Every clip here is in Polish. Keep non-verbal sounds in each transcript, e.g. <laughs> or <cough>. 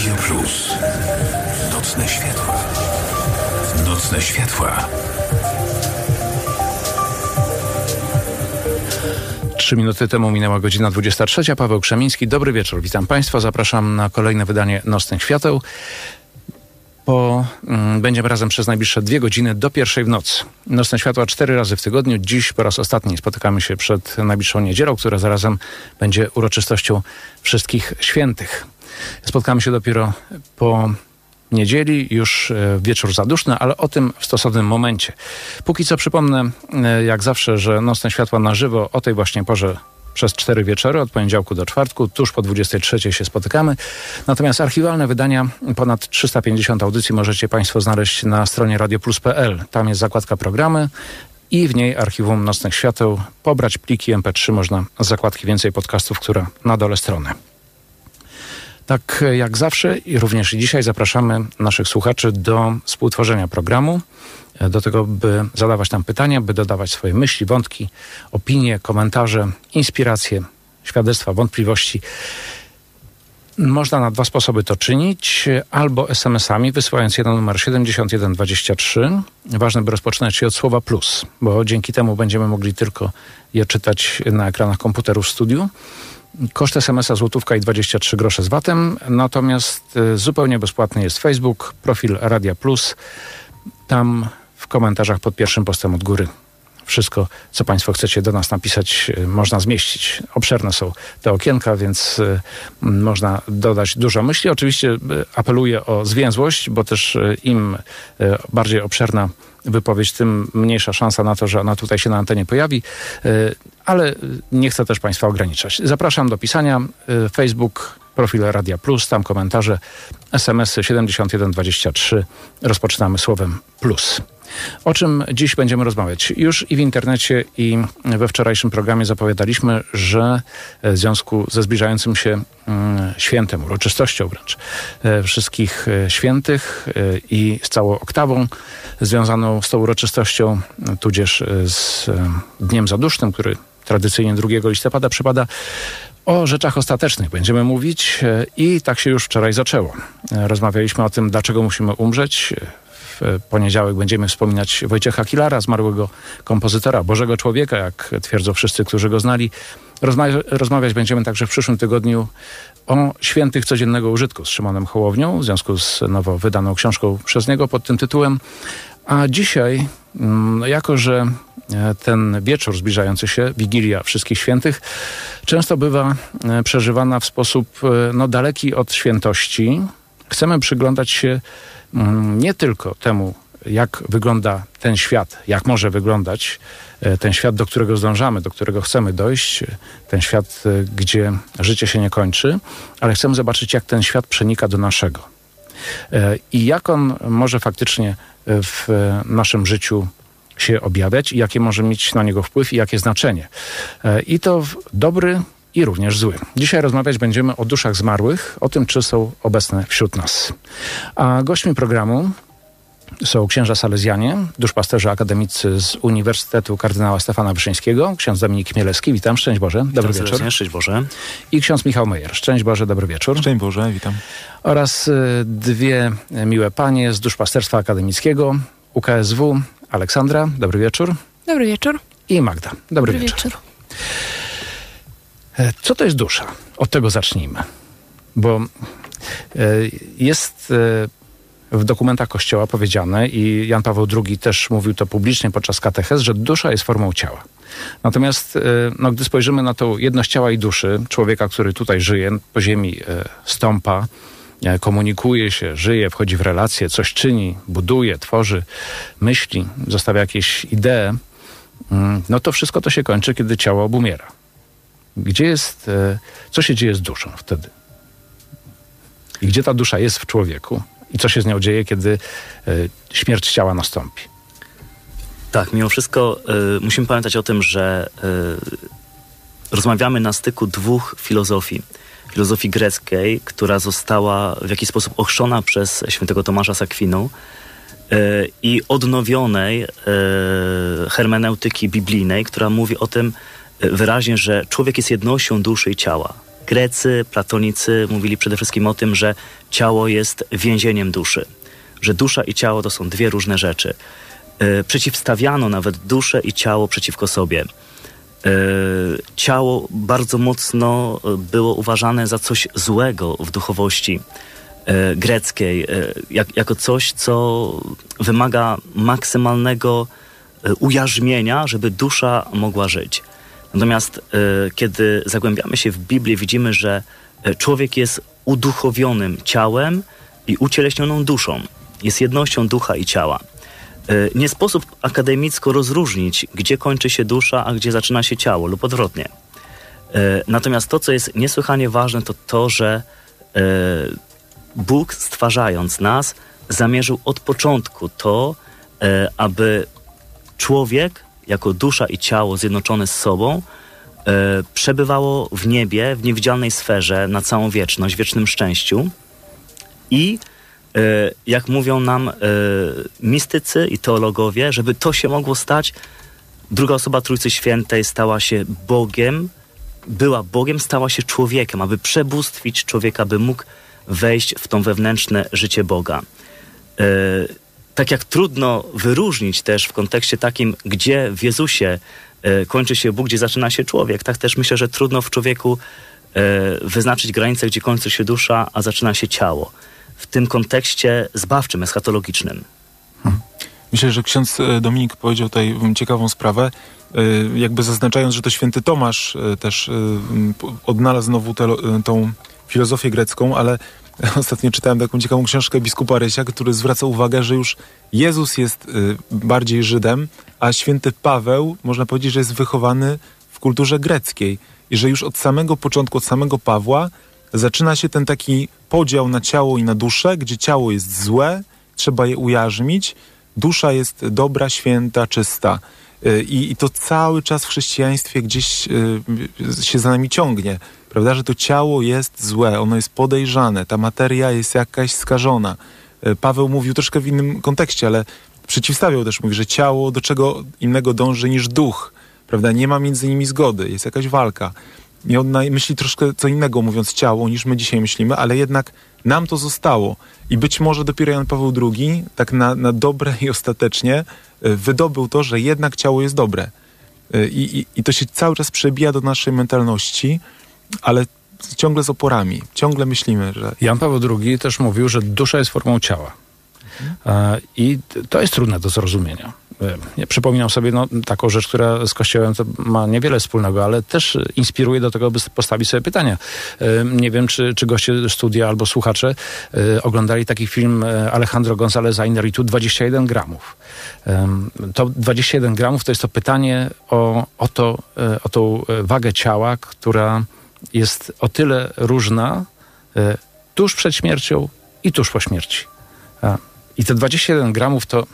Radio Plus. Nocne światła. Nocne światła. Trzy minuty temu minęła godzina 23. Paweł Krzemiński. Dobry wieczór. Witam Państwa. Zapraszam na kolejne wydanie Nocnych Świateł. Po, mm, będziemy razem przez najbliższe dwie godziny do pierwszej w nocy. Nocne światła cztery razy w tygodniu. Dziś po raz ostatni spotykamy się przed najbliższą niedzielą, która zarazem będzie uroczystością wszystkich świętych. Spotkamy się dopiero po niedzieli, już e, wieczór zaduszny, ale o tym w stosownym momencie. Póki co przypomnę, e, jak zawsze, że Nocne Światła na żywo o tej właśnie porze przez cztery wieczory, od poniedziałku do czwartku, tuż po 23 się spotykamy. Natomiast archiwalne wydania, ponad 350 audycji możecie Państwo znaleźć na stronie radioplus.pl. Tam jest zakładka programy i w niej archiwum Nocnych Świateł. Pobrać pliki MP3 można z zakładki więcej podcastów, która na dole strony. Tak jak zawsze i również dzisiaj zapraszamy naszych słuchaczy do współtworzenia programu, do tego, by zadawać nam pytania, by dodawać swoje myśli, wątki, opinie, komentarze, inspiracje, świadectwa, wątpliwości. Można na dwa sposoby to czynić, albo SMS-ami, wysyłając jeden numer 7123. Ważne, by rozpoczynać je od słowa plus, bo dzięki temu będziemy mogli tylko je czytać na ekranach komputerów w studiu. Koszt SMS-a złotówka i 23 grosze z VAT-em, natomiast y, zupełnie bezpłatny jest Facebook, profil Radia Plus. Tam w komentarzach pod pierwszym postem od góry wszystko, co Państwo chcecie do nas napisać, y, można zmieścić. Obszerne są te okienka, więc y, można dodać dużo myśli. Oczywiście apeluję o zwięzłość, bo też im bardziej obszerna wypowiedź, tym mniejsza szansa na to, że ona tutaj się na antenie pojawi. Ale nie chcę też Państwa ograniczać. Zapraszam do pisania. Facebook, profil Radia Plus, tam komentarze, SMS-y 7123. Rozpoczynamy słowem plus. O czym dziś będziemy rozmawiać? Już i w internecie, i we wczorajszym programie zapowiadaliśmy, że w związku ze zbliżającym się świętem, uroczystością wręcz wszystkich świętych i z całą oktawą związaną z tą uroczystością, tudzież z Dniem Zadusznym, który tradycyjnie 2 listopada przypada, o rzeczach ostatecznych będziemy mówić i tak się już wczoraj zaczęło. Rozmawialiśmy o tym, dlaczego musimy umrzeć. W poniedziałek będziemy wspominać Wojciecha Kilara, zmarłego kompozytora, Bożego Człowieka, jak twierdzą wszyscy, którzy go znali. Rozmawia rozmawiać będziemy także w przyszłym tygodniu o świętych codziennego użytku z Szymonem Hołownią, w związku z nowo wydaną książką przez niego pod tym tytułem. A dzisiaj, jako że ten wieczór zbliżający się, Wigilia Wszystkich Świętych, często bywa przeżywana w sposób no, daleki od świętości. Chcemy przyglądać się nie tylko temu, jak wygląda ten świat, jak może wyglądać ten świat, do którego zdążamy, do którego chcemy dojść, ten świat, gdzie życie się nie kończy, ale chcemy zobaczyć, jak ten świat przenika do naszego. I jak on może faktycznie w naszym życiu się objawiać i jakie może mieć na niego wpływ i jakie znaczenie. I to dobry i również zły. Dzisiaj rozmawiać będziemy o duszach zmarłych, o tym, czy są obecne wśród nas. A gośćmi programu są księża salezjanie, duszpasterze akademicy z Uniwersytetu Kardynała Stefana Wyszyńskiego, ksiądz Dominik Mielewski, witam, szczęść Boże, dobry witam wieczór. Szczęść Boże. I ksiądz Michał Mejer, szczęść Boże, dobry wieczór. Szczęść Boże, witam. Oraz y, dwie miłe panie z duszpasterstwa akademickiego, UKSW, Aleksandra, dobry wieczór. Dobry wieczór. I Magda, dobry, Dobry wieczór. wieczór. E, Co to jest dusza? Od tego zacznijmy. Bo e, jest e, w dokumentach Kościoła powiedziane i Jan Paweł II też mówił to publicznie podczas katechez, że dusza jest formą ciała. Natomiast no, gdy spojrzymy na tą jedność ciała i duszy, człowieka, który tutaj żyje, po ziemi stąpa, komunikuje się, żyje, wchodzi w relacje, coś czyni, buduje, tworzy, myśli, zostawia jakieś idee, mm, no to wszystko to się kończy, kiedy ciało obumiera. Gdzie jest, co się dzieje z duszą wtedy? I gdzie ta dusza jest w człowieku? I co się z nią dzieje, kiedy śmierć ciała nastąpi? Tak, mimo wszystko y, musimy pamiętać o tym, że y, rozmawiamy na styku dwóch filozofii. Filozofii greckiej, która została w jakiś sposób ochrzczona przez świętego Tomasza z Akwinu y, i odnowionej hermeneutyki biblijnej, która mówi o tym wyraźnie, że człowiek jest jednością duszy i ciała. Grecy, platonicy mówili przede wszystkim o tym, że ciało jest więzieniem duszy, że dusza i ciało to są dwie różne rzeczy. E, przeciwstawiano nawet duszę i ciało przeciwko sobie. E, ciało bardzo mocno było uważane za coś złego w duchowości e, greckiej, jak, jako coś, co wymaga maksymalnego ujarzmienia, żeby dusza mogła żyć. Natomiast kiedy zagłębiamy się w Biblię, widzimy, że człowiek jest uduchowionym ciałem i ucieleśnioną duszą. Jest jednością ducha i ciała. E, nie sposób akademicko rozróżnić, gdzie kończy się dusza, a gdzie zaczyna się ciało, lub odwrotnie. E, natomiast to, co jest niesłychanie ważne, to to, że e, Bóg stwarzając nas, zamierzył od początku to, aby człowiek, jako dusza i ciało zjednoczone z sobą, przebywało w niebie, w niewidzialnej sferze na całą wieczność, w wiecznym szczęściu i jak mówią nam e, mistycy i teologowie, żeby to się mogło stać, druga osoba Trójcy Świętej stała się Bogiem, była Bogiem, stała się człowiekiem, aby przebóstwić człowieka, by mógł wejść w to wewnętrzne życie Boga. E, tak jak trudno wyróżnić też w kontekście takim, gdzie w Jezusie kończy się Bóg, gdzie zaczyna się człowiek, tak też myślę, że trudno w człowieku wyznaczyć granicę, gdzie kończy się dusza, a zaczyna się ciało w tym kontekście zbawczym, eschatologicznym. Hmm. Myślę, że ksiądz e, Dominik powiedział tutaj ciekawą sprawę, e, jakby zaznaczając, że to święty Tomasz e, też odnalazł znowu te, tą filozofię grecką, ale <laughs> ostatnio czytałem taką ciekawą książkę biskupa Rysia, który zwraca uwagę, że już Jezus jest bardziej Żydem, a święty Paweł, można powiedzieć, że jest wychowany w kulturze greckiej i że już od samego początku, od samego Pawła zaczyna się ten taki podział na ciało i na duszę, gdzie ciało jest złe, trzeba je ujarzmić, dusza jest dobra, święta, czysta. Y, I, I, to cały czas w chrześcijaństwie gdzieś y, się za nami ciągnie, prawda, że to ciało jest złe, ono jest podejrzane, ta materia jest jakaś skażona. Y, Paweł mówił troszkę w innym kontekście, ale przeciwstawiał też, mówi, że ciało do czego innego dąży niż duch, prawda, nie ma między nimi zgody, jest jakaś walka. I on myśli troszkę co innego, mówiąc ciało, niż my dzisiaj myślimy, ale jednak nam to zostało. I być może dopiero Jan Paweł II, tak na, na dobre i ostatecznie, e, wydobył to, że jednak ciało jest dobre. E, I, i, I to się cały czas przebija do naszej mentalności, ale ciągle z oporami. Ciągle myślimy, że. Jan Paweł II też mówił, że dusza jest formą ciała. Mhm. I to jest trudne do zrozumienia. Przypominam sobie no, taką rzecz, która z Kościołem ma niewiele wspólnego, ale też inspiruje do tego, by postawić sobie pytania. Nie wiem, czy, czy goście studia albo słuchacze e, oglądali taki film e, Alejandro González Inarritu 21 gramów. To 21 gramów to jest to pytanie o, o, to, e, o tą wagę ciała, która jest o tyle różna tuż przed śmiercią i tuż po śmierci. I te 21 gramów to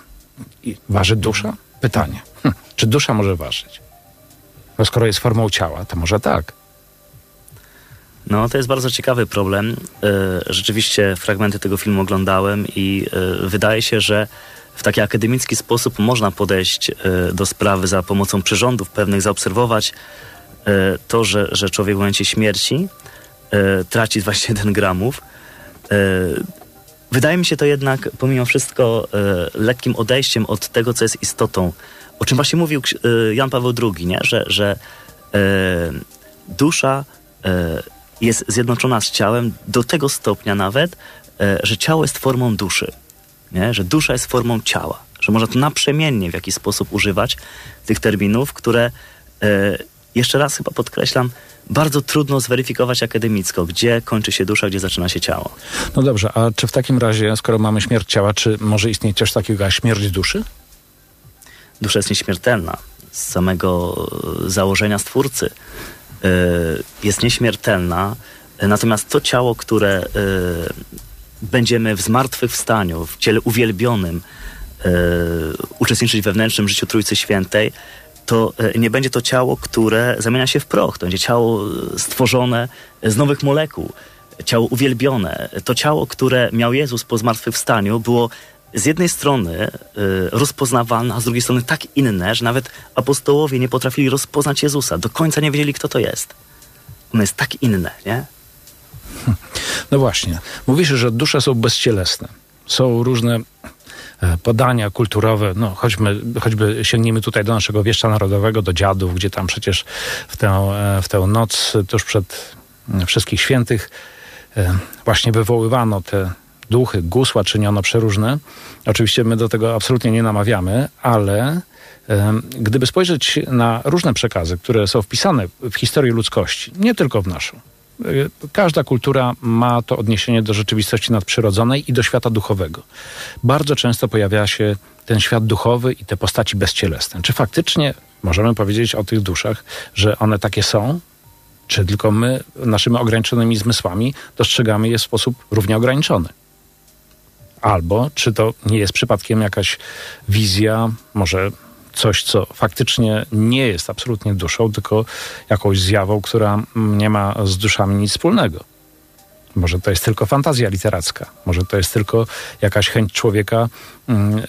waży dusza? Pytanie. Hm. Czy dusza może ważyć? No skoro jest formą ciała, to może tak. No, to jest bardzo ciekawy problem. E, rzeczywiście fragmenty tego filmu oglądałem i e, wydaje się, że w taki akademicki sposób można podejść e, do sprawy za pomocą przyrządów pewnych, zaobserwować to, że, że człowiek w momencie śmierci traci 21 gramów Wydaje mi się to jednak, pomimo wszystko, e, lekkim odejściem od tego, co jest istotą. O czym właśnie mówił e, Jan Paweł II, nie? że, że e, dusza jest zjednoczona z ciałem do tego stopnia nawet, że ciało jest formą duszy. Nie? Że dusza jest formą ciała. Że można to naprzemiennie w jakiś sposób używać tych terminów, które jeszcze raz chyba podkreślam, bardzo trudno zweryfikować akademicko, gdzie kończy się dusza, gdzie zaczyna się ciało. No dobrze, a czy w takim razie, skoro mamy śmierć ciała, czy może istnieć coś takiego jak śmierć duszy? Dusza jest nieśmiertelna. Z samego e, założenia Stwórcy yy, jest nieśmiertelna, natomiast to ciało, które yy, będziemy w zmartwychwstaniu, w ciele uwielbionym, yy, uczestniczyć w wewnętrznym życiu Trójcy Świętej, to e, nie będzie to ciało, które zamienia się w proch. To będzie ciało e, stworzone z nowych molekuł, ciało uwielbione. To ciało, które miał Jezus po zmartwychwstaniu, było z jednej strony rozpoznawalne, a z drugiej strony tak inne, że nawet apostołowie nie potrafili rozpoznać Jezusa. Do końca nie wiedzieli, kto to jest. ono jest tak inne, nie? <laughs> No właśnie. Mówisz, że dusze są bezcielesne. Są różne e, podania kulturowe, no choćby, choćby sięgnijmy tutaj do naszego wieszcza narodowego, do dziadów, gdzie tam przecież w tę, e, w tę noc tuż przed mm, wszystkich świętych e, właśnie wywoływano te duchy, gusła czyniono przeróżne. Oczywiście my do tego absolutnie nie namawiamy, ale gdyby spojrzeć na różne przekazy, które są wpisane w historię ludzkości, nie tylko w naszą, każda kultura ma to odniesienie do rzeczywistości nadprzyrodzonej i do świata duchowego. Bardzo często pojawia się ten świat duchowy i te postaci bezcielesne. Czy faktycznie możemy powiedzieć o tych duszach, że one takie są? Czy tylko my, naszymi ograniczonymi zmysłami, dostrzegamy je w sposób równie ograniczony? Albo czy to nie jest przypadkiem jakaś wizja, może coś, co faktycznie nie jest absolutnie duszą, tylko jakąś zjawą, która nie ma z duszami nic wspólnego. Może to jest tylko fantazja literacka, może to jest tylko jakaś chęć człowieka, mm,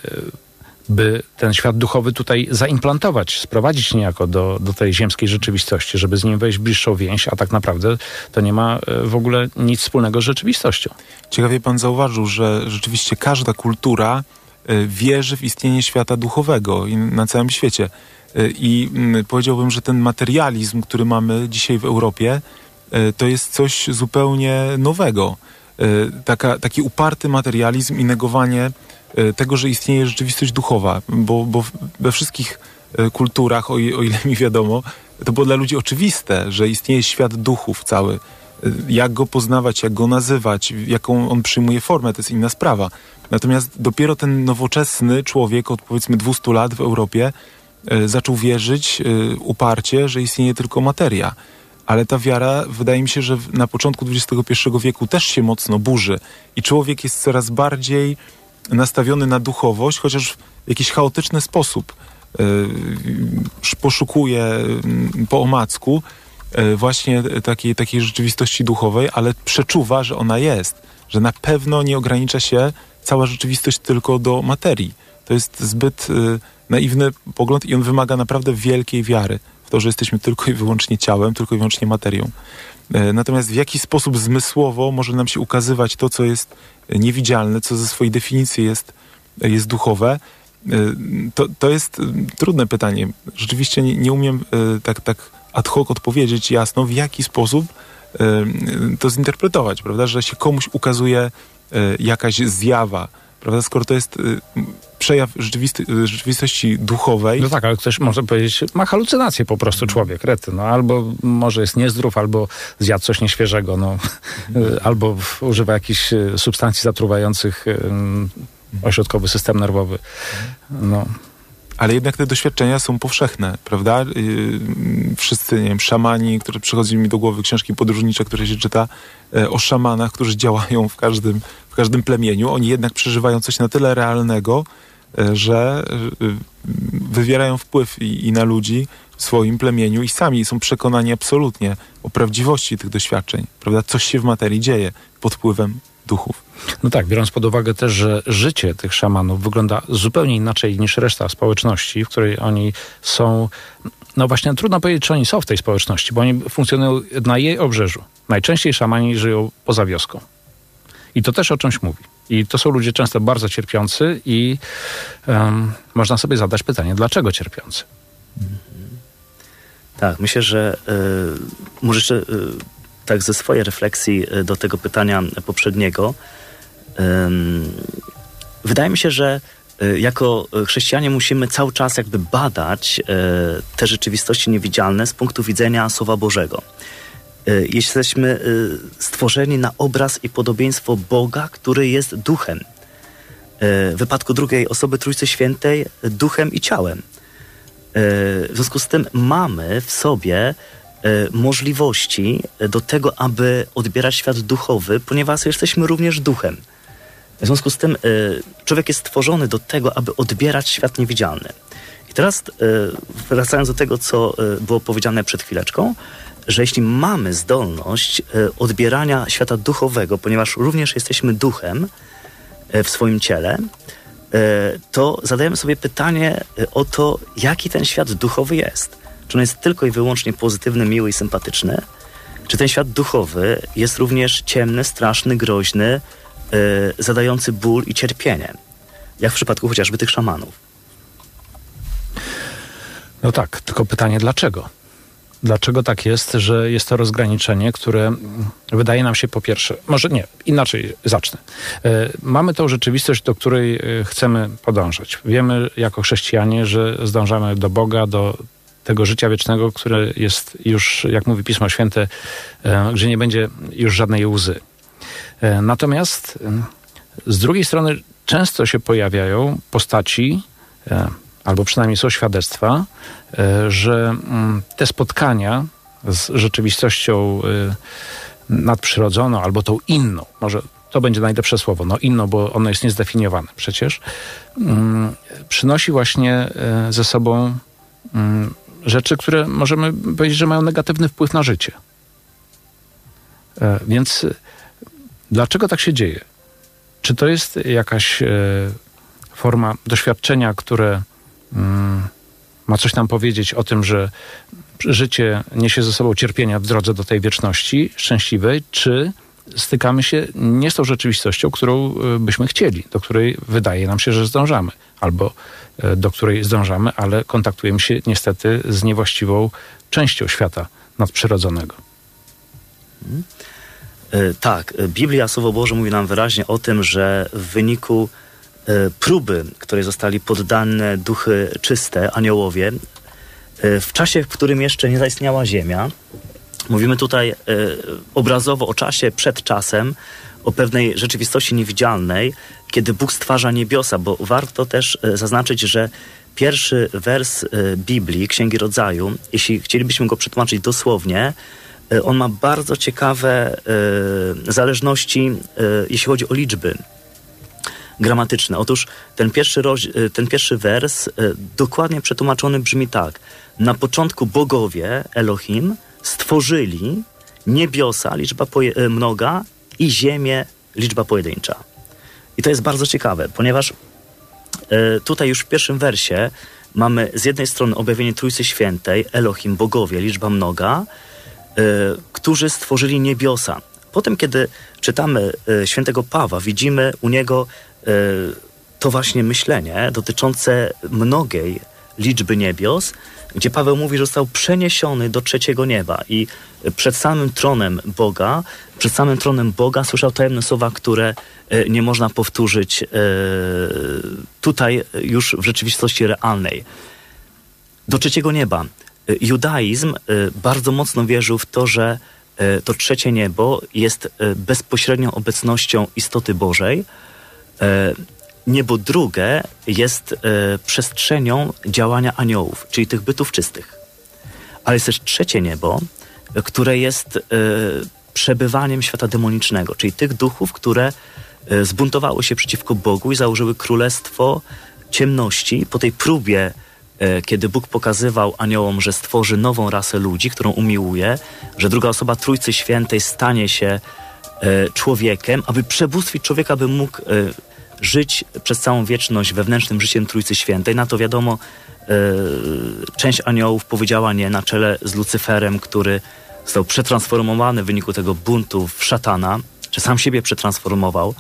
by ten świat duchowy tutaj zaimplantować, sprowadzić niejako do, do tej ziemskiej rzeczywistości, żeby z nim wejść w bliższą więź, a tak naprawdę to nie ma e, w ogóle nic wspólnego z rzeczywistością. Ciekawie pan zauważył, że rzeczywiście każda kultura E, wierzy w istnienie świata duchowego na całym świecie. E, I mm, powiedziałbym, że ten materializm, który mamy dzisiaj w Europie, e, to jest coś zupełnie nowego. Taka, taki uparty materializm i negowanie tego, że istnieje rzeczywistość duchowa, bo, bo we wszystkich kulturach, o ile mi wiadomo, to było dla ludzi oczywiste, że istnieje świat duchów cały. Jak go poznawać, jak go nazywać, jaką on przyjmuje formę, to jest inna sprawa. Natomiast dopiero ten nowoczesny człowiek od powiedzmy 200 lat w Europie e, zaczął wierzyć e, uparcie, że istnieje tylko materia. Ale ta wiara, wydaje mi się, że na początku XXI wieku też się mocno burzy i człowiek jest coraz bardziej nastawiony na duchowość, chociaż w jakiś chaotyczny sposób e, poszukuje po omacku właśnie takiej, takiej rzeczywistości duchowej, ale przeczuwa, że ona jest, że na pewno nie ogranicza się cała rzeczywistość tylko do materii. To jest zbyt y, naiwny pogląd i on wymaga naprawdę wielkiej wiary w to, że jesteśmy tylko i wyłącznie ciałem, tylko i wyłącznie materią. E, natomiast w jaki sposób zmysłowo może nam się ukazywać to, co jest niewidzialne, co ze swojej definicji jest, jest duchowe, e, to, to jest y, trudne pytanie. Rzeczywiście nie, nie umiem e, tak, tak ad hoc odpowiedzieć jasno, w jaki sposób to zinterpretować, prawda, że się komuś ukazuje E, jakaś zjawa, prawda? Skoro to jest e, przejaw e, rzeczywistości duchowej. No tak, ale ktoś może powiedzieć, ma halucynację po prostu człowiek, rety, no albo może jest niezdrów, albo zjadł coś nieświeżego, no, albo używa jakichś substancji zatruwających ośrodkowy system nerwowy. No ale jednak te doświadczenia są powszechne, prawda? Yy, wszyscy, nie wiem, szamani, które przychodzą mi do głowy, książki podróżnicze, które się czyta e, o szamanach, którzy działają w każdym, w każdym plemieniu, oni jednak przeżywają coś na tyle realnego, e, że e, wywierają wpływ i, i na ludzi w swoim plemieniu i sami są przekonani absolutnie o prawdziwości tych doświadczeń, prawda? Coś się w materii dzieje pod wpływem duchów. No tak, biorąc pod uwagę też, że życie tych szamanów wygląda zupełnie inaczej niż reszta społeczności, w której oni są. No właśnie, trudno powiedzieć, czy oni są w tej społeczności, bo oni funkcjonują na jej obrzeżu. Najczęściej szamani żyją poza wioską. I to też o czymś mówi. I to są ludzie często bardzo cierpiący, i um, można sobie zadać pytanie, dlaczego cierpiący? Tak, myślę, że y, może jeszcze y, tak ze swojej refleksji y, do tego pytania poprzedniego. Wydaje mi się, że y, jako chrześcijanie musimy cały czas jakby badać te rzeczywistości niewidzialne z punktu widzenia Słowa Bożego. Jesteśmy stworzeni na obraz i podobieństwo Boga, który jest duchem. W wypadku drugiej osoby Trójcy Świętej duchem i ciałem. W związku z tym mamy w sobie E, możliwości do tego, aby odbierać świat duchowy, ponieważ jesteśmy również duchem. W związku z tym e, człowiek jest stworzony do tego, aby odbierać świat niewidzialny. I teraz e, wracając do tego, co było powiedziane przed chwileczką, że jeśli mamy zdolność odbierania świata duchowego, ponieważ również jesteśmy duchem w swoim ciele, to zadajemy sobie pytanie o to, jaki ten świat duchowy jest. Czy on jest tylko i wyłącznie pozytywny, miły i sympatyczny? czy ten świat duchowy jest również ciemny, straszny, groźny, yy, zadający ból i cierpienie. Jak w przypadku chociażby tych szamanów. No tak, tylko pytanie dlaczego? Dlaczego tak jest, że jest to rozgraniczenie, które wydaje nam się po pierwsze, może nie, inaczej zacznę. E, mamy tą rzeczywistość, do której e, chcemy podążać. Wiemy jako chrześcijanie, że zdążamy do Boga, do tego życia wiecznego, które jest już, jak mówi Pismo Święte, e, gdzie nie będzie już żadnej łzy. Natomiast z drugiej strony często się pojawiają postaci, albo przynajmniej są świadectwa, e, że mm, te spotkania z rzeczywistością e, nadprzyrodzoną albo tą inną, może to będzie najlepsze słowo, no inną, bo ono jest niezdefiniowane przecież, mm, przynosi właśnie e, ze sobą mm, rzeczy, które możemy powiedzieć, że mają negatywny wpływ na życie. Więc dlaczego tak się dzieje? Czy to jest jakaś forma doświadczenia, które ma coś nam powiedzieć o tym, że życie niesie ze sobą cierpienia w drodze do tej wieczności szczęśliwej, czy stykamy się nie z tą rzeczywistością, którą e, byśmy chcieli, do której wydaje nam się, że zdążamy, albo e, do której zdążamy, ale kontaktujemy się niestety z niewłaściwą częścią świata nadprzyrodzonego. Hmm. Tak, Biblia, Słowo Boże mówi nam wyraźnie o tym, że w wyniku E, próby, której zostali poddane duchy czyste, aniołowie, e, w czasie, w którym jeszcze nie zaistniała Ziemia. Mówimy tutaj e, obrazowo o czasie przed czasem, o pewnej rzeczywistości niewidzialnej, kiedy Bóg stwarza niebiosa, bo warto też zaznaczyć, że pierwszy wers Biblii, Księgi Rodzaju, jeśli chcielibyśmy go przetłumaczyć dosłownie, on ma bardzo ciekawe zależności, jeśli chodzi o liczby gramatyczne. Otóż ten pierwszy, ten pierwszy wers dokładnie przetłumaczony brzmi tak. Na początku bogowie, Elohim, stworzyli niebiosa, liczba mnoga i ziemię, liczba pojedyncza. I to jest bardzo ciekawe, ponieważ tutaj już w pierwszym wersie mamy z jednej strony objawienie Trójcy Świętej, Elohim, bogowie, liczba mnoga, którzy stworzyli niebiosa. Potem, kiedy czytamy świętego Pawła, widzimy u niego E, to właśnie myślenie dotyczące mnogiej liczby niebios, gdzie Paweł mówi, że został przeniesiony do trzeciego nieba i przed samym tronem Boga, przed samym tronem Boga słyszał tajemne słowa, które e, nie można powtórzyć e, tutaj już w rzeczywistości realnej. Do trzeciego nieba. Judaizm bardzo mocno wierzył w to, że to trzecie niebo jest bezpośrednią obecnością istoty Bożej, E, niebo drugie jest e, przestrzenią działania aniołów, czyli tych bytów czystych. Ale jest też trzecie niebo, które jest e, przebywaniem świata demonicznego, czyli tych duchów, które zbuntowały się przeciwko Bogu i założyły królestwo ciemności po tej próbie, kiedy Bóg pokazywał aniołom, że stworzy nową rasę ludzi, którą umiłuje, że druga osoba Trójcy Świętej stanie się człowiekiem, aby przebóstwić człowieka, by mógł żyć przez całą wieczność wewnętrznym życiem Trójcy Świętej. Na to wiadomo, e, część aniołów powiedziała nie na czele z Lucyferem, który został przetransformowany w wyniku tego buntu w szatana, czy sam siebie przetransformował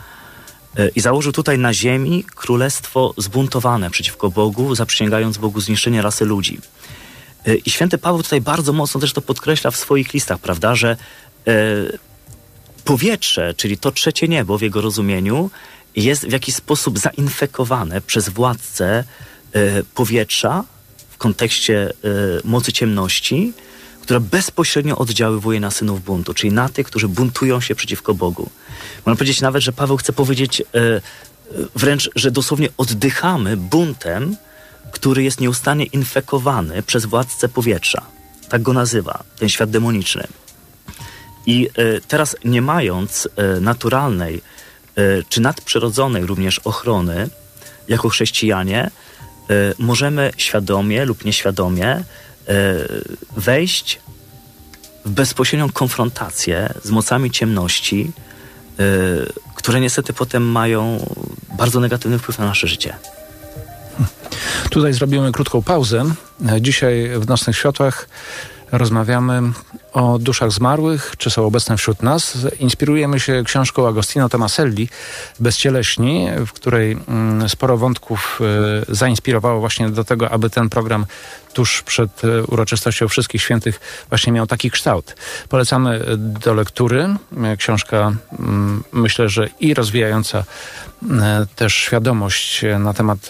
e, i założył tutaj na ziemi królestwo zbuntowane przeciwko Bogu, zaprzysięgając Bogu zniszczenie rasy ludzi. E, I święty Paweł tutaj bardzo mocno też to podkreśla w swoich listach, prawda, że powietrze, czyli to trzecie niebo w jego rozumieniu, jest w jakiś sposób zainfekowane przez władcę y, powietrza w kontekście y, mocy ciemności, która bezpośrednio oddziaływuje na synów buntu, czyli na tych, którzy buntują się przeciwko Bogu. Można powiedzieć nawet, że Paweł chce powiedzieć y, wręcz, że dosłownie oddychamy buntem, który jest nieustannie infekowany przez władcę powietrza. Tak go nazywa, ten świat demoniczny. I teraz nie mając naturalnej E, czy nadprzyrodzonej również ochrony, jako chrześcijanie, e, możemy świadomie lub nieświadomie e, wejść w bezpośrednią konfrontację z mocami ciemności, które niestety potem mają bardzo negatywny wpływ na nasze życie. Tutaj zrobimy krótką pauzę. Dzisiaj w Nocnych Światłach Rozmawiamy o duszach zmarłych, czy są obecne wśród nas. Inspirujemy się książką Agostino Tomaselli, Bezcieleśni, w której mm, sporo wątków y, zainspirowało właśnie do tego, aby ten program tuż przed y, uroczystością Wszystkich Świętych właśnie miał taki kształt. Polecamy do lektury. Książka mm, myślę, że i rozwijająca też świadomość na temat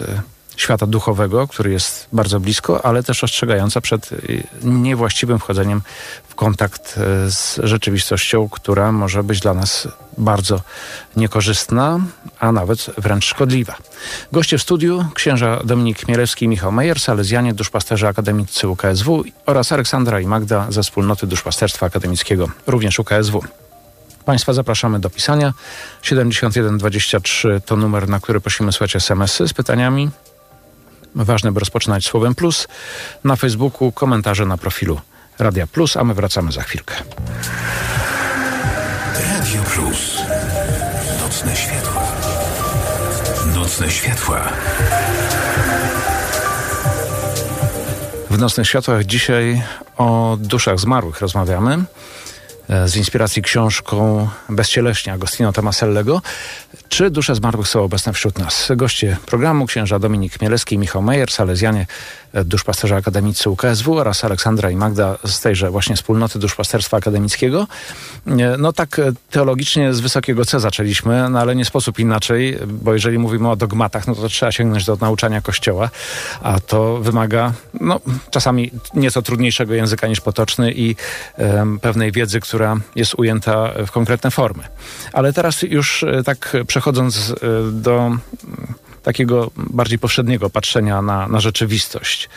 świata duchowego, który jest bardzo blisko, ale też ostrzegająca przed y, niewłaściwym wchodzeniem w kontakt y, z rzeczywistością, która może być dla nas bardzo niekorzystna, a nawet wręcz szkodliwa. Goście w studiu księża Dominik Chmielewski i Michał Mejer, salezjanie, duszpasterze akademicy UKSW oraz Aleksandra i Magda ze wspólnoty duszpasterstwa akademickiego, również UKSW. Państwa zapraszamy do pisania. 7123 to numer, na który prosimy słać SMS-y z pytaniami Ważne, by rozpoczynać słowem plus. Na Facebooku komentarze na profilu Radia Plus, a my wracamy za chwilkę. Radio Plus. Nocne światła. Nocne światła. W Nocnych Światłach dzisiaj o duszach zmarłych rozmawiamy z inspiracji książką Bezcieleśnie Agostino Tomasellego. Czy dusze zmarłych są obecne wśród nas? Goście programu księża Dominik Mielewski i Michał Mejer, salezjanie e, duszpasterze akademicy UKSW oraz Aleksandra i Magda z tejże właśnie wspólnoty duszpasterstwa akademickiego. E, no tak e, teologicznie z wysokiego C zaczęliśmy, no ale nie sposób inaczej, bo jeżeli mówimy o dogmatach, no to trzeba sięgnąć do nauczania Kościoła, a to wymaga no, czasami nieco trudniejszego języka niż potoczny i um, pewnej wiedzy, która jest ujęta w konkretne formy. Ale teraz już tak przechodząc e, do mm, takiego bardziej powszedniego patrzenia na, na rzeczywistość.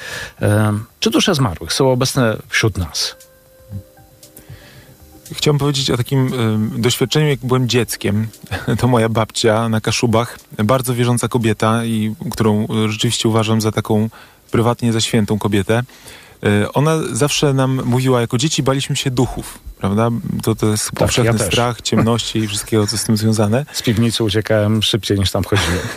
E, czy dusze zmarłych są obecne wśród nas? Chciałbym powiedzieć o takim y, doświadczeniu, jak byłem dzieckiem. <laughs> To moja babcia na Kaszubach, bardzo wierząca kobieta, i którą rzeczywiście uważam za taką prywatnie za świętą kobietę. Y, ona zawsze nam mówiła, jako dzieci baliśmy się duchów prawda? To, to jest tak, powszechny ja strach, ciemności i wszystkiego, co z tym związane. <laughs> Z piwnicy uciekałem szybciej niż tam chodziłem.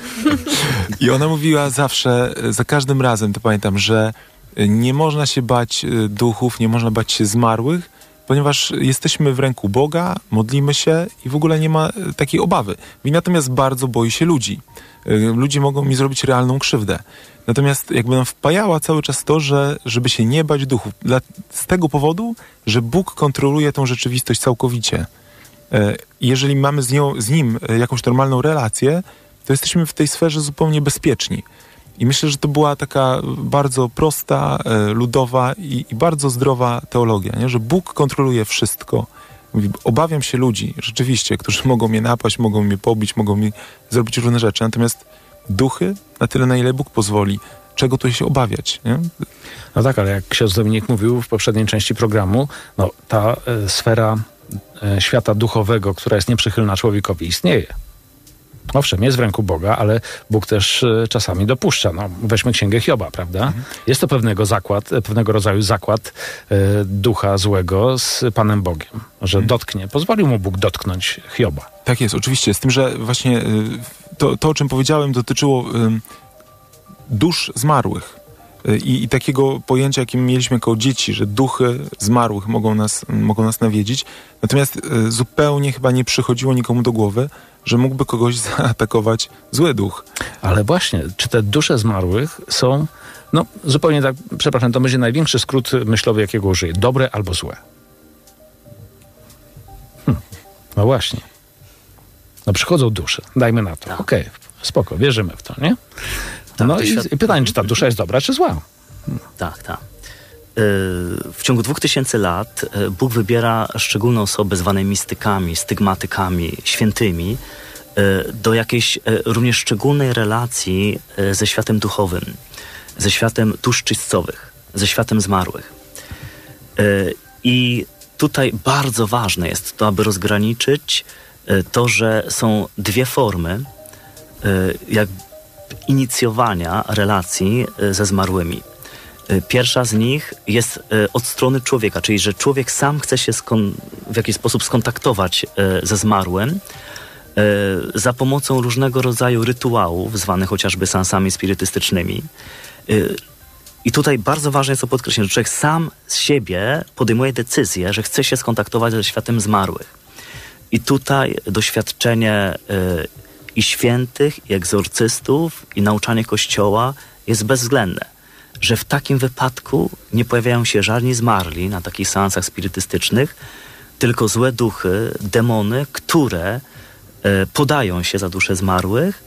I ona mówiła zawsze, za każdym razem, to pamiętam, że nie można się bać duchów, nie można bać się zmarłych, ponieważ jesteśmy w ręku Boga, modlimy się i w ogóle nie ma takiej obawy. I natomiast bardzo boi się ludzi. Y, ludzie mogą mi zrobić realną krzywdę. Natomiast jakby nam wpajała cały czas to, że żeby się nie bać duchów. Dla, z tego powodu, że Bóg kontroluje tą rzeczywistość całkowicie. E, jeżeli mamy z, nią, z Nim e, jakąś normalną relację, to jesteśmy w tej sferze zupełnie bezpieczni. I myślę, że to była taka bardzo prosta, e, ludowa i, i bardzo zdrowa teologia, nie? że Bóg kontroluje wszystko. Mówi, obawiam się ludzi, rzeczywiście, którzy <laughs> mogą mnie napaść, mogą mnie pobić, mogą mi zrobić różne rzeczy. Natomiast duchy, na tyle na ile Bóg pozwoli, czego tu się obawiać. Nie? No tak, ale jak ksiądz Dominik mówił w poprzedniej części programu, no ta e, sfera e, świata duchowego, która jest nieprzychylna człowiekowi, istnieje. Owszem, jest w ręku Boga, ale Bóg też e, czasami dopuszcza. No, weźmy księgę Hioba, prawda? Mhm. Jest to pewnego zakład, e, pewnego rodzaju zakład e, ducha złego z Panem Bogiem, że mhm. dotknie. Pozwolił mu Bóg dotknąć Hioba. Tak jest, oczywiście. Z tym, że właśnie to, to o czym powiedziałem, dotyczyło dusz zmarłych. I, I, takiego pojęcia, jakim mieliśmy jako dzieci, że duchy zmarłych mogą nas, mogą nas nawiedzić. Natomiast zupełnie chyba nie przychodziło nikomu do głowy, że mógłby kogoś <laughs> zaatakować zły duch. Ale właśnie, czy te dusze zmarłych są, no zupełnie tak, przepraszam, to będzie największy skrót myślowy, jakiego użyję, dobre albo złe? Hm. No właśnie. No przychodzą dusze, dajmy na to. Tak. Okej, okay, spoko, wierzymy w to, nie? Tak, no i, i pytanie, czy ta dusza jest dobra, czy zła? Tak, tak. W ciągu dwóch tysięcy lat e, Bóg wybiera szczególne osoby zwane mistykami, stygmatykami, świętymi e, do jakiejś e, również szczególnej relacji ze światem duchowym, ze światem dusz czystcowych, ze światem zmarłych. I tutaj bardzo ważne jest to, aby rozgraniczyć to, że są dwie formy jak inicjowania relacji ze zmarłymi. Y, pierwsza z nich jest y, od strony człowieka, czyli że człowiek sam chce się w jakiś sposób skontaktować y, ze zmarłym za pomocą różnego rodzaju rytuałów, zwanych chociażby sansami spirytystycznymi. I tutaj bardzo ważne jest to podkreślenie, że człowiek sam z siebie podejmuje decyzję, że chce się skontaktować ze światem zmarłych. I tutaj doświadczenie i świętych, i egzorcystów, i nauczanie Kościoła jest bezwzględne. Że w takim wypadku nie pojawiają się żadni zmarli na takich seansach spirytystycznych, tylko złe duchy, demony, które y, podają się za dusze zmarłych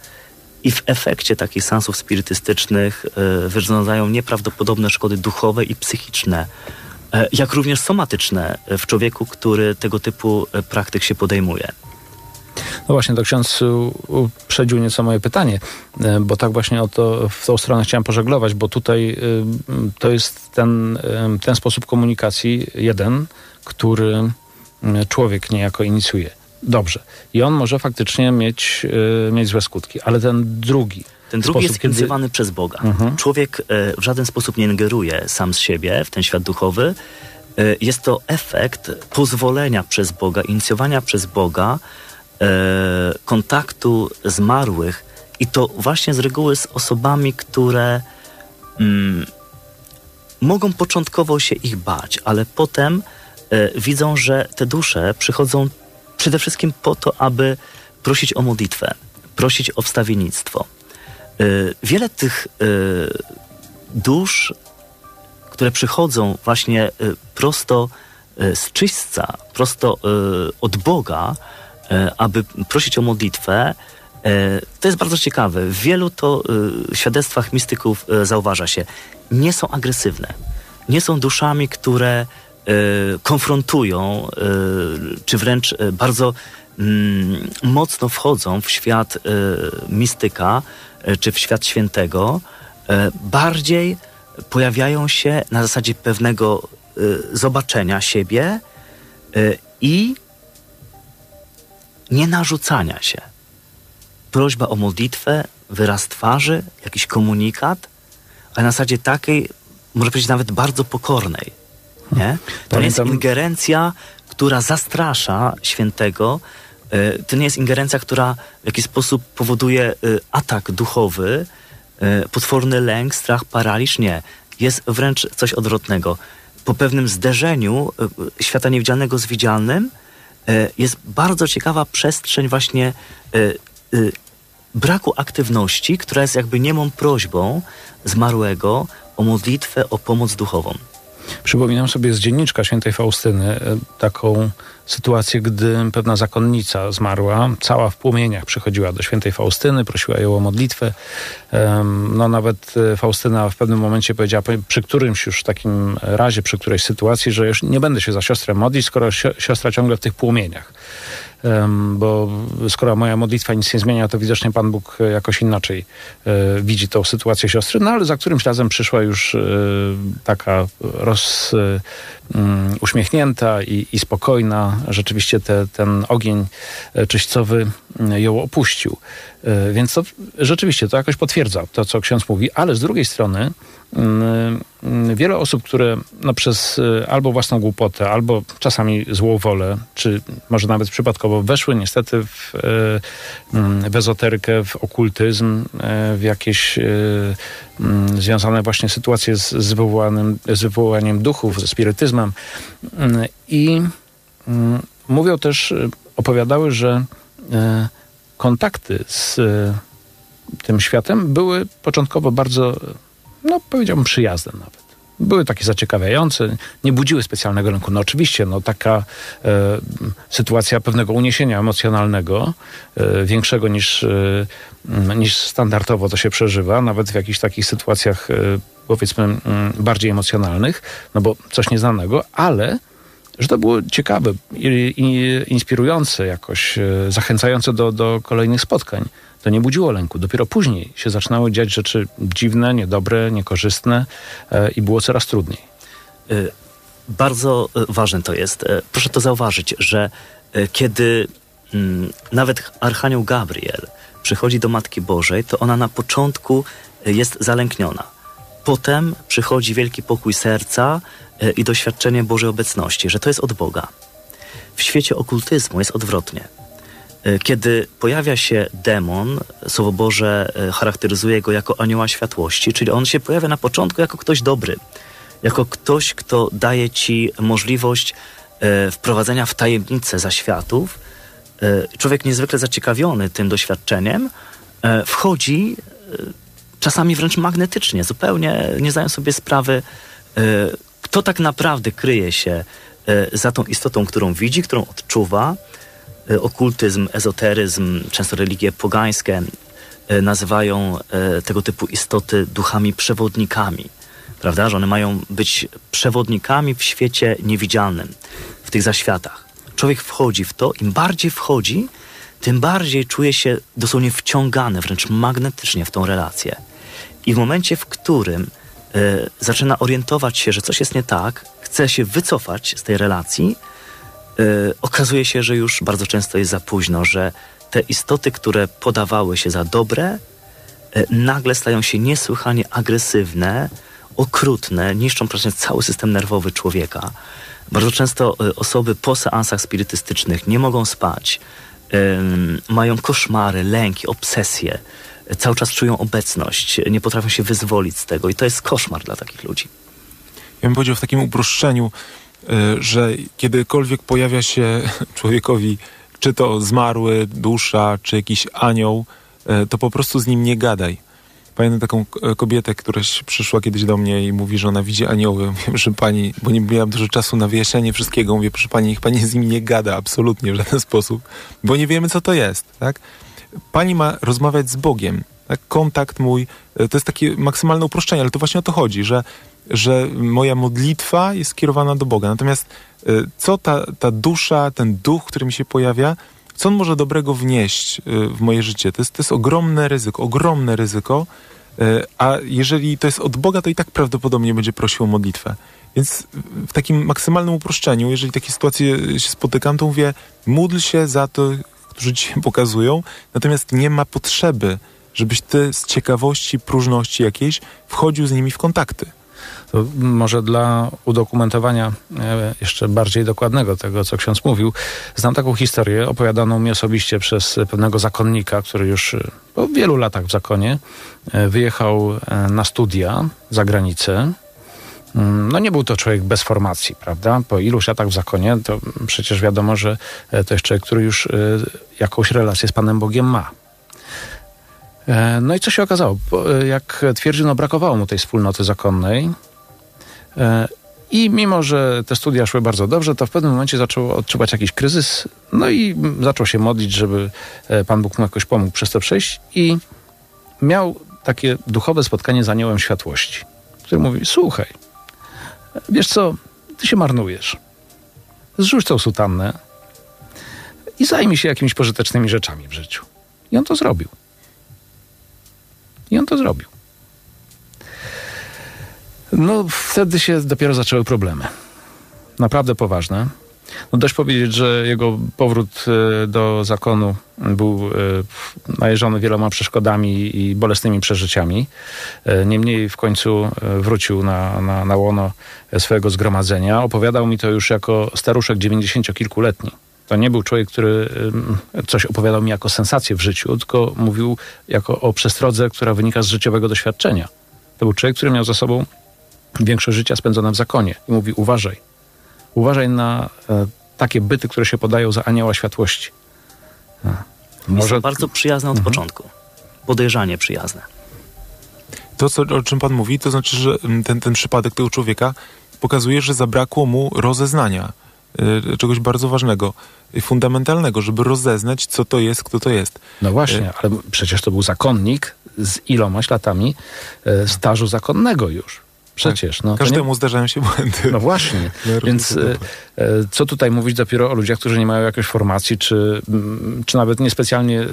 i w efekcie takich seansów spirytystycznych y, wyrządzają nieprawdopodobne szkody duchowe i psychiczne, y, jak również somatyczne w człowieku, który tego typu praktyk się podejmuje. No właśnie, to ksiądz uprzedził nieco moje pytanie, bo tak właśnie o to, w tą stronę chciałem pożeglować, bo tutaj to jest ten, ten sposób komunikacji jeden, który człowiek niejako inicjuje. Dobrze. I on może faktycznie mieć, mieć złe skutki, ale ten drugi. Ten drugi sposób, jest inicjowany kiedy... przez Boga. Mhm. Człowiek w żaden sposób nie ingeruje sam z siebie w ten świat duchowy. Jest to efekt pozwolenia przez Boga, inicjowania przez Boga kontaktu zmarłych i to właśnie z reguły z osobami, które mm, mogą początkowo się ich bać, ale potem widzą, że te dusze przychodzą przede wszystkim po to, aby prosić o modlitwę, prosić o wstawiennictwo. Y, wiele tych dusz, które przychodzą właśnie prosto z czyśćca, prosto od Boga, aby prosić o modlitwę, to jest bardzo ciekawe. W wielu to świadectwach mistyków zauważa się, nie są agresywne. Nie są duszami, które konfrontują, czy wręcz bardzo mm, mocno wchodzą w świat mistyka, czy w świat świętego, bardziej pojawiają się na zasadzie pewnego zobaczenia siebie i nie narzucania się. Prośba o modlitwę, wyraz twarzy, jakiś komunikat, ale na zasadzie takiej, może powiedzieć nawet bardzo pokornej nie? To nie jest ingerencja, która zastrasza świętego. E, to nie jest ingerencja, która w jakiś sposób powoduje e, atak duchowy, e, potworny lęk, strach, paraliż. Nie. Jest wręcz coś odwrotnego. Po pewnym zderzeniu świata niewidzialnego z widzialnym jest bardzo ciekawa przestrzeń właśnie braku aktywności, która jest jakby niemą prośbą zmarłego o modlitwę, o pomoc duchową. Przypominam sobie z dzienniczka świętej Faustyny e, taką sytuację, gdy pewna zakonnica zmarła, cała w płomieniach przychodziła do świętej Faustyny, prosiła ją o modlitwę. No nawet e, Faustyna w pewnym momencie powiedziała, przy którymś już takim razie, przy którejś sytuacji, że już nie będę się za siostrę modlić, skoro siostra ciągle w tych płomieniach bo skoro moja modlitwa nic nie zmienia, to widocznie Pan Bóg jakoś inaczej e, widzi tą sytuację siostry. No ale za którymś razem przyszła już e, taka roz, mm, uśmiechnięta i, i spokojna. Rzeczywiście te, ten ogień e, czyścowy ją opuścił. Więc to rzeczywiście to jakoś potwierdza to, co ksiądz mówi, ale z drugiej strony Mm, mm, wiele osób, które no, przez y, albo własną głupotę, albo czasami złą wolę, czy może nawet przypadkowo weszły niestety w, y, mm, w ezoterykę, w okultyzm, y, w jakieś związane właśnie sytuacje z, z, wywołanym, z wywołaniem duchów, ze spirytyzmem. I mówią też, opowiadały, że kontakty z tym światem były początkowo bardzo no powiedziałbym przyjazne nawet. Były takie zaciekawiające, nie budziły specjalnego lęku. No oczywiście, no taka e, sytuacja pewnego uniesienia emocjonalnego, e, większego niż, e, niż standardowo to się przeżywa, nawet w jakichś takich sytuacjach, e, powiedzmy, bardziej emocjonalnych, no bo coś nieznanego, ale że to było ciekawe i, i inspirujące jakoś, e, zachęcające do, do kolejnych spotkań to nie budziło lęku. Dopiero później się zaczynały dziać rzeczy dziwne, niedobre, niekorzystne e, i było coraz trudniej. E, bardzo e, ważne to jest. Proszę to zauważyć, że kiedy mm, nawet Archanioł Gabriel przychodzi do Matki Bożej, to ona na początku jest zalękniona. Potem przychodzi wielki pokój serca i doświadczenie Bożej obecności, że to jest od Boga. W świecie okultyzmu jest odwrotnie Kiedy pojawia się demon, Słowo Boże e, charakteryzuje go jako anioła światłości, czyli on się pojawia na początku jako ktoś dobry, jako ktoś, kto daje ci możliwość e, wprowadzenia w tajemnicę zaświatów. E, Człowiek niezwykle zaciekawiony tym doświadczeniem e, wchodzi e, czasami wręcz magnetycznie, zupełnie nie zdają sobie sprawy, e, kto tak naprawdę kryje się e, za tą istotą, którą widzi, którą odczuwa. E, Okultyzm, ezoteryzm, często religie pogańskie e, nazywają e, tego typu istoty duchami przewodnikami. Prawda? Że one mają być przewodnikami w świecie niewidzialnym, w tych zaświatach. Człowiek wchodzi w to, im bardziej wchodzi, tym bardziej czuje się dosłownie wciągany, wręcz magnetycznie w tą relację. I w momencie, w którym zaczyna orientować się, że coś jest nie tak, chce się wycofać z tej relacji, okazuje się, że już bardzo często jest za późno, że te istoty, które podawały się za dobre, e, nagle stają się niesłychanie agresywne, okrutne, niszczą praktycznie cały system nerwowy człowieka. Bardzo często e, osoby po seansach spirytystycznych nie mogą spać, mają koszmary, lęki, obsesje, cały czas czują obecność, nie potrafią się wyzwolić z tego i to jest koszmar dla takich ludzi. Ja bym powiedział w takim uproszczeniu, y, że kiedykolwiek pojawia się <laughs> człowiekowi, czy to zmarły, dusza, czy jakiś anioł, y, to po prostu z nim nie gadaj. Pamiętam taką k- kobietę, która przyszła kiedyś do mnie i mówi, że ona widzi anioły. Mówię, proszę pani, bo nie miałam dużo czasu na wyjaśnienie wszystkiego. Mówię, proszę pani, niech pani z nim nie gada absolutnie w żaden <laughs> sposób, bo nie wiemy, co to jest, tak? Pani ma rozmawiać z Bogiem. Tak? Kontakt mój, y, to jest takie maksymalne uproszczenie, ale to właśnie o to chodzi, że że moja modlitwa jest skierowana do Boga. Natomiast y, co ta, ta dusza, ten duch, który mi się pojawia, co on może dobrego wnieść y, w moje życie? To jest, to jest ogromne ryzyko, ogromne ryzyko, y, a jeżeli to jest od Boga, to i tak prawdopodobnie będzie prosił o modlitwę. Więc w takim maksymalnym uproszczeniu, jeżeli takie sytuacje się spotykam, to mówię, módl się za to, którzy ci się <laughs> pokazują, natomiast nie ma potrzeby, żebyś ty z ciekawości, próżności jakiejś wchodził z nimi w kontakty. To może dla udokumentowania e, jeszcze bardziej dokładnego tego, co ksiądz mówił, znam taką historię opowiadaną mi osobiście przez pewnego zakonnika, który już e, po wielu latach w zakonie e, wyjechał na studia za granicę. Mm, No nie był to człowiek bez formacji, prawda? Po iluś latach w zakonie, to przecież wiadomo, że to jest człowiek, który już jakąś relację z Panem Bogiem ma. No i co się okazało? Jak twierdził, no brakowało mu tej wspólnoty zakonnej. E, I mimo, że te studia szły bardzo dobrze, to w pewnym momencie zaczął odczuwać jakiś kryzys. No i zaczął się modlić, żeby e, Pan Bóg mu jakoś pomógł przez to przejść. I miał takie duchowe spotkanie z aniołem światłości, który mówi: Słuchaj, wiesz co, ty się marnujesz. Zrzuć tą sutannę i zajmij się jakimiś pożytecznymi rzeczami w życiu. I on to zrobił. I on to zrobił. No, wtedy się dopiero zaczęły problemy. Naprawdę poważne. No dość powiedzieć, że jego powrót e, do zakonu był e, najeżony wieloma przeszkodami i bolesnymi przeżyciami. E, Niemniej w końcu wrócił na, na, na łono swojego zgromadzenia. Opowiadał mi to już jako staruszek dziewięćdziesięciokilkuletni. To nie był człowiek, który coś opowiadał mi jako sensację w życiu, tylko mówił jako o przestrodze, która wynika z życiowego doświadczenia. To był człowiek, który miał za sobą większość życia spędzone w zakonie. I mówi, uważaj. Uważaj na e, takie byty, które się podają za anioła światłości. A, Może... Bardzo przyjazne od początku. Podejrzanie przyjazne. To, co, o czym pan mówi, to znaczy, że mm, ten, ten przypadek tego człowieka pokazuje, że zabrakło mu rozeznania. y, Czegoś bardzo ważnego, y, fundamentalnego, żeby rozeznać, co to jest, kto to jest. No właśnie, ale przecież to był zakonnik z ilomaś latami e, stażu zakonnego już. Przecież. No, to nie- Każdemu zdarzają się błędy. No właśnie, <laughs> więc e, e, co tutaj mówić dopiero o ludziach, którzy nie mają jakiejś formacji, czy, mm, czy nawet niespecjalnie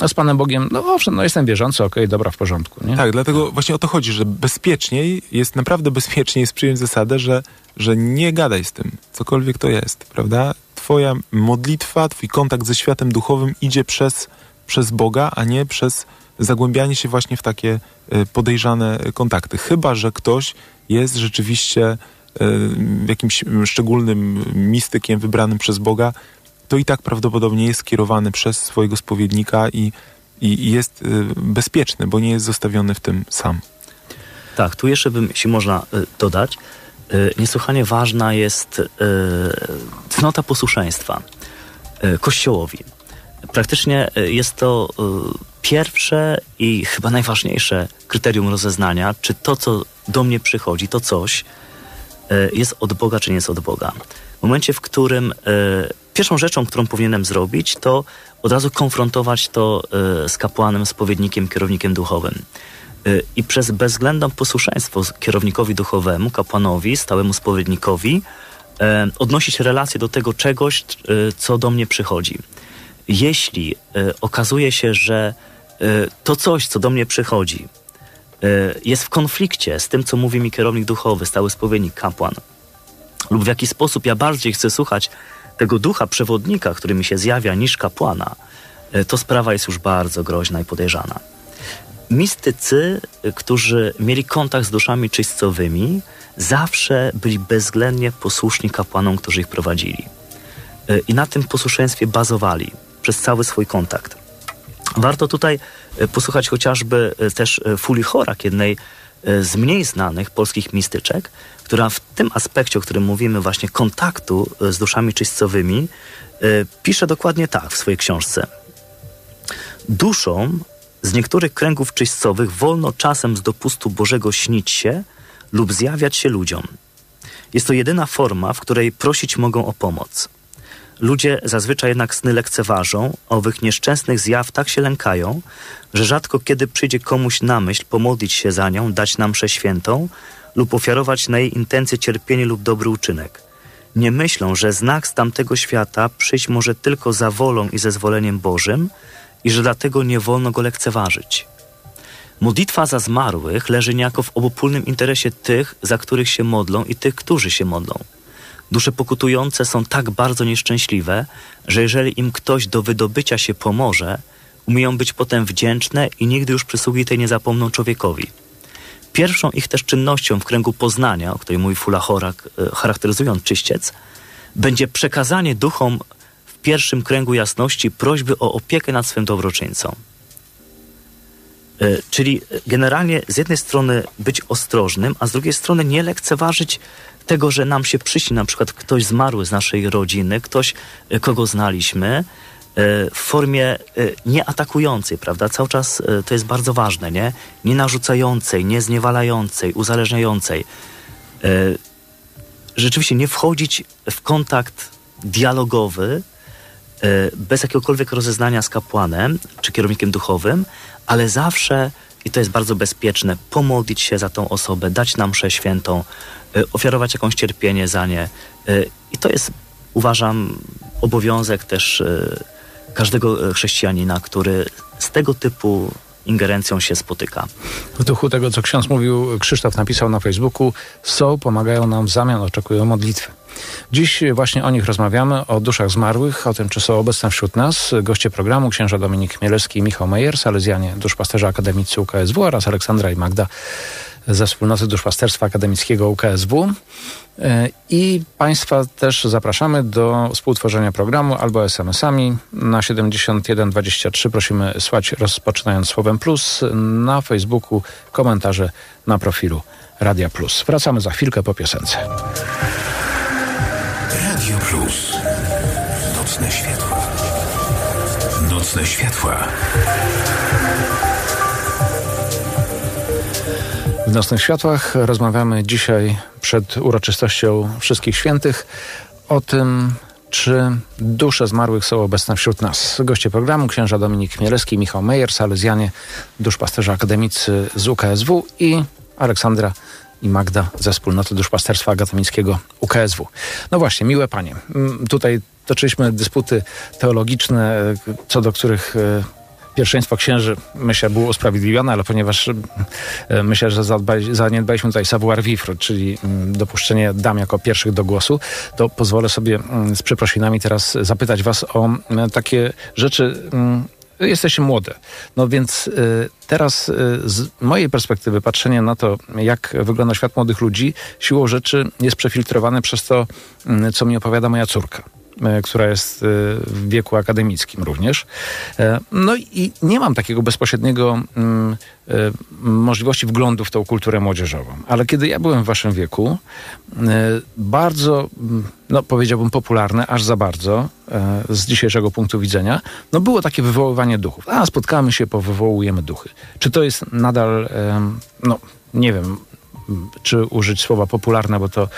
no, z Panem Bogiem, no owszem, no jestem wierzący, okej, dobra, w porządku, nie? Tak, dlatego właśnie o to chodzi, że bezpieczniej jest, naprawdę bezpieczniej jest przyjąć zasadę, że, że nie gadaj z tym, cokolwiek to jest, prawda? Twoja modlitwa, twój kontakt ze światem duchowym idzie przez, przez Boga, a nie przez zagłębianie się właśnie w takie e, podejrzane kontakty. Chyba, że ktoś jest rzeczywiście e, jakimś szczególnym mistykiem wybranym przez Boga, to i tak prawdopodobnie jest skierowany przez swojego spowiednika i, i, jest y, bezpieczny, bo nie jest zostawiony w tym sam. Tak, tu jeszcze bym, jeśli można dodać, niesłychanie ważna jest cnota posłuszeństwa Kościołowi. Praktycznie y, jest to y, pierwsze i chyba najważniejsze kryterium rozeznania, czy to, co do mnie przychodzi, to coś y, jest od Boga, czy nie jest od Boga. W momencie, w którym pierwszą rzeczą, którą powinienem zrobić, to od razu konfrontować to z kapłanem, spowiednikiem, kierownikiem duchowym. I przez bezwzględne posłuszeństwo kierownikowi duchowemu, kapłanowi, stałemu spowiednikowi, e, odnosić relację do tego czegoś, co do mnie przychodzi. Jeśli y, okazuje się, że y, to coś, co do mnie przychodzi, y, jest w konflikcie z tym, co mówi mi kierownik duchowy, stały spowiednik, kapłan, lub w jaki sposób ja bardziej chcę słuchać tego ducha przewodnika, który mi się zjawia, niż kapłana, to sprawa jest już bardzo groźna i podejrzana. Mistycy, którzy mieli kontakt z duszami czyścowymi, zawsze byli bezwzględnie posłuszni kapłanom, którzy ich prowadzili. I na tym posłuszeństwie bazowali przez cały swój kontakt. Warto tutaj y, posłuchać chociażby y, też y, Fuli Chorak, jednej z mniej znanych polskich mistyczek, która w tym aspekcie, o którym mówimy, właśnie kontaktu z duszami czyścowymi, y, pisze dokładnie tak w swojej książce. Duszom z niektórych kręgów czyścowych wolno czasem z dopustu Bożego śnić się lub zjawiać się ludziom. Jest to jedyna forma, w której prosić mogą o pomoc. Ludzie zazwyczaj jednak sny lekceważą, owych nieszczęsnych zjaw tak się lękają, że rzadko kiedy przyjdzie komuś na myśl pomodlić się za nią, dać nam mszę świętą lub ofiarować na jej intencje cierpienie lub dobry uczynek. Nie myślą, że znak z tamtego świata przyjść może tylko za wolą i zezwoleniem Bożym i że dlatego nie wolno go lekceważyć. Modlitwa za zmarłych leży niejako w obopólnym interesie tych, za których się modlą i tych, którzy się modlą. Dusze pokutujące są tak bardzo nieszczęśliwe, że jeżeli im ktoś do wydobycia się pomoże, umieją być potem wdzięczne i nigdy już przysługi tej nie zapomną człowiekowi. Pierwszą ich też czynnością w kręgu poznania, o której mówi Fula Chorak, e, charakteryzując czyściec, będzie przekazanie duchom w pierwszym kręgu jasności prośby o opiekę nad swym dobroczyńcą. E, Czyli generalnie z jednej strony być ostrożnym, a z drugiej strony nie lekceważyć tego, że nam się przyśni na przykład ktoś zmarły z naszej rodziny, ktoś, e, kogo znaliśmy, e, w formie e, nieatakującej, prawda? Cały czas to jest bardzo ważne, nie? Nie narzucającej, nie zniewalającej, uzależniającej. Rzeczywiście nie wchodzić w kontakt dialogowy, bez jakiegokolwiek rozeznania z kapłanem czy kierownikiem duchowym, ale zawsze, i to jest bardzo bezpieczne, pomodlić się za tą osobę, dać nam mszę świętą, ofiarować jakąś cierpienie za nie. E, I to jest, uważam, obowiązek też e, każdego chrześcijanina, który z tego typu ingerencją się spotyka. W duchu tego, co ksiądz mówił, Krzysztof napisał na Facebooku, są, pomagają nam w zamian, oczekują modlitwy. Dziś właśnie o nich rozmawiamy, o duszach zmarłych, o tym, czy są obecne wśród nas. Goście programu księża Dominik Chmielewski i Michał Mejer, salezjanie duszpasterze akademicy UKSW oraz Aleksandra i Magda ze wspólnoty duszpasterstwa akademickiego UKSW. E, I Państwa też zapraszamy do współtworzenia programu albo SMS-ami na 7123. Prosimy słać rozpoczynając słowem plus na Facebooku komentarze na profilu Radia Plus. Wracamy za chwilkę po piosence. Radio Plus. Nocne światła. Nocne światła. W Nocnych Światłach rozmawiamy dzisiaj przed uroczystością Wszystkich Świętych o tym, czy dusze zmarłych są obecne wśród nas. Goście programu księża Dominik Chmielewski, Michał Mejer, salezjanie, duszpasterze akademicy z UKSW i Aleksandra i Magda ze wspólnoty duszpasterstwa akademickiego UKSW. No właśnie, miłe panie, mm, tutaj toczyliśmy dysputy teologiczne, co do których e, pierwszeństwo księży, myślę, było usprawiedliwione, ale ponieważ e, myślę, że zaniedbaliśmy tutaj savoir vivre, czyli mm, dopuszczenie dam jako pierwszych do głosu, to pozwolę sobie mm, z przeprosinami teraz zapytać was o mm, takie rzeczy, mm, Jesteście młode. No więc y, teraz z mojej perspektywy patrzenie na to, jak wygląda świat młodych ludzi, siłą rzeczy jest przefiltrowane przez to, co mi opowiada moja córka. E, która jest e, w wieku akademickim również. E, No i nie mam takiego bezpośredniego mm, możliwości wglądu w tą kulturę młodzieżową. Ale kiedy ja byłem w waszym wieku, bardzo, mm, no powiedziałbym popularne, aż za bardzo, z dzisiejszego punktu widzenia, no było takie wywoływanie duchów. A, spotkamy się, powywołujemy duchy. Czy to jest nadal, no nie wiem, czy użyć słowa popularne, bo to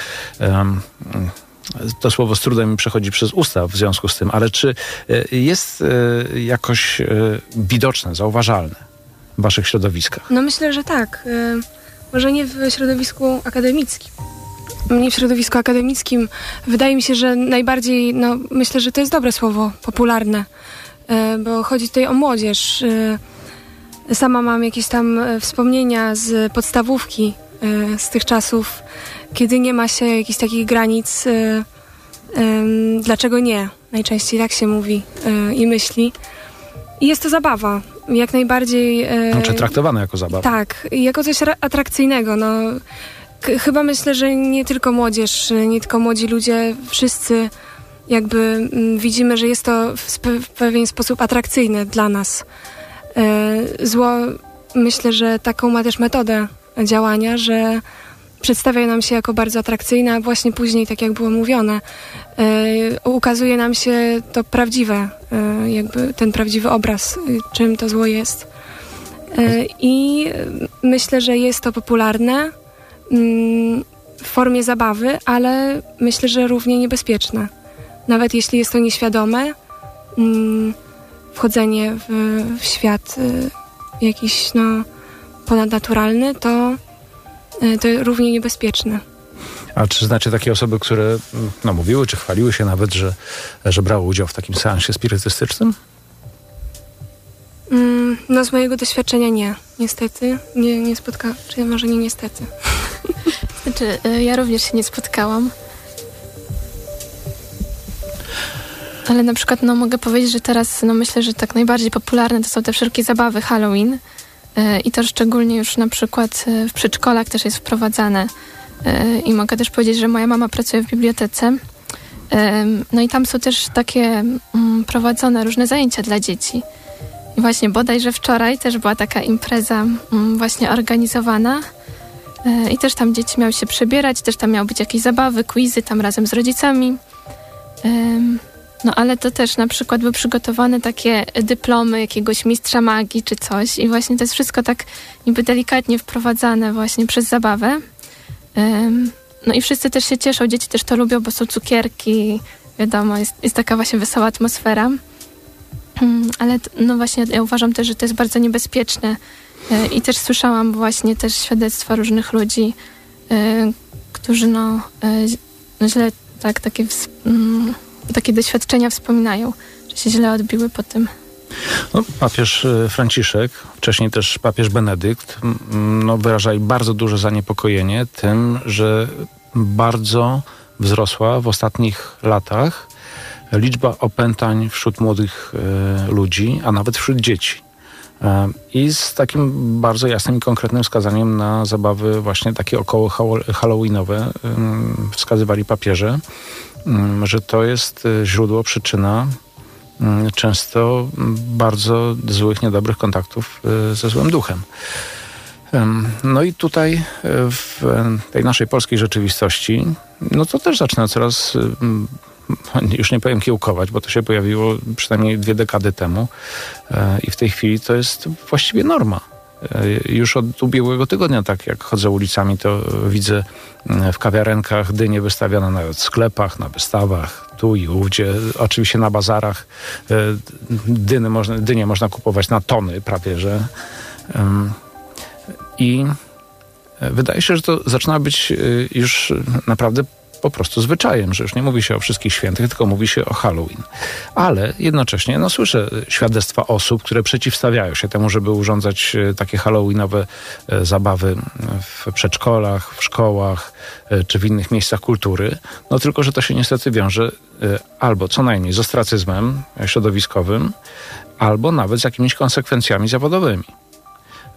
to słowo z trudem mi przechodzi przez usta w związku z tym, ale czy e, jest e, jakoś e, widoczne, zauważalne w waszych środowiskach? No myślę, że tak. Może nie w środowisku akademickim. Nie w środowisku akademickim. Wydaje mi się, że najbardziej, no myślę, że to jest dobre słowo, popularne, bo chodzi tutaj o młodzież. Sama mam jakieś tam wspomnienia z podstawówki, z tych czasów, kiedy nie ma się jakichś takich granic. y, ym, Dlaczego nie? Najczęściej tak się mówi y, i myśli. I jest to zabawa. Jak najbardziej. y, Znaczy traktowane jako zabawa. tak, jako coś ra- atrakcyjnego. No, chyba myślę, że nie tylko młodzież, y, nie tylko młodzi ludzie, wszyscy jakby mm, widzimy, że jest to w, w pewien sposób atrakcyjne dla nas. Y, Zło myślę, że taką ma też metodę działania, że przedstawia nam się jako bardzo atrakcyjne, a właśnie później, tak jak było mówione, y, ukazuje nam się to prawdziwe, y, jakby ten prawdziwy obraz, y, czym to zło jest. I myślę, że jest to popularne mm, w formie zabawy, ale myślę, że równie niebezpieczne. Nawet jeśli jest to nieświadome, mm, wchodzenie w, w świat jakiś no, ponadnaturalny, to, to równie niebezpieczne. A czy znacie takie osoby, które mm, no, mówiły czy chwaliły się nawet, że, że brały udział w takim seansie spirytystycznym? Mm, No z mojego doświadczenia nie, niestety. Nie, nie spotkałam, czy może nie niestety. <laughs> Znaczy, y, ja również się nie spotkałam. Ale na przykład, no mogę powiedzieć, że teraz, no myślę, że tak najbardziej popularne to są te wszelkie zabawy Halloween. Y, I to szczególnie już na przykład y, w przedszkolach też jest wprowadzane. Y, I mogę też powiedzieć, że moja mama pracuje w bibliotece. No i tam są też takie mm, prowadzone różne zajęcia dla dzieci. I właśnie bodajże wczoraj też była taka impreza mm, właśnie organizowana. E, I też tam dzieci miały się przebierać, też tam miały być jakieś zabawy, quizy tam razem z rodzicami. No ale to też na przykład były przygotowane takie dyplomy jakiegoś mistrza magii czy coś i właśnie to jest wszystko tak niby delikatnie wprowadzane właśnie przez zabawę. No i wszyscy też się cieszą, dzieci też to lubią, bo są cukierki, wiadomo, jest, jest taka właśnie wesoła atmosfera. Mm, Ale no właśnie ja uważam też, że to jest bardzo niebezpieczne E, I też słyszałam właśnie też świadectwa różnych ludzi, e, którzy no, e, no źle tak, takie, ws- takie doświadczenia wspominają, że się źle odbiły po tym. No, papież e, Franciszek, wcześniej też papież Benedykt, no, wyrażali bardzo duże zaniepokojenie tym, że bardzo wzrosła w ostatnich latach liczba opętań wśród młodych e, ludzi, a nawet wśród dzieci. E, I z takim bardzo jasnym i konkretnym wskazaniem na zabawy właśnie takie około hall- halloweenowe wskazywali papieże, że to jest e, źródło, przyczyna mm, często mm, bardzo złych, niedobrych kontaktów y, ze złym duchem. Em, No i tutaj y, w tej naszej polskiej rzeczywistości, no to też zaczyna coraz, y, mm, już nie powiem kiełkować, bo to się pojawiło przynajmniej dwie dekady temu i w tej chwili to jest właściwie norma. E, Już od ubiegłego tygodnia, tak jak chodzę ulicami, to widzę mm, w kawiarenkach dynie wystawione nawet w sklepach, na wystawach, tu i ówdzie, oczywiście na bazarach. E, Dyny można, dynie można kupować na tony prawie, że. I e, wydaje się, że to zaczyna być e, już naprawdę po prostu zwyczajem, że już nie mówi się o wszystkich świętych, tylko mówi się o Halloween. Ale jednocześnie no, słyszę świadectwa osób, które przeciwstawiają się temu, żeby urządzać e, takie halloweenowe e, zabawy w przedszkolach, w szkołach czy w innych miejscach kultury. No tylko, że to się niestety wiąże albo co najmniej z ostracyzmem środowiskowym, albo nawet z jakimiś konsekwencjami zawodowymi.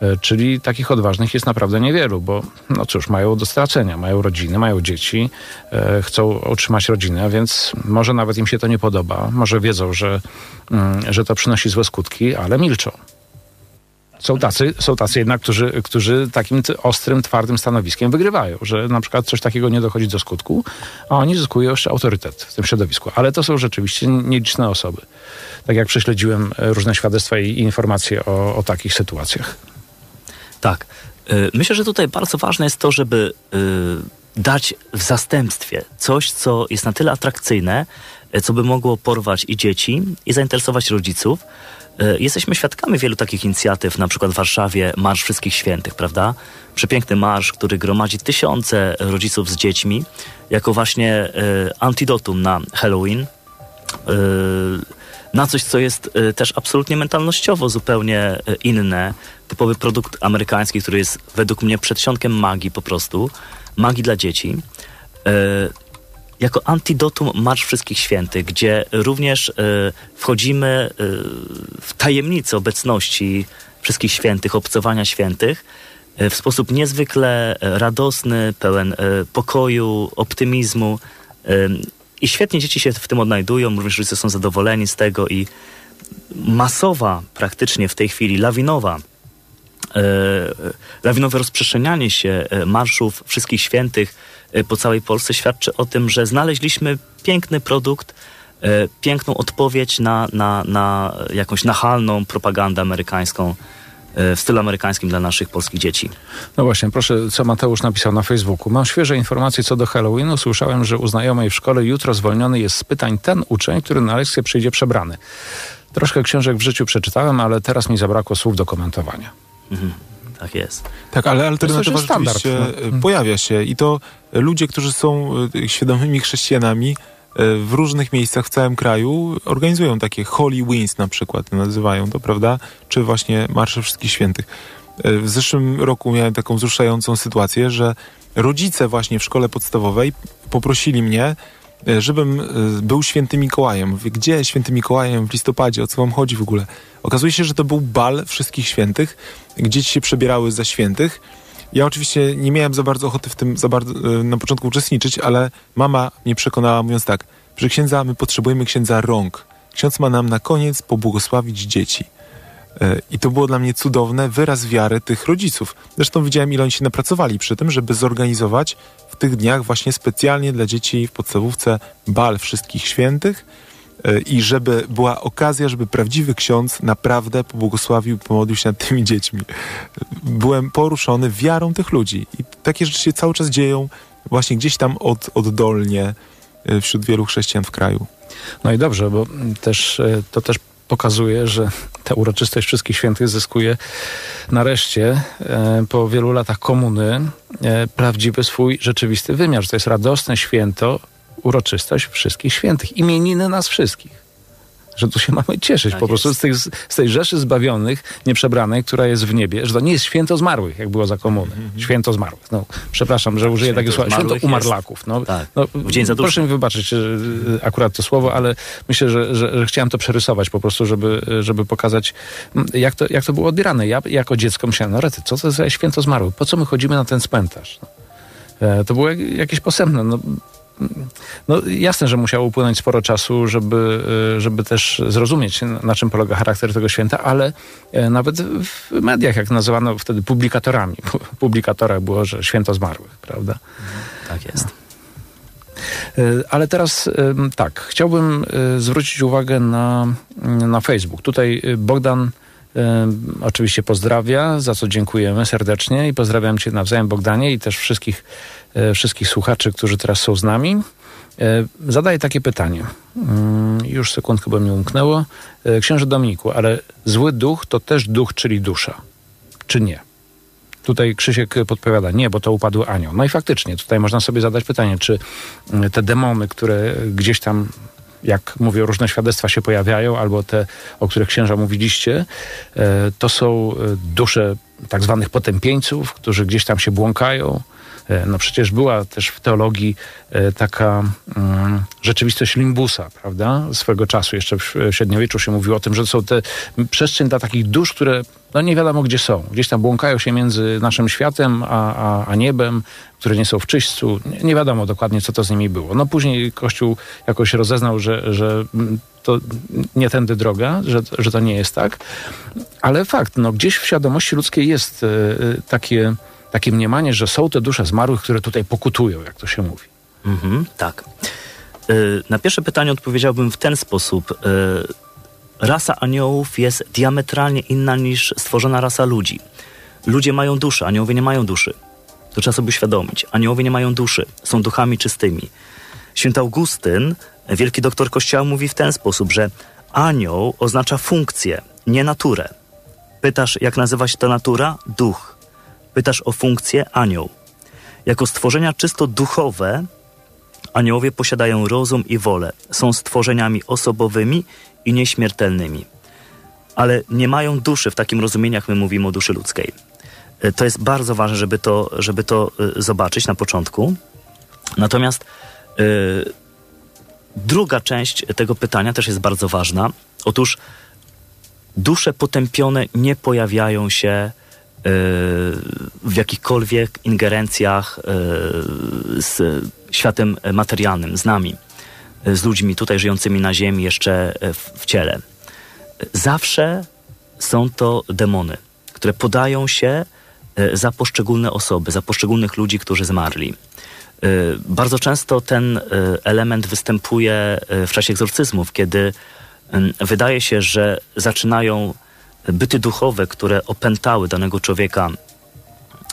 E, Czyli takich odważnych jest naprawdę niewielu, bo no cóż, mają do stracenia, mają rodziny, mają dzieci, e, chcą utrzymać rodzinę, więc może nawet im się to nie podoba, może wiedzą, że, mm, że to przynosi złe skutki, ale milczą. Są tacy, są tacy jednak, którzy, którzy takim ostrym, twardym stanowiskiem wygrywają, że na przykład coś takiego nie dochodzi do skutku, a oni zyskują jeszcze autorytet w tym środowisku. Ale to są rzeczywiście nieliczne osoby. Tak jak prześledziłem e, różne świadectwa i informacje o, o takich sytuacjach. Tak. Y, Myślę, że tutaj bardzo ważne jest to, żeby y, dać w zastępstwie coś, co jest na tyle atrakcyjne, y, co by mogło porwać i dzieci, i zainteresować rodziców. Jesteśmy świadkami wielu takich inicjatyw, na przykład w Warszawie Marsz Wszystkich Świętych, prawda? Przepiękny marsz, który gromadzi tysiące rodziców z dziećmi, jako właśnie antidotum na Halloween. Na coś, co jest y, też absolutnie mentalnościowo zupełnie y, inne. Typowy produkt amerykański, który jest według mnie przedsionkiem magii po prostu. Magii dla dzieci. Y, jako antidotum Marsz Wszystkich Świętych, gdzie również wchodzimy w tajemnicę obecności Wszystkich Świętych, obcowania świętych w sposób niezwykle radosny, pełen pokoju, optymizmu. I świetnie dzieci się w tym odnajdują, również rodzice są zadowoleni z tego i masowa praktycznie w tej chwili, lawinowa e, lawinowe rozprzestrzenianie się e, marszów wszystkich świętych e, po całej Polsce świadczy o tym, że znaleźliśmy piękny produkt, e, piękną odpowiedź na, na, na jakąś nachalną propagandę amerykańską w stylu amerykańskim dla naszych polskich dzieci. No właśnie, proszę, co Mateusz napisał na Facebooku. Mam świeże informacje co do Halloweenu. Słyszałem, że u znajomej w szkole jutro zwolniony jest z pytań ten uczeń, który na lekcję przyjdzie przebrany. Troszkę książek w życiu przeczytałem, ale teraz mi zabrakło słów do komentowania. Mhm. Tak jest. Tak, ale alternatywa jest standard, no. e, pojawia się i to ludzie, którzy są e, świadomymi chrześcijanami e, w różnych miejscach w całym kraju organizują takie Holy Wins na przykład nazywają to, prawda? Czy właśnie Marsze Wszystkich Świętych. E, W zeszłym roku miałem taką wzruszającą sytuację, że rodzice właśnie w szkole podstawowej poprosili mnie, e, żebym e, był świętym Mikołajem. Gdzie świętym Mikołajem w listopadzie? O co wam chodzi w ogóle? Okazuje się, że to był bal wszystkich świętych, dzieci się przebierały za świętych. Ja oczywiście nie miałem za bardzo ochoty w tym za bardzo, e, na początku uczestniczyć, ale mama mnie przekonała mówiąc tak, że księdza, my potrzebujemy księdza rąk. Ksiądz ma nam na koniec pobłogosławić dzieci. E, I to było dla mnie cudowne, wyraz wiary tych rodziców. Zresztą widziałem, ile oni się napracowali przy tym, żeby zorganizować w tych dniach właśnie specjalnie dla dzieci w podstawówce bal wszystkich świętych i żeby była okazja, żeby prawdziwy ksiądz naprawdę pobłogosławił, pomodlił się nad tymi dziećmi. Byłem poruszony wiarą tych ludzi i takie rzeczy się cały czas dzieją właśnie gdzieś tam od, oddolnie e, wśród wielu chrześcijan w kraju. No i dobrze, bo też, e, to też pokazuje, że ta uroczystość Wszystkich Świętych zyskuje nareszcie e, po wielu latach komuny prawdziwy swój rzeczywisty wymiar. To jest radosne święto, uroczystość Wszystkich Świętych, imieniny nas wszystkich. Że tu się mamy cieszyć Tak po prostu z, jest. tych, z tej rzeszy zbawionych, nieprzebranej, która jest w niebie, że to nie jest święto zmarłych, jak było za komuny. Święto zmarłych. No, przepraszam, że użyję takiego słowa. Święto umarlaków. No, Tak, no, proszę mi wybaczyć e, akurat to słowo, ale myślę, że, że, że chciałem to przerysować po prostu, żeby, żeby pokazać, jak to, jak to było odbierane. Ja jako dziecko myślałem, no rety, co to za święto zmarłych? Po co my chodzimy na ten cmentarz? No. E, To było jak- jakieś posępne. No, no jasne, że musiało upłynąć sporo czasu, żeby, e, żeby też zrozumieć, na czym polega charakter tego święta, ale e, nawet w mediach, jak nazywano wtedy publikatorami, pu- publikatorach było, że święto zmarłych, prawda? Tak jest. E, Ale teraz tak, chciałbym zwrócić uwagę na, na Facebook. Tutaj Bogdan oczywiście pozdrawia, za co dziękujemy serdecznie i pozdrawiam Cię nawzajem Bogdanie i też wszystkich, e, wszystkich słuchaczy, którzy teraz są z nami. E, Zadaję takie pytanie. Mm, Już sekundkę, bo mi umknęło. E, Księże Dominiku, ale zły duch to też duch, czyli dusza, czy nie? Tutaj Krzysiek podpowiada, nie, bo to upadły anioł. No i faktycznie, tutaj można sobie zadać pytanie, czy mm, te demony, które gdzieś tam, jak mówią, różne świadectwa się pojawiają, albo te, o których księża mówiliście, e, to są e, dusze tak zwanych potępieńców, którzy gdzieś tam się błąkają, no przecież była też w teologii e, taka mm, rzeczywistość limbusa, prawda? Swego czasu, jeszcze w średniowieczu się mówiło o tym, że są te przestrzeń dla takich dusz, które no nie wiadomo gdzie są. Gdzieś tam błąkają się między naszym światem a, a, a niebem, które nie są w czyśćcu. Nie, wiadomo dokładnie, co to z nimi było. No później Kościół jakoś rozeznał, że, że to nie tędy droga, że, że to nie jest tak. Ale fakt, no gdzieś w świadomości ludzkiej jest y, takie takie mniemanie, że są te dusze zmarłych, które tutaj pokutują, jak to się mówi. Mhm, tak. Y, na pierwsze pytanie odpowiedziałbym w ten sposób. Y, rasa aniołów jest diametralnie inna niż stworzona rasa ludzi. Ludzie mają duszę, aniołowie nie mają duszy. To trzeba sobie uświadomić. Aniołowie nie mają duszy, są duchami czystymi. Święty Augustyn, wielki doktor Kościoła, mówi w ten sposób, że anioł oznacza funkcję, nie naturę. Pytasz, jak nazywa się ta natura? Duch. Pytasz o funkcję anioł. Jako stworzenia czysto duchowe, aniołowie posiadają rozum i wolę. Są stworzeniami osobowymi i nieśmiertelnymi. Ale nie mają duszy w takim rozumieniu, jak my mówimy o duszy ludzkiej. E, to jest bardzo ważne, żeby to, żeby to e, zobaczyć na początku. Natomiast yy, druga część tego pytania też jest bardzo ważna. Otóż dusze potępione nie pojawiają się w jakichkolwiek ingerencjach e, z światem materialnym, z nami, z ludźmi tutaj żyjącymi na ziemi, jeszcze w ciele. Zawsze są to demony, które podają się e, za poszczególne osoby, za poszczególnych ludzi, którzy zmarli. E, bardzo często ten element występuje w czasie egzorcyzmów, kiedy wydaje się, że zaczynają byty duchowe, które opętały danego człowieka,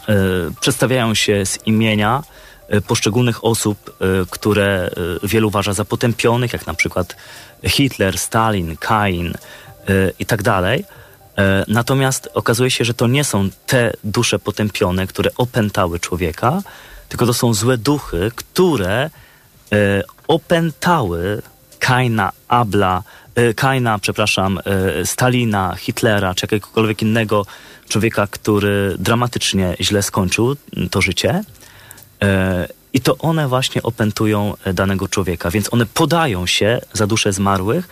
e, przedstawiają się z imienia e, poszczególnych osób, e, które wielu uważa za potępionych, jak na przykład Hitler, Stalin, Kain i tak dalej. Natomiast okazuje się, że to nie są te dusze potępione, które opętały człowieka, tylko to są złe duchy, które opętały Kaina, Abla, Kaina, przepraszam, e, Stalina, Hitlera czy jakiegokolwiek innego człowieka, który dramatycznie źle skończył to życie. E, I to one właśnie opętują danego człowieka, więc one podają się za dusze zmarłych,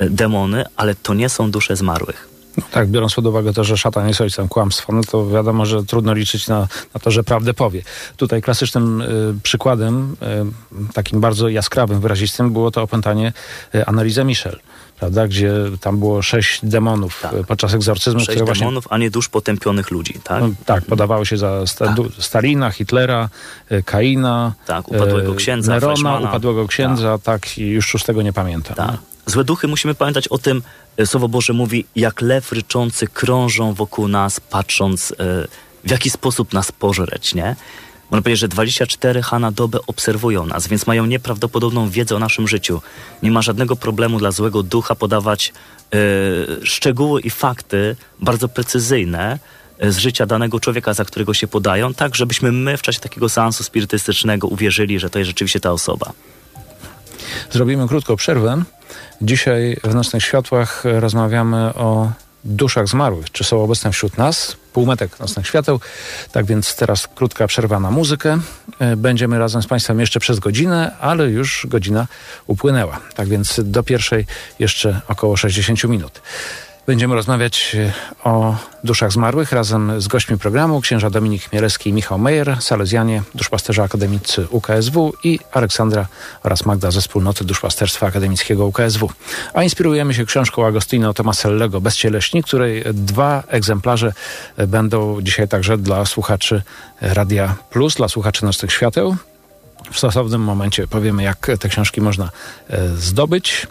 demony, ale to nie są dusze zmarłych. No tak, biorąc pod uwagę to, że szatan jest ojcem kłamstwa, no to wiadomo, że trudno liczyć na, na to, że prawdę powie. Tutaj klasycznym y, przykładem, y, takim bardzo jaskrawym, wyrazistym było to opętanie y, Michel prawda, gdzie tam było sześć demonów tak. podczas egzorcyzmu. Sześć demonów, właśnie, a nie dusz potępionych ludzi, tak? No, tak, podawało się za sta, tak. Stalina, Hitlera, Kaina, tak, upadłego księdza, Nerona, upadłego księdza, tak. tak, i już szóstego nie pamiętam. Tak. Złe duchy, musimy pamiętać o tym, e, Słowo Boże mówi, jak lew ryczący krążą wokół nas, patrząc e, w jaki sposób nas pożreć, nie? Można powiedzieć, że 24 H na dobę obserwują nas, więc mają nieprawdopodobną wiedzę o naszym życiu. Nie ma żadnego problemu dla złego ducha podawać y, szczegóły i fakty bardzo precyzyjne z życia danego człowieka, za którego się podają, tak żebyśmy my w czasie takiego seansu spirytystycznego uwierzyli, że to jest rzeczywiście ta osoba. Zrobimy krótką przerwę. Dzisiaj w Nocnych Światłach rozmawiamy o duszach zmarłych. Czy są obecne wśród nas? Półmetek Nocnych Świateł. Tak więc teraz krótka przerwa na muzykę. E, będziemy razem z Państwem jeszcze przez godzinę, ale już godzina upłynęła. Tak więc do pierwszej jeszcze około 60 minut. Będziemy rozmawiać e, o duszach zmarłych razem z gośćmi programu księża Dominik Chmielewski i Michał Mejer, salezjanie, duszpasterze akademicy UKSW i Aleksandra oraz Magda ze wspólnoty duszpasterstwa akademickiego UKSW. A inspirujemy się książką Agostino Tomasellego Bezcieleśni, której dwa egzemplarze e, będą dzisiaj także dla słuchaczy Radia Plus, dla słuchaczy Nocnych Świateł. W stosownym momencie powiemy, jak te książki można e, zdobyć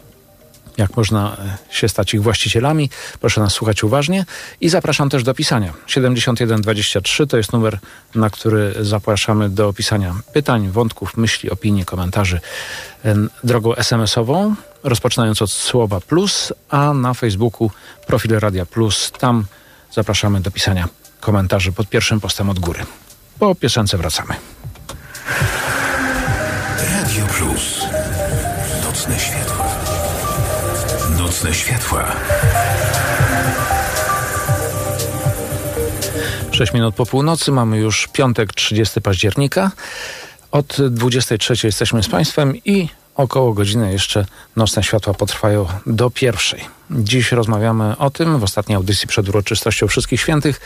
jak można e, się stać ich właścicielami. Proszę nas słuchać uważnie i zapraszam też do pisania. 7123 to jest numer, na który zapraszamy do pisania pytań, wątków, myśli, opinii, komentarzy e, drogą SMS-ową, rozpoczynając od słowa plus, a na Facebooku profil Radia Plus. Tam zapraszamy do pisania komentarzy pod pierwszym postem od góry. Po piosence wracamy. Radio Plus. Nocne światła. Nocne światła. 6 minut po północy, mamy już piątek 30 października. Od 23 jesteśmy z Państwem i około godziny jeszcze nocne światła potrwają do pierwszej. Dziś rozmawiamy o tym w ostatniej audycji przed uroczystością Wszystkich Świętych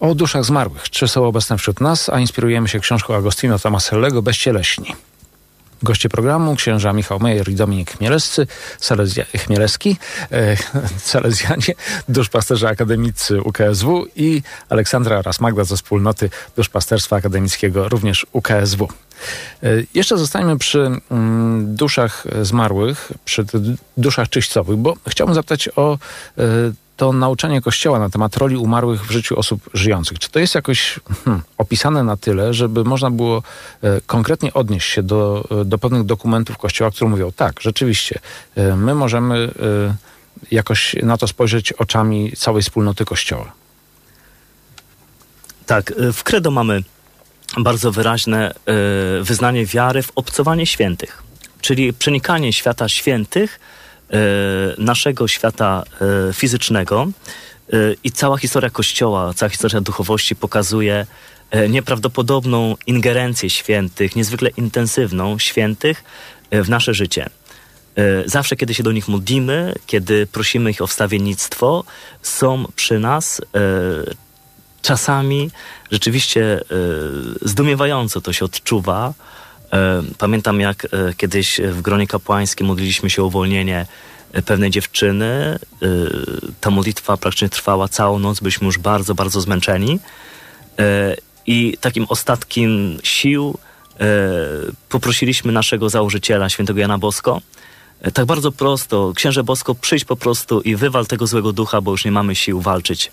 o duszach zmarłych. Czy są obecne wśród nas, a inspirujemy się książką Agostino Tomasellego Bezcieleśni. Goście programu księża Michał Mejer i Dominik Chmielewscy, Salezja, Chmielewski, e, <laughs> Salezjanie, duszpasterze akademicy UKSW i Aleksandra oraz Magda ze wspólnoty duszpasterstwa akademickiego również UKSW. E, jeszcze zostańmy przy mm, duszach zmarłych, przy duszach czyścowych, bo chciałbym zapytać o e, to nauczanie Kościoła na temat roli umarłych w życiu osób żyjących. Czy to jest jakoś hmm, opisane na tyle, żeby można było e, konkretnie odnieść się do, e, do pewnych dokumentów Kościoła, które mówią, tak, rzeczywiście, e, my możemy e, jakoś na to spojrzeć oczami całej wspólnoty Kościoła? Tak, y, w credo mamy bardzo wyraźne y, wyznanie wiary w obcowanie świętych, czyli przenikanie świata świętych naszego świata y, fizycznego y, i cała historia Kościoła, cała historia duchowości pokazuje nieprawdopodobną ingerencję świętych, niezwykle intensywną świętych w nasze życie. Zawsze, kiedy się do nich modlimy, kiedy prosimy ich o wstawiennictwo, są przy nas. Czasami rzeczywiście zdumiewająco to się odczuwa. Y, Pamiętam, jak y, kiedyś w gronie kapłańskim modliliśmy się o uwolnienie y, pewnej dziewczyny. Ta modlitwa praktycznie trwała całą noc, byliśmy już bardzo, bardzo zmęczeni. I takim ostatkiem sił poprosiliśmy naszego założyciela, świętego Jana Bosko, tak bardzo prosto, księże Bosko, przyjdź po prostu i wywal tego złego ducha, bo już nie mamy sił walczyć.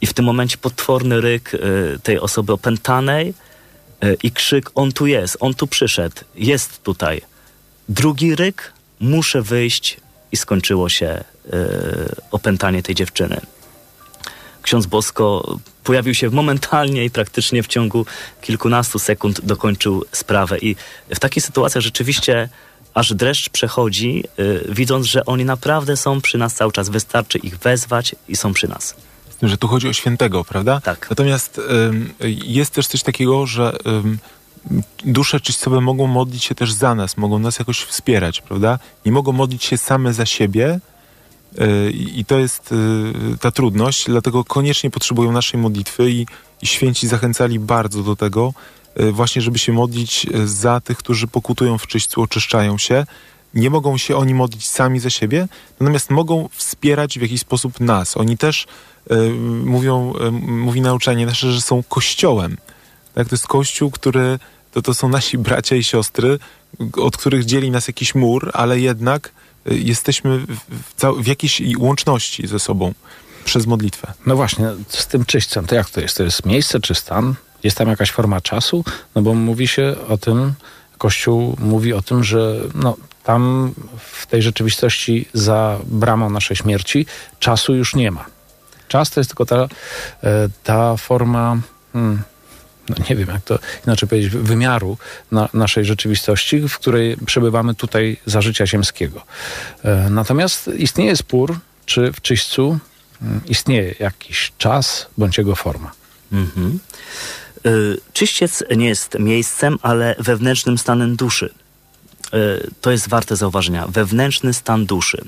I w tym momencie potworny ryk tej osoby opętanej i krzyk, on tu jest, on tu przyszedł, jest tutaj. Drugi ryk, muszę wyjść i skończyło się y, opętanie tej dziewczyny. Ksiądz Bosko pojawił się momentalnie i praktycznie w ciągu kilkunastu sekund dokończył sprawę. I w takiej sytuacji rzeczywiście aż dreszcz przechodzi, y, widząc, że oni naprawdę są przy nas cały czas. Wystarczy ich wezwać i są przy nas. Tym, że tu chodzi o świętego, prawda? Tak. Natomiast jest też coś takiego, że dusze czyścowe mogą modlić się też za nas, mogą nas jakoś wspierać, prawda? Nie mogą modlić się same za siebie yy, i to jest yy, ta trudność, dlatego koniecznie potrzebują naszej modlitwy i, i święci zachęcali bardzo do tego, yy, właśnie żeby się modlić za tych, którzy pokutują w czyśćcu, oczyszczają się. Nie mogą się oni modlić sami za siebie, natomiast mogą wspierać w jakiś sposób nas. Oni też mówią, y, mówi nauczanie nasze, że są kościołem. Tak, to jest kościół, który to, to są nasi bracia i siostry, od których dzieli nas jakiś mur, ale jednak y, jesteśmy w, w jakiejś łączności ze sobą przez modlitwę. No właśnie, z tym czyśćcem, to jak to jest? To jest miejsce czy stan? Jest tam jakaś forma czasu? No bo mówi się o tym, Kościół mówi o tym, że no, tam w tej rzeczywistości za bramą naszej śmierci czasu już nie ma. Czas to jest tylko ta, e, ta forma, hmm, no nie wiem jak to inaczej powiedzieć, wymiaru na, naszej rzeczywistości, w której przebywamy tutaj za życia ziemskiego. E, Natomiast istnieje spór, czy w czyśćcu mm, istnieje jakiś czas bądź jego forma. Mhm. Y, Czyściec nie jest miejscem, ale wewnętrznym stanem duszy. To jest warte zauważenia. Wewnętrzny stan duszy.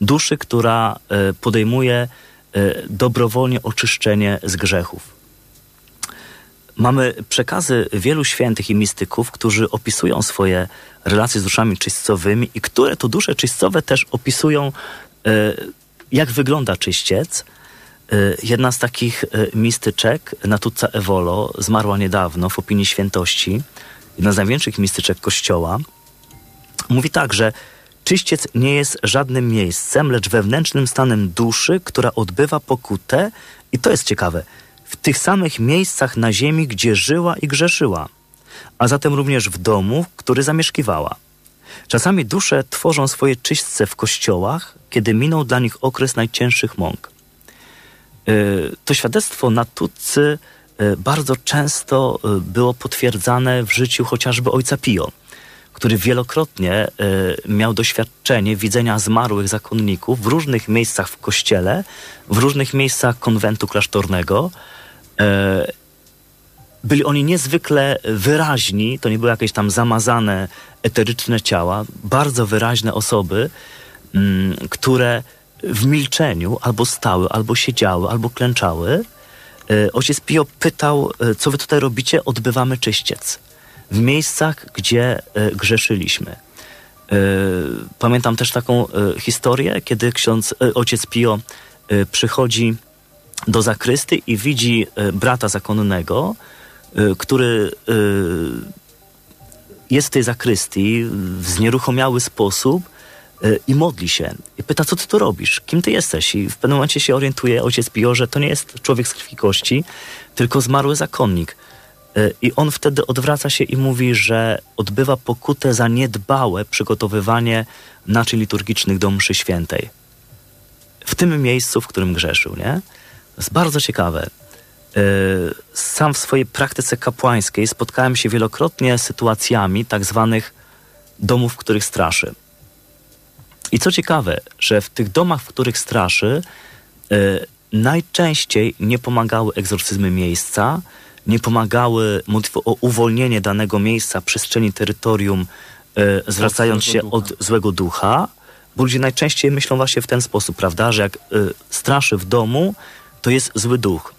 Duszy, która podejmuje dobrowolnie oczyszczenie z grzechów. Mamy przekazy wielu świętych i mistyków, którzy opisują swoje relacje z duszami czyścowymi i które to dusze czyścowe też opisują, y, jak wygląda czyściec. Y, Jedna z takich y, mistyczek, Natuzza Evolo, zmarła niedawno w opinii świętości. Jedna z największych mistyczek Kościoła. Mówi tak, że czyściec nie jest żadnym miejscem, lecz wewnętrznym stanem duszy, która odbywa pokutę i to jest ciekawe, w tych samych miejscach na ziemi, gdzie żyła i grzeszyła, a zatem również w domu, który zamieszkiwała. Czasami dusze tworzą swoje czyśćce w kościołach, kiedy minął dla nich okres najcięższych mąk. Y, To świadectwo Natuzzy y, bardzo często y, było potwierdzane w życiu chociażby ojca Pio, który wielokrotnie y, miał doświadczenie widzenia zmarłych zakonników w różnych miejscach w kościele, w różnych miejscach konwentu klasztornego. E, byli oni niezwykle wyraźni, to nie były jakieś tam zamazane, eteryczne ciała, bardzo wyraźne osoby, mm, które w milczeniu albo stały, albo siedziały, albo klęczały. E, ojciec Pio pytał, co wy tutaj robicie? Odbywamy czyściec. W miejscach, gdzie e, grzeszyliśmy. E, Pamiętam też taką e, historię, kiedy ksiądz, ojciec Pio przychodzi do zakrysty i widzi brata zakonnego, który jest w tej zakrystii w znieruchomiały sposób i modli się. I pyta, co ty tu robisz? Kim ty jesteś? I w pewnym momencie się orientuje ojciec Pio, że to nie jest człowiek z krwi kości, tylko zmarły zakonnik. E, I on wtedy odwraca się i mówi, że odbywa pokutę za niedbałe przygotowywanie naczyń liturgicznych do mszy świętej. W tym miejscu, w którym grzeszył, nie? To jest bardzo ciekawe. E, Sam w swojej praktyce kapłańskiej spotkałem się wielokrotnie z sytuacjami tak zwanych domów, w których straszy. I co ciekawe, że w tych domach, w których straszy, e, najczęściej nie pomagały egzorcyzmy miejsca, nie pomagały modlitwy o uwolnienie danego miejsca, przestrzeni, terytorium, e, zwracając się ducha. od złego ducha, bo ludzie najczęściej myślą właśnie w ten sposób, prawda, że jak e, straszy w domu, to jest zły duch.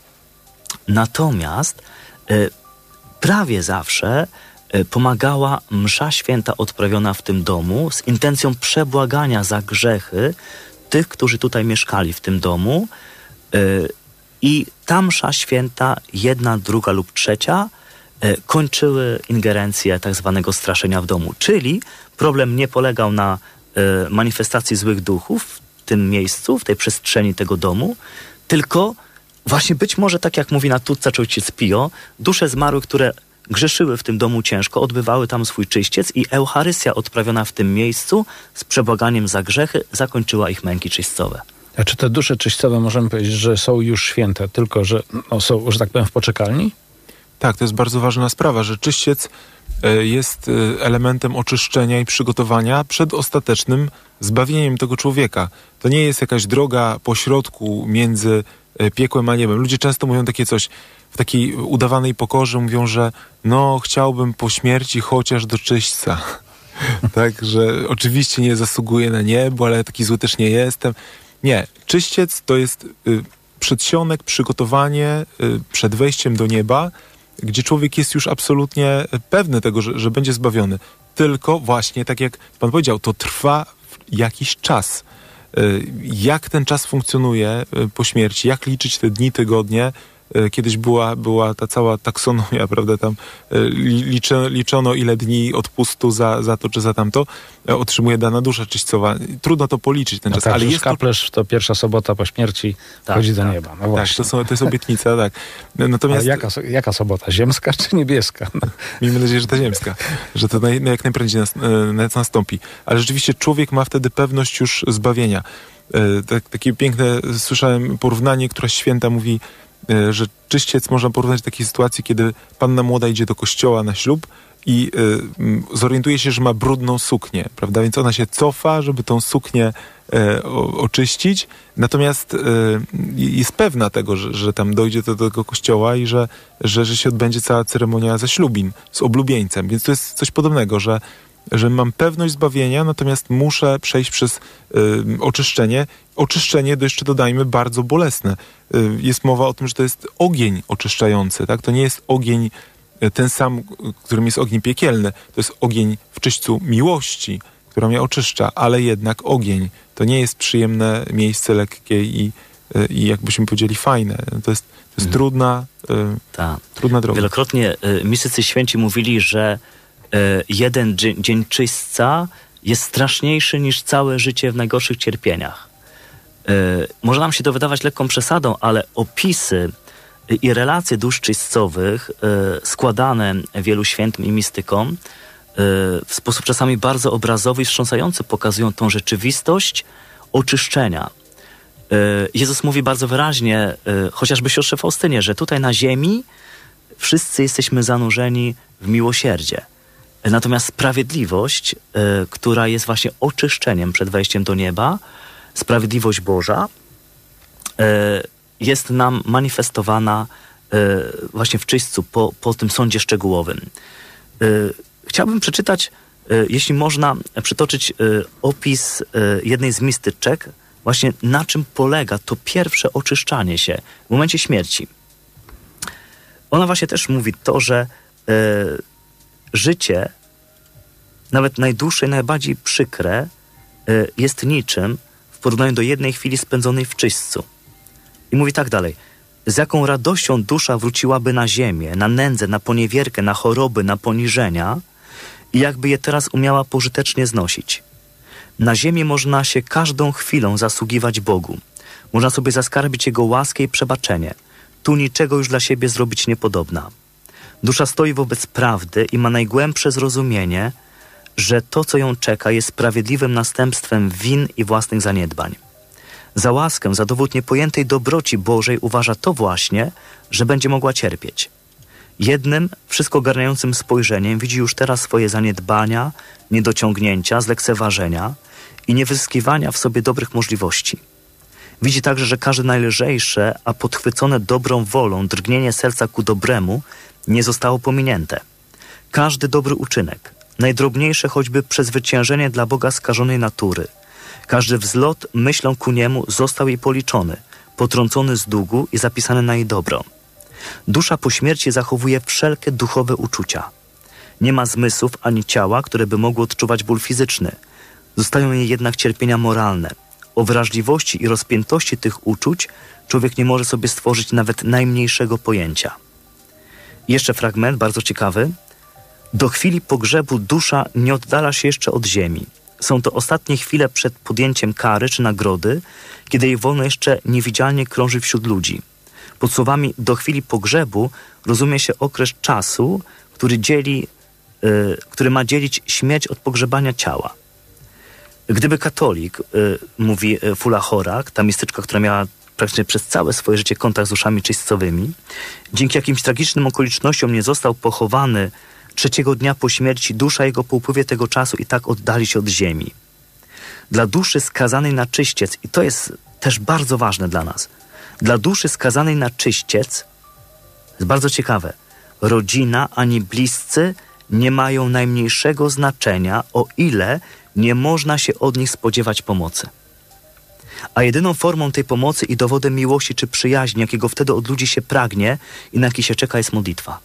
Natomiast e, prawie zawsze e, pomagała msza święta odprawiona w tym domu z intencją przebłagania za grzechy tych, którzy tutaj mieszkali w tym domu. I ta msza święta, jedna, druga lub trzecia, e, kończyły ingerencję tak zwanego straszenia w domu. Czyli problem nie polegał na e, manifestacji złych duchów w tym miejscu, w tej przestrzeni tego domu, tylko właśnie być może tak jak mówi na Tutca czy ojciec Pio, dusze zmarłych, które grzeszyły w tym domu ciężko, odbywały tam swój czyściec i Eucharystia odprawiona w tym miejscu z przebłaganiem za grzechy zakończyła ich męki czyścowe. A czy te dusze czyścowe możemy powiedzieć, że są już święte, tylko że no, są, że tak powiem, w poczekalni? Tak, to jest bardzo ważna sprawa, że czyściec e, jest e, elementem oczyszczenia i przygotowania przed ostatecznym zbawieniem tego człowieka. To nie jest jakaś droga pośrodku między e, piekłem a niebem. Ludzie często mówią takie coś w takiej udawanej pokorze, mówią, że no chciałbym po śmierci chociaż do czyśćca. <laughs> tak, że oczywiście nie zasługuję na niebo, ale taki zły też nie jestem. Nie, czyściec to jest y, przedsionek, przygotowanie y, przed wejściem do nieba, gdzie człowiek jest już absolutnie pewny tego, że, że będzie zbawiony. Tylko właśnie, tak jak pan powiedział, to trwa jakiś czas. Y, Jak ten czas funkcjonuje y, po śmierci, jak liczyć te dni, tygodnie. Y, Kiedyś była, była ta cała taksonomia, <laughs> prawda, tam li- liczy, liczono ile dni odpustu za, za to czy za tamto y, otrzymuje dana dusza czyścowa. Trudno to policzyć ten No czas, tak, ale jest to kaplerz to pierwsza sobota po śmierci Tak, chodzi do tak. nieba. No tak, to, są, to jest obietnica, tak. Natomiast jaka, jaka sobota? Ziemska czy niebieska? No. <laughs> Miejmy nadzieję, że ta ziemska, że to naj, jak najprędzej nas, e, nas nastąpi. Ale rzeczywiście człowiek ma wtedy pewność już zbawienia. E, Tak, takie piękne, słyszałem porównanie, która święta mówi, e, że czyściec można porównać do takiej sytuacji, kiedy panna młoda idzie do kościoła na ślub i e, m, zorientuje się, że ma brudną suknię, prawda? Więc ona się cofa, żeby tą suknię e, o, oczyścić, natomiast e, jest pewna tego, że, że tam dojdzie do tego kościoła i że, że, że się odbędzie cała ceremonia zaślubin z oblubieńcem. Więc to jest coś podobnego, że, że mam pewność zbawienia, natomiast muszę przejść przez y, oczyszczenie. Oczyszczenie, to jeszcze dodajmy, bardzo bolesne. Y, jest mowa o tym, że to jest ogień oczyszczający, tak? To nie jest ogień y, ten sam, y, którym jest ogień piekielny. To jest ogień w czyśćcu miłości, która mnie oczyszcza, ale jednak ogień. To nie jest przyjemne miejsce lekkie i, y, i jakbyśmy powiedzieli fajne. To jest, to jest trudna, y, Tak. trudna droga. Wielokrotnie y, mistycy święci mówili, że jeden dzie- dzień czyśćca jest straszniejszy niż całe życie w najgorszych cierpieniach. Y, Może nam się to wydawać lekką przesadą, ale opisy i relacje dusz czyśćcowych y, składane wielu świętym i mistykom w sposób czasami bardzo obrazowy i wstrząsający pokazują tą rzeczywistość oczyszczenia. Jezus mówi bardzo wyraźnie, chociażby siostrze Faustynie, że tutaj na ziemi wszyscy jesteśmy zanurzeni w miłosierdzie. Natomiast sprawiedliwość, y, która jest właśnie oczyszczeniem przed wejściem do nieba, sprawiedliwość Boża, y, jest nam manifestowana właśnie w czyśćcu po, po tym sądzie szczegółowym. Chciałbym przeczytać, jeśli można, przytoczyć opis jednej z mistyczek, właśnie na czym polega to pierwsze oczyszczanie się w momencie śmierci. Ona właśnie też mówi to, że życie, nawet najdłuższe i najbardziej przykre, jest niczym w porównaniu do jednej chwili spędzonej w czyśćcu. I mówi tak dalej. Z jaką radością dusza wróciłaby na ziemię, na nędzę, na poniewierkę, na choroby, na poniżenia i jakby je teraz umiała pożytecznie znosić. Na ziemi można się każdą chwilą zasługiwać Bogu. Można sobie zaskarbić Jego łaskę i przebaczenie. Tu niczego już dla siebie zrobić niepodobna. Dusza stoi wobec prawdy i ma najgłębsze zrozumienie, że to, co ją czeka, jest sprawiedliwym następstwem win i własnych zaniedbań. Za łaskę, za dowód niepojętej dobroci Bożej uważa to właśnie, że będzie mogła cierpieć. Jednym, wszystko ogarniającym spojrzeniem widzi już teraz swoje zaniedbania, niedociągnięcia, zlekceważenia i niewyskiwania w sobie dobrych możliwości. Widzi także, że każde najlżejsze, a podchwycone dobrą wolą drgnienie serca ku dobremu nie zostało pominięte. Każdy dobry uczynek, najdrobniejsze choćby przezwyciężenie dla Boga skażonej natury – każdy wzlot myślą ku niemu został jej policzony, potrącony z długu i zapisany na jej dobro. Dusza po śmierci zachowuje wszelkie duchowe uczucia. Nie ma zmysłów ani ciała, które by mogły odczuwać ból fizyczny. Zostają jej jednak cierpienia moralne. O wrażliwości i rozpiętości tych uczuć człowiek nie może sobie stworzyć nawet najmniejszego pojęcia. Jeszcze fragment, bardzo ciekawy. Do chwili pogrzebu dusza nie oddala się jeszcze od ziemi są to ostatnie chwile przed podjęciem kary czy nagrody, kiedy jej wolno jeszcze niewidzialnie krąży wśród ludzi. Pod słowami do chwili pogrzebu rozumie się okres czasu, który, dzieli, y, który ma dzielić śmierć od pogrzebania ciała. Gdyby katolik, y, mówi e, Fula Chorak, ta mistyczka, która miała praktycznie przez całe swoje życie kontakt z uszami czyśćcowymi, dzięki jakimś tragicznym okolicznościom nie został pochowany trzeciego dnia po śmierci dusza jego po upływie tego czasu i tak oddali się od ziemi. Dla duszy skazanej na czyściec, i to jest też bardzo ważne dla nas, dla duszy skazanej na czyściec, jest bardzo ciekawe, rodzina ani bliscy nie mają najmniejszego znaczenia, o ile nie można się od nich spodziewać pomocy. A jedyną formą tej pomocy i dowodem miłości czy przyjaźni, jakiego wtedy od ludzi się pragnie i na jaki się czeka, jest modlitwa.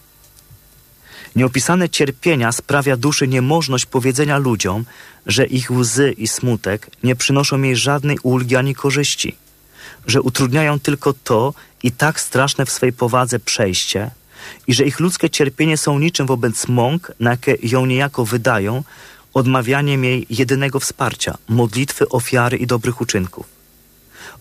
Nieopisane cierpienia sprawia duszy niemożność powiedzenia ludziom, że ich łzy i smutek nie przynoszą jej żadnej ulgi ani korzyści, że utrudniają tylko to i tak straszne w swej powadze przejście i że ich ludzkie cierpienie są niczym wobec mąk, na jakie ją niejako wydają, odmawianiem jej jedynego wsparcia, modlitwy, ofiary i dobrych uczynków.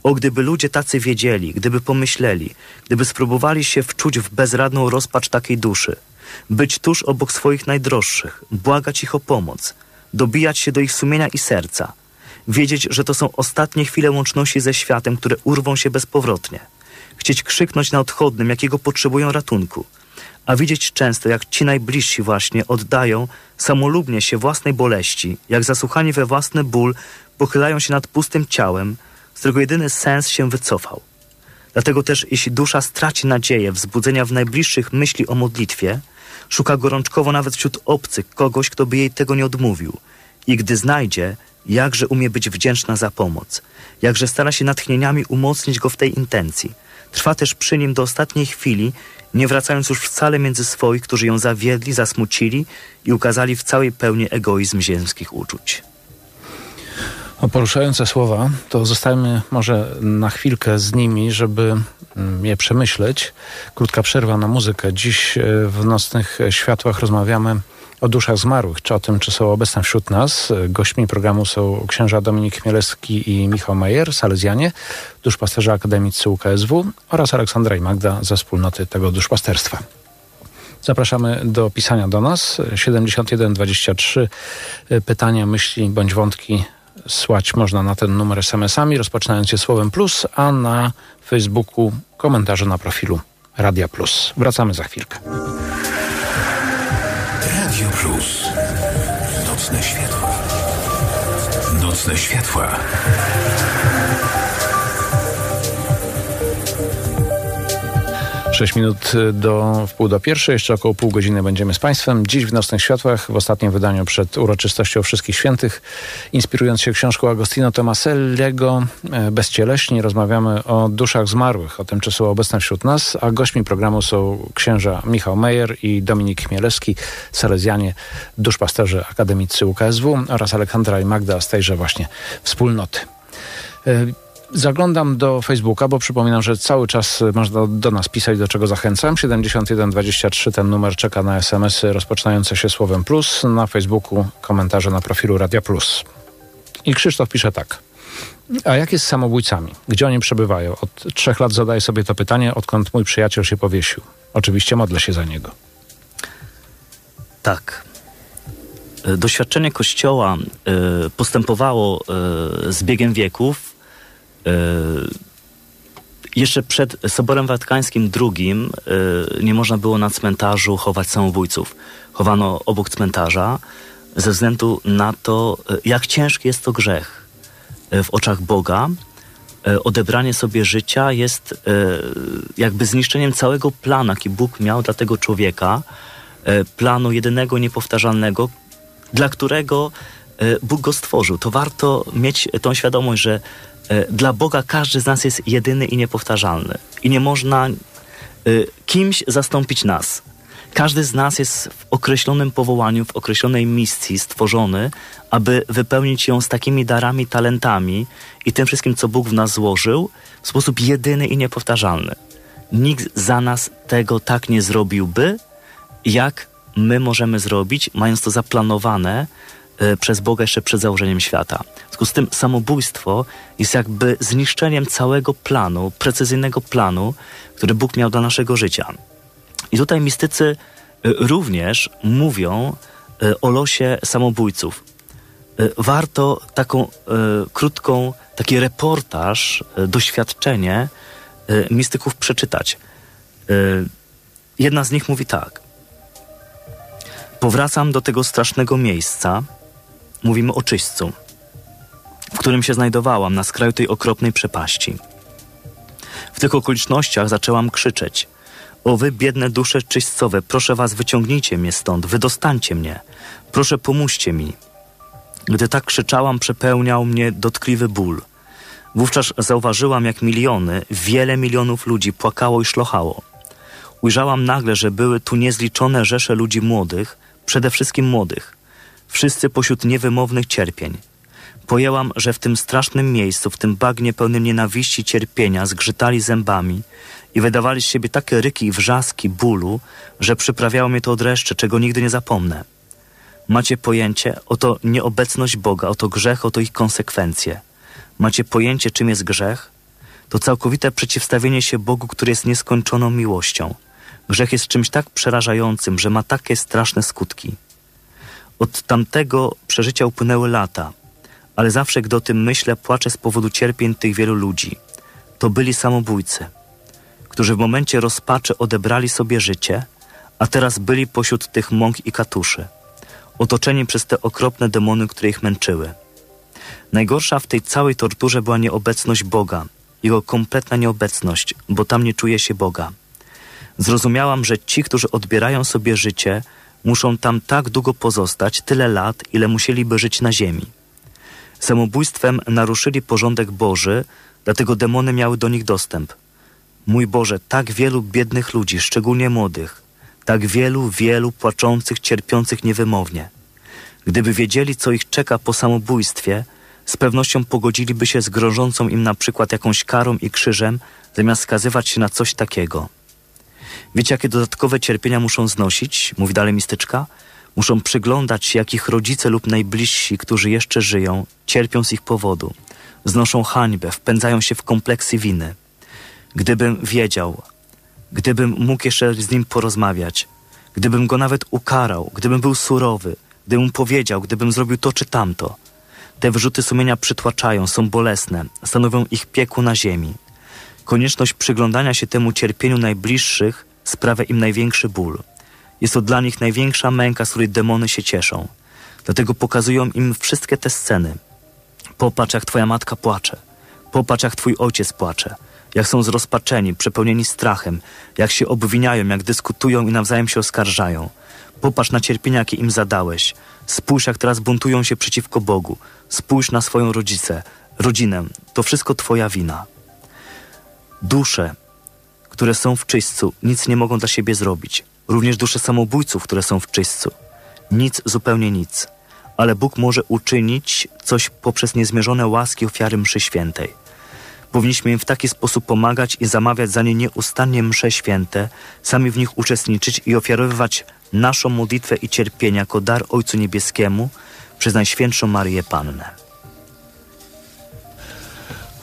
O, gdyby ludzie tacy wiedzieli, gdyby pomyśleli, gdyby spróbowali się wczuć w bezradną rozpacz takiej duszy – być tuż obok swoich najdroższych, błagać ich o pomoc, dobijać się do ich sumienia i serca, wiedzieć, że to są ostatnie chwile łączności ze światem, które urwą się bezpowrotnie, chcieć krzyknąć na odchodnym, jakiego potrzebują ratunku, a widzieć często, jak ci najbliżsi właśnie oddają samolubnie się własnej boleści, jak zasłuchani we własny ból pochylają się nad pustym ciałem, z którego jedyny sens się wycofał. Dlatego też, jeśli dusza straci nadzieję wzbudzenia w najbliższych myśli o modlitwie, Szuka gorączkowo nawet wśród obcych kogoś, kto by jej tego nie odmówił. I gdy znajdzie, jakże umie być wdzięczna za pomoc, jakże stara się natchnieniami umocnić go w tej intencji. Trwa też przy nim do ostatniej chwili, nie wracając już wcale między swoich, którzy ją zawiedli, zasmucili i ukazali w całej pełni egoizm ziemskich uczuć. O poruszające słowa, to zostajmy może na chwilkę z nimi, żeby mm, je przemyśleć. Krótka przerwa na muzykę. Dziś e, w Nocnych Światłach rozmawiamy o duszach zmarłych, czy o tym, czy są obecne wśród nas. Gośćmi programu są księża Dominik Chmielewski i Michał Majer, salezjanie, duszpasterze akademicy UKSW oraz Aleksandra i Magda ze wspólnoty tego duszpasterstwa. Zapraszamy do pisania do nas 7123 pytania, myśli bądź wątki słać można na ten numer SMS-ami, rozpoczynając je słowem plus, a na Facebooku komentarze na profilu Radia Plus. Wracamy za chwilkę. Radio Plus. Nocne światła. Nocne światła. 6 minut do wpół do pierwszej, jeszcze około pół godziny będziemy z Państwem. Dziś w Nocnych Światłach, w ostatnim wydaniu przed uroczystością Wszystkich Świętych, inspirując się książką Agostino Tomasellego e, Bezcieleśni, rozmawiamy o duszach zmarłych, o tym, czy są obecne wśród nas, a gośćmi programu są księża Michał Mejer i Dominik Chmielewski, salezjanie, duszpasterze akademicy UKSW oraz Aleksandra i Magda z tejże właśnie wspólnoty. E, Zaglądam do Facebooka, bo przypominam, że cały czas można do nas pisać, do czego zachęcam. 7123 ten numer czeka na SMS-y rozpoczynające się słowem plus. Na Facebooku komentarze na profilu Radia Plus. I Krzysztof pisze tak. A jak jest z samobójcami? Gdzie oni przebywają? Od trzech lat zadaję sobie to pytanie, odkąd mój przyjaciel się powiesił. Oczywiście modlę się za niego. Tak. E, doświadczenie Kościoła y, postępowało z biegiem wieków E, jeszcze przed Soborem Watykańskim II e, nie można było na cmentarzu chować samobójców. Chowano obok cmentarza ze względu na to, e, jak ciężki jest to grzech w oczach Boga. Odebranie sobie życia jest jakby zniszczeniem całego planu, jaki Bóg miał dla tego człowieka, planu jedynego, niepowtarzalnego, dla którego Bóg go stworzył. To warto mieć tą świadomość, że E, dla Boga każdy z nas jest jedyny i niepowtarzalny. I nie można e, kimś zastąpić nas. Każdy z nas jest w określonym powołaniu, w określonej misji stworzony, aby wypełnić ją z takimi darami, talentami i tym wszystkim, co Bóg w nas złożył, w sposób jedyny i niepowtarzalny. Nikt za nas tego tak nie zrobiłby, jak my możemy zrobić, mając to zaplanowane E, przez Boga jeszcze przed założeniem świata. W związku z tym samobójstwo jest jakby zniszczeniem całego planu, precyzyjnego planu, który Bóg miał dla naszego życia. I tutaj mistycy e, również mówią e, o losie samobójców. Warto taką krótką, taki reportaż, doświadczenie mistyków przeczytać. Jedna z nich mówi tak. Powracam do tego strasznego miejsca, Mówimy o czyśćcu, w którym się znajdowałam na skraju tej okropnej przepaści. W tych okolicznościach zaczęłam krzyczeć: O wy, biedne dusze czyśćcowe, proszę was, wyciągnijcie mnie stąd, wydostańcie mnie, proszę pomóżcie mi. Gdy tak krzyczałam, przepełniał mnie dotkliwy ból. Wówczas zauważyłam, jak miliony, wiele milionów ludzi płakało i szlochało. Ujrzałam nagle, że były tu niezliczone rzesze ludzi młodych, przede wszystkim młodych, wszyscy pośród niewymownych cierpień. Pojęłam, że w tym strasznym miejscu, w tym bagnie pełnym nienawiści, cierpienia, zgrzytali zębami i wydawali z siebie takie ryki i wrzaski bólu, że przyprawiało mnie to dreszcze, czego nigdy nie zapomnę. Macie pojęcie, oto nieobecność Boga, oto grzech, oto ich konsekwencje. Macie pojęcie, czym jest grzech? To całkowite przeciwstawienie się Bogu, który jest nieskończoną miłością. Grzech jest czymś tak przerażającym, że ma takie straszne skutki. Od tamtego przeżycia upłynęły lata, ale zawsze, gdy o tym myślę, płaczę z powodu cierpień tych wielu ludzi. To byli samobójcy, którzy w momencie rozpaczy odebrali sobie życie, a teraz byli pośród tych mąk i katuszy, otoczeni przez te okropne demony, które ich męczyły. Najgorsza w tej całej torturze była nieobecność Boga, jego kompletna nieobecność, bo tam nie czuje się Boga. Zrozumiałam, że ci, którzy odbierają sobie życie, muszą tam tak długo pozostać, tyle lat, ile musieliby żyć na ziemi. Samobójstwem naruszyli porządek Boży, dlatego demony miały do nich dostęp. Mój Boże, tak wielu biednych ludzi, szczególnie młodych, tak wielu, wielu płaczących, cierpiących niewymownie. Gdyby wiedzieli, co ich czeka po samobójstwie, z pewnością pogodziliby się z grożącą im na przykład jakąś karą i krzyżem, zamiast skazywać się na coś takiego. Wiecie, jakie dodatkowe cierpienia muszą znosić? Mówi dalej mistyczka. Muszą przyglądać się, jak ich rodzice lub najbliżsi, którzy jeszcze żyją, cierpią z ich powodu. Znoszą hańbę, wpędzają się w kompleksy winy. Gdybym wiedział, gdybym mógł jeszcze z nim porozmawiać, gdybym go nawet ukarał, gdybym był surowy, gdybym powiedział, gdybym zrobił to czy tamto. Te wyrzuty sumienia przytłaczają, są bolesne, stanowią ich piekło na ziemi. Konieczność przyglądania się temu cierpieniu najbliższych sprawia im największy ból. Jest to dla nich największa męka, z której demony się cieszą. Dlatego pokazują im wszystkie te sceny. Popatrz, jak twoja matka płacze. Popatrz, jak twój ojciec płacze. jak są zrozpaczeni, przepełnieni strachem, jak się obwiniają, jak dyskutują i nawzajem się oskarżają. Popatrz na cierpienia, jakie im zadałeś. Spójrz, jak teraz buntują się przeciwko Bogu. Spójrz na swoją rodzicę, rodzinę. To wszystko Twoja wina. Dusze, które są w czyśćcu, nic nie mogą dla siebie zrobić. Również dusze samobójców, które są w czyśćcu. Nic, zupełnie nic. Ale Bóg może uczynić coś poprzez niezmierzone łaski ofiary mszy świętej. Powinniśmy im w taki sposób pomagać i zamawiać za nie nieustannie msze święte, sami w nich uczestniczyć i ofiarowywać naszą modlitwę i cierpienie jako dar Ojcu Niebieskiemu przez Najświętszą Marię Pannę.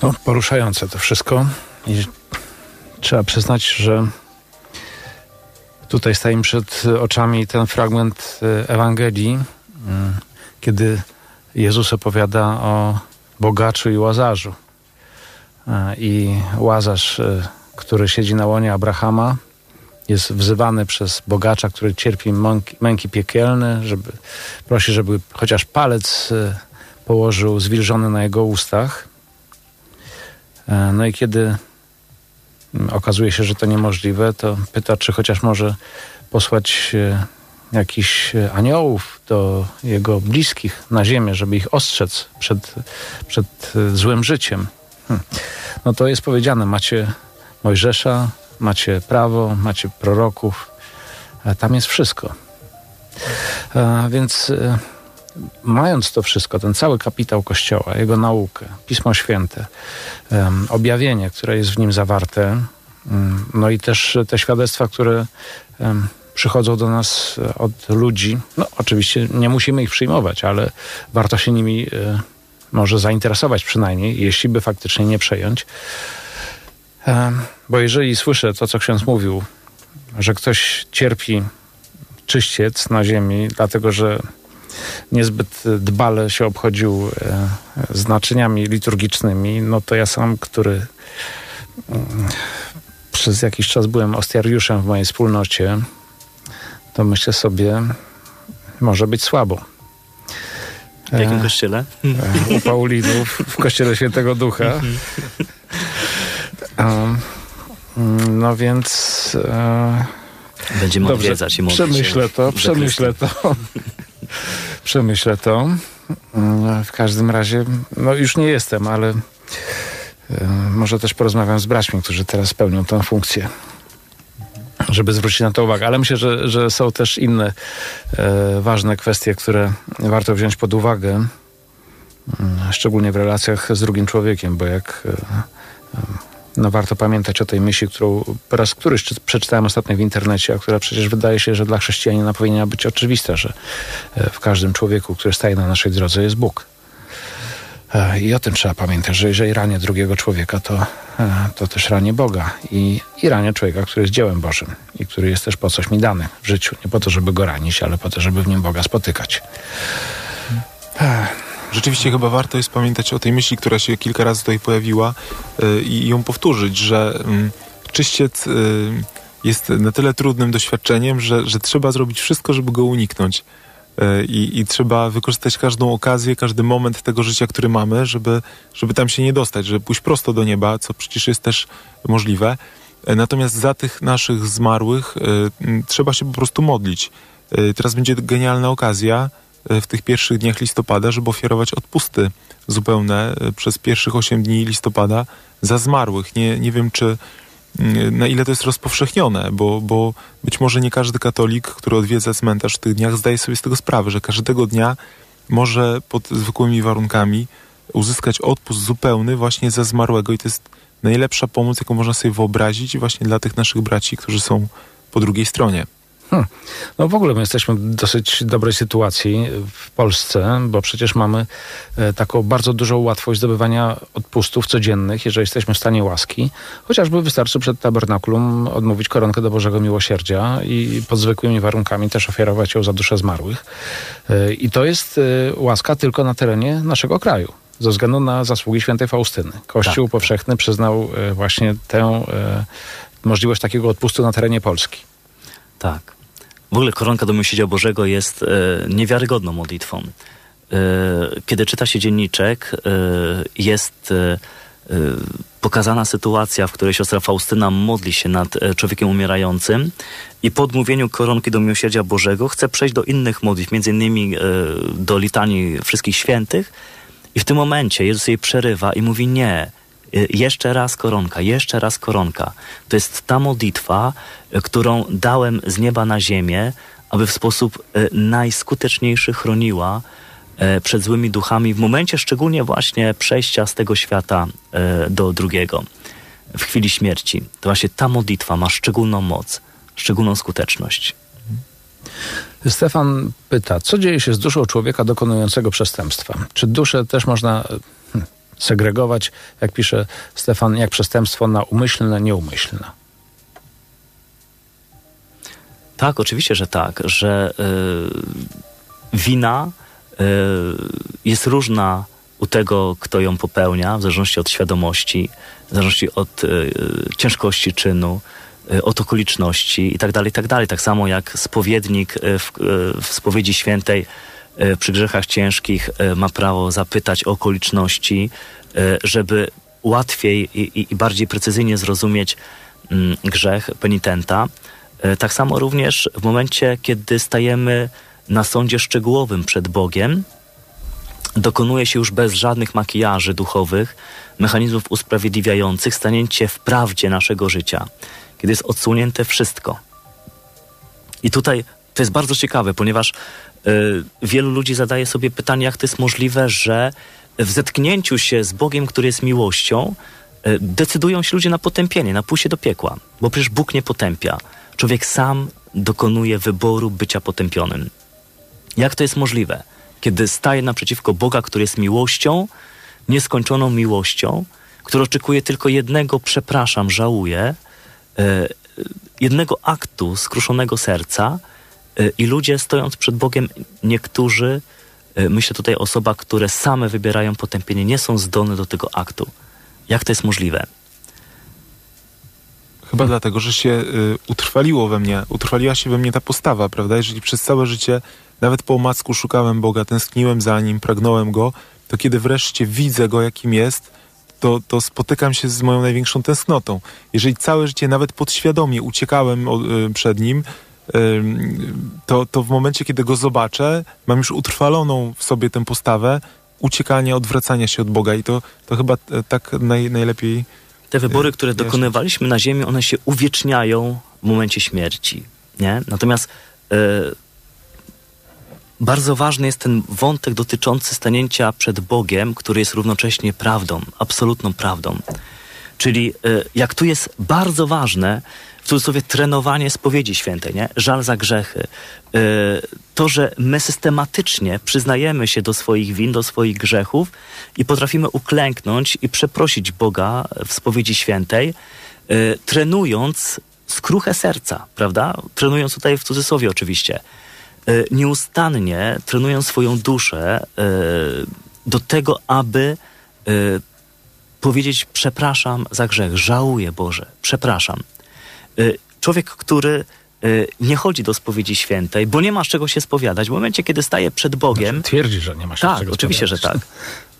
No, poruszające to wszystko. I trzeba przyznać, że tutaj staje mi przed oczami ten fragment e, Ewangelii, mm, kiedy Jezus opowiada o bogaczu i łazarzu. E, I łazarz, e, który siedzi na łonie Abrahama, jest wzywany przez bogacza, który cierpi męki, męki piekielne, żeby prosi, żeby chociaż palec położył zwilżony na jego ustach. No i kiedy okazuje się, że to niemożliwe, to pyta, czy chociaż może posłać e, jakichś aniołów do jego bliskich na ziemię, żeby ich ostrzec przed, przed e, złym życiem. Hm. No to jest powiedziane, macie Mojżesza, macie prawo, macie proroków, tam jest wszystko. A więc e, mając to wszystko, ten cały kapitał Kościoła, jego naukę, Pismo Święte, objawienie, które jest w nim zawarte, no i też te świadectwa, które przychodzą do nas od ludzi, no oczywiście nie musimy ich przyjmować, ale warto się nimi y, może zainteresować przynajmniej, jeśli by faktycznie nie przejąć. Bo jeżeli słyszę to, co ksiądz mówił, że ktoś cierpi czyściec na ziemi, dlatego że niezbyt dbale się obchodził e, z naczyniami liturgicznymi, no to ja sam, który mm, przez jakiś czas byłem ostiariuszem w mojej wspólnocie, to myślę sobie, może być słabo. W jakim kościele? E, u Paulinów, w kościele Świętego Ducha. Um, no więc... E, Będziemy Dobrze, odwiedzać i modlić Przemyślę to, przemyślę to. <laughs> przemyślę to. Mm, w każdym razie, no już nie jestem, ale e, może też porozmawiam z braćmi, którzy teraz pełnią tę funkcję żeby zwrócić na to uwagę. Ale myślę, że, że są też inne e, ważne kwestie, które warto wziąć pod uwagę, mm, szczególnie w relacjach z drugim człowiekiem, bo jak e, no warto pamiętać o tej myśli, którą po raz któryś przeczytałem ostatnio w internecie, a która przecież wydaje się, że dla chrześcijanina powinna być oczywista, że e, w każdym człowieku, który staje na naszej drodze jest Bóg. E, I o tym trzeba pamiętać, że jeżeli ranię drugiego człowieka, to, e, to też ranię Boga i, i ranię człowieka, który jest dziełem Bożym i który jest też po coś mi dany w życiu. Nie po to, żeby go ranić, ale po to, żeby w nim Boga spotykać. Rzeczywiście chyba warto jest pamiętać o tej myśli, która się kilka razy tutaj pojawiła yy, i ją powtórzyć, że yy, czyściec yy, jest na tyle trudnym doświadczeniem, że, że trzeba zrobić wszystko, żeby go uniknąć. Y, I, I, trzeba wykorzystać każdą okazję, każdy moment tego życia, który mamy, żeby, żeby tam się nie dostać, żeby pójść prosto do nieba, co przecież jest też możliwe. Y, natomiast za tych naszych zmarłych y, trzeba się po prostu modlić. Teraz będzie genialna okazja w tych pierwszych dniach listopada, żeby ofiarować odpusty zupełne e, przez pierwszych 8 dni listopada za zmarłych. Nie, nie wiem, czy mm, na ile to jest rozpowszechnione, bo, bo być może nie każdy katolik, który odwiedza cmentarz w tych dniach, zdaje sobie z tego sprawę, że każdego dnia może pod zwykłymi warunkami uzyskać odpust zupełny właśnie za zmarłego i to jest najlepsza pomoc, jaką można sobie wyobrazić właśnie dla tych naszych braci, którzy są po drugiej stronie. Hmm. No w ogóle my jesteśmy w dosyć dobrej sytuacji w Polsce, bo przecież mamy e, taką bardzo dużą łatwość zdobywania odpustów codziennych, jeżeli jesteśmy w stanie łaski. Chociażby wystarczy przed tabernakulum odmówić koronkę do Bożego Miłosierdzia i pod zwykłymi warunkami też ofiarować ją za duszę zmarłych. E, I to jest e, łaska tylko na terenie naszego kraju ze względu na zasługi świętej Faustyny. Kościół tak. powszechny przyznał właśnie tę możliwość takiego odpustu na terenie Polski. Tak. W ogóle koronka do miłosierdzia Bożego jest e, niewiarygodną modlitwą. E, kiedy czyta się dzienniczek, e, jest pokazana sytuacja, w której siostra Faustyna modli się nad e, człowiekiem umierającym i po odmówieniu koronki do miłosierdzia Bożego chce przejść do innych modlitw, między innymi e, do litanii wszystkich świętych i w tym momencie Jezus jej przerywa i mówi nie, jeszcze raz koronka, jeszcze raz koronka. To jest ta modlitwa, którą dałem z nieba na ziemię, aby w sposób najskuteczniejszy chroniła przed złymi duchami w momencie szczególnie właśnie przejścia z tego świata do drugiego, w chwili śmierci. To właśnie ta modlitwa ma szczególną moc, szczególną skuteczność. Stefan pyta, co dzieje się z duszą człowieka dokonującego przestępstwa? Czy duszę też można segregować, jak pisze Stefan, jak przestępstwo na umyślne, nieumyślne? Tak, oczywiście, że tak, że yy, wina E, jest różna u tego, kto ją popełnia, w zależności od świadomości, w zależności od e, ciężkości czynu, e, od okoliczności itd., tak itd. Tak, tak samo jak spowiednik w, w spowiedzi świętej przy grzechach ciężkich ma prawo zapytać o okoliczności, żeby łatwiej i, bardziej precyzyjnie zrozumieć mm, grzech penitenta. Tak samo również w momencie, kiedy stajemy na sądzie szczegółowym przed Bogiem dokonuje się już bez żadnych makijaży duchowych, mechanizmów usprawiedliwiających stanięcie w prawdzie naszego życia, kiedy jest odsunięte wszystko. I tutaj to jest bardzo ciekawe, ponieważ wielu ludzi zadaje sobie pytanie, jak to jest możliwe, że w zetknięciu się z Bogiem, który jest miłością, y, decydują się ludzie na potępienie, na pójście do piekła, bo przecież Bóg nie potępia. Człowiek sam dokonuje wyboru bycia potępionym. Jak to jest możliwe? Kiedy staje naprzeciwko Boga, który jest miłością, nieskończoną miłością, który oczekuje tylko jednego przepraszam, żałuję, e, jednego aktu skruszonego serca i ludzie stojąc przed Bogiem, niektórzy, e, myślę tutaj o osobach, które same wybierają potępienie, nie są zdolne do tego aktu. Jak to jest możliwe? Chyba dlatego, że się y, utrwaliło we mnie, utrwaliła się we mnie ta postawa, prawda? Jeżeli przez całe życie nawet po omacku szukałem Boga, tęskniłem za Nim, pragnąłem Go, to kiedy wreszcie widzę Go, jakim jest, to, to spotykam się z moją największą tęsknotą. Jeżeli całe życie, nawet podświadomie uciekałem y, przed Nim, to, to w momencie, kiedy Go zobaczę, mam już utrwaloną w sobie tę postawę uciekania, odwracania się od Boga i to, to chyba e, tak naj, najlepiej... Te wybory, które dokonywaliśmy na ziemi, one się uwieczniają w momencie śmierci, nie? Natomiast... Y bardzo ważny jest ten wątek dotyczący stanięcia przed Bogiem, który jest równocześnie prawdą, absolutną prawdą. Czyli e, jak tu jest bardzo ważne, w cudzysłowie, trenowanie spowiedzi świętej, nie? żal za grzechy. E, to, że my systematycznie przyznajemy się do swoich win, do swoich grzechów i potrafimy uklęknąć i przeprosić Boga w spowiedzi świętej, e, trenując skruchę serca, prawda? Trenując tutaj w cudzysłowie oczywiście. E, nieustannie trenują swoją duszę do tego, aby powiedzieć przepraszam za grzech, żałuję Boże, przepraszam. Człowiek, który nie chodzi do spowiedzi świętej, bo nie ma z czego się spowiadać. W momencie, kiedy staje przed Bogiem... Znaczy, twierdzi, że nie ma się tak, czego oczywiście, że tak.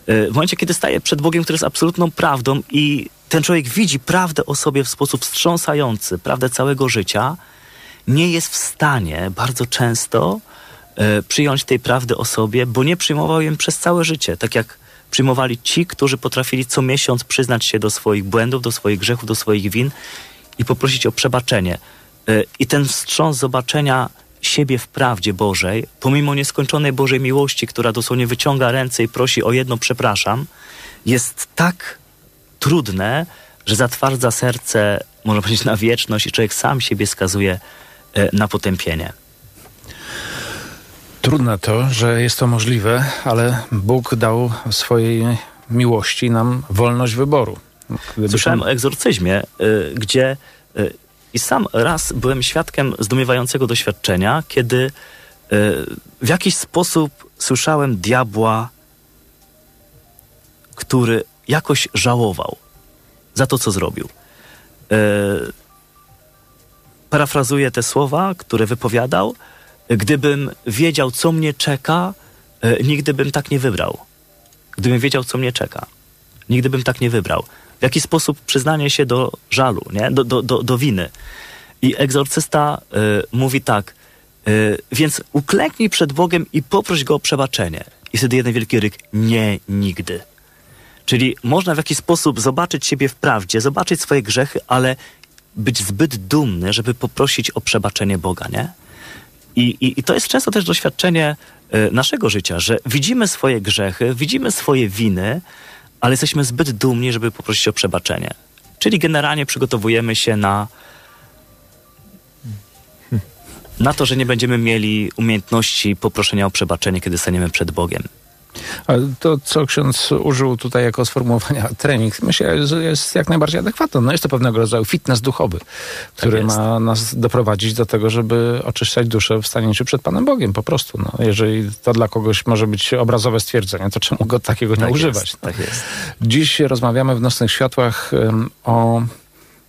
W momencie, kiedy staje przed Bogiem, który jest absolutną prawdą i ten człowiek widzi prawdę o sobie w sposób wstrząsający, prawdę całego życia, nie jest w stanie bardzo często e, przyjąć tej prawdy o sobie, bo nie przyjmował ją przez całe życie. Tak jak przyjmowali ci, którzy potrafili co miesiąc przyznać się do swoich błędów, do swoich grzechów, do swoich win i poprosić o przebaczenie. E, I ten wstrząs zobaczenia siebie w prawdzie Bożej, pomimo nieskończonej Bożej miłości, która dosłownie wyciąga ręce i prosi o jedno przepraszam, jest tak trudne, że zatwardza serce, można powiedzieć, na wieczność i człowiek sam siebie skazuje E, na potępienie. Trudne to, że jest to możliwe, ale Bóg dał swojej miłości nam wolność wyboru. Słyszałem o egzorcyzmie, y, gdzie y, i sam raz byłem świadkiem zdumiewającego doświadczenia, kiedy y, w jakiś sposób słyszałem diabła, który jakoś żałował za to, co zrobił parafrazuję te słowa, które wypowiadał. Gdybym wiedział, co mnie czeka, nigdy bym tak nie wybrał. Gdybym wiedział, co mnie czeka. Nigdy bym tak nie wybrał. W jaki sposób przyznanie się do żalu, nie? Do, do, do, do winy. I egzorcysta y, mówi tak, y, więc uklęknij przed Bogiem i poproś Go o przebaczenie. I wtedy jeden wielki ryk, nie, nigdy. Czyli można w jakiś sposób zobaczyć siebie w prawdzie, zobaczyć swoje grzechy, ale być zbyt dumny, żeby poprosić o przebaczenie Boga, nie? I, i, i to jest często też doświadczenie y, naszego życia, że widzimy swoje grzechy, widzimy swoje winy, ale jesteśmy zbyt dumni, żeby poprosić o przebaczenie. Czyli generalnie przygotowujemy się na, na to, że nie będziemy mieli umiejętności poproszenia o przebaczenie, kiedy staniemy przed Bogiem. Ale to, co ksiądz użył tutaj jako sformułowania <laughs> trening, myślę, że jest jak najbardziej adekwatne. No jest to pewnego rodzaju fitness duchowy, który jest. ma nas doprowadzić do tego, żeby oczyszczać duszę w stanięciu przed Panem Bogiem po prostu. No, jeżeli to dla kogoś może być obrazowe stwierdzenie, to czemu go takiego nie tak używać? Jest, tak jest. Dziś rozmawiamy w Nocnych Światłach em, o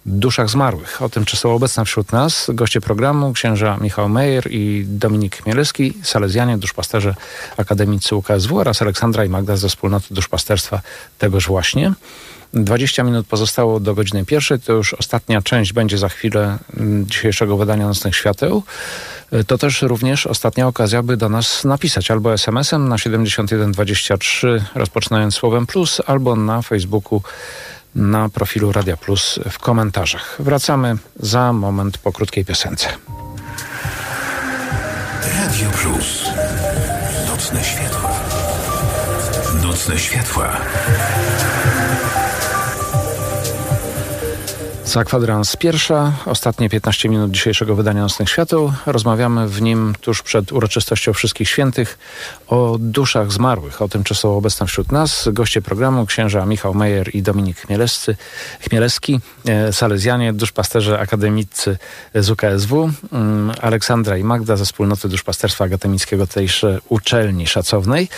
duszach zmarłych, o tym, czy są obecne wśród nas. Goście programu, księża Michał Mejer i Dominik Chmielewski, salezjanie, duszpasterze akademicy UKSW oraz Aleksandra i Magda ze wspólnoty duszpasterstwa tegoż właśnie. 20 minut pozostało do godziny pierwszej, to już ostatnia część będzie za chwilę mm, dzisiejszego wydania Nocnych Świateł. Y, To też również ostatnia okazja, by do nas napisać albo SMS-em na 7123 rozpoczynając słowem plus, albo na Facebooku na profilu Radia Plus w komentarzach. Wracamy za moment po krótkiej piosence. Radio Plus. Nocne światła. Nocne światła. Za kwadrans pierwsza, ostatnie 15 minut dzisiejszego wydania Nocnych Świateł. Rozmawiamy w nim tuż przed uroczystością Wszystkich Świętych o duszach zmarłych, o tym, czy są obecne wśród nas. Goście programu księża Michał Mejer i Dominik Chmielewscy, Chmielewski, e, salezjanie, duszpasterze akademicy z UKSW, mm, Aleksandra i Magda ze wspólnoty duszpasterstwa akademickiego tejże uczelni szacownej.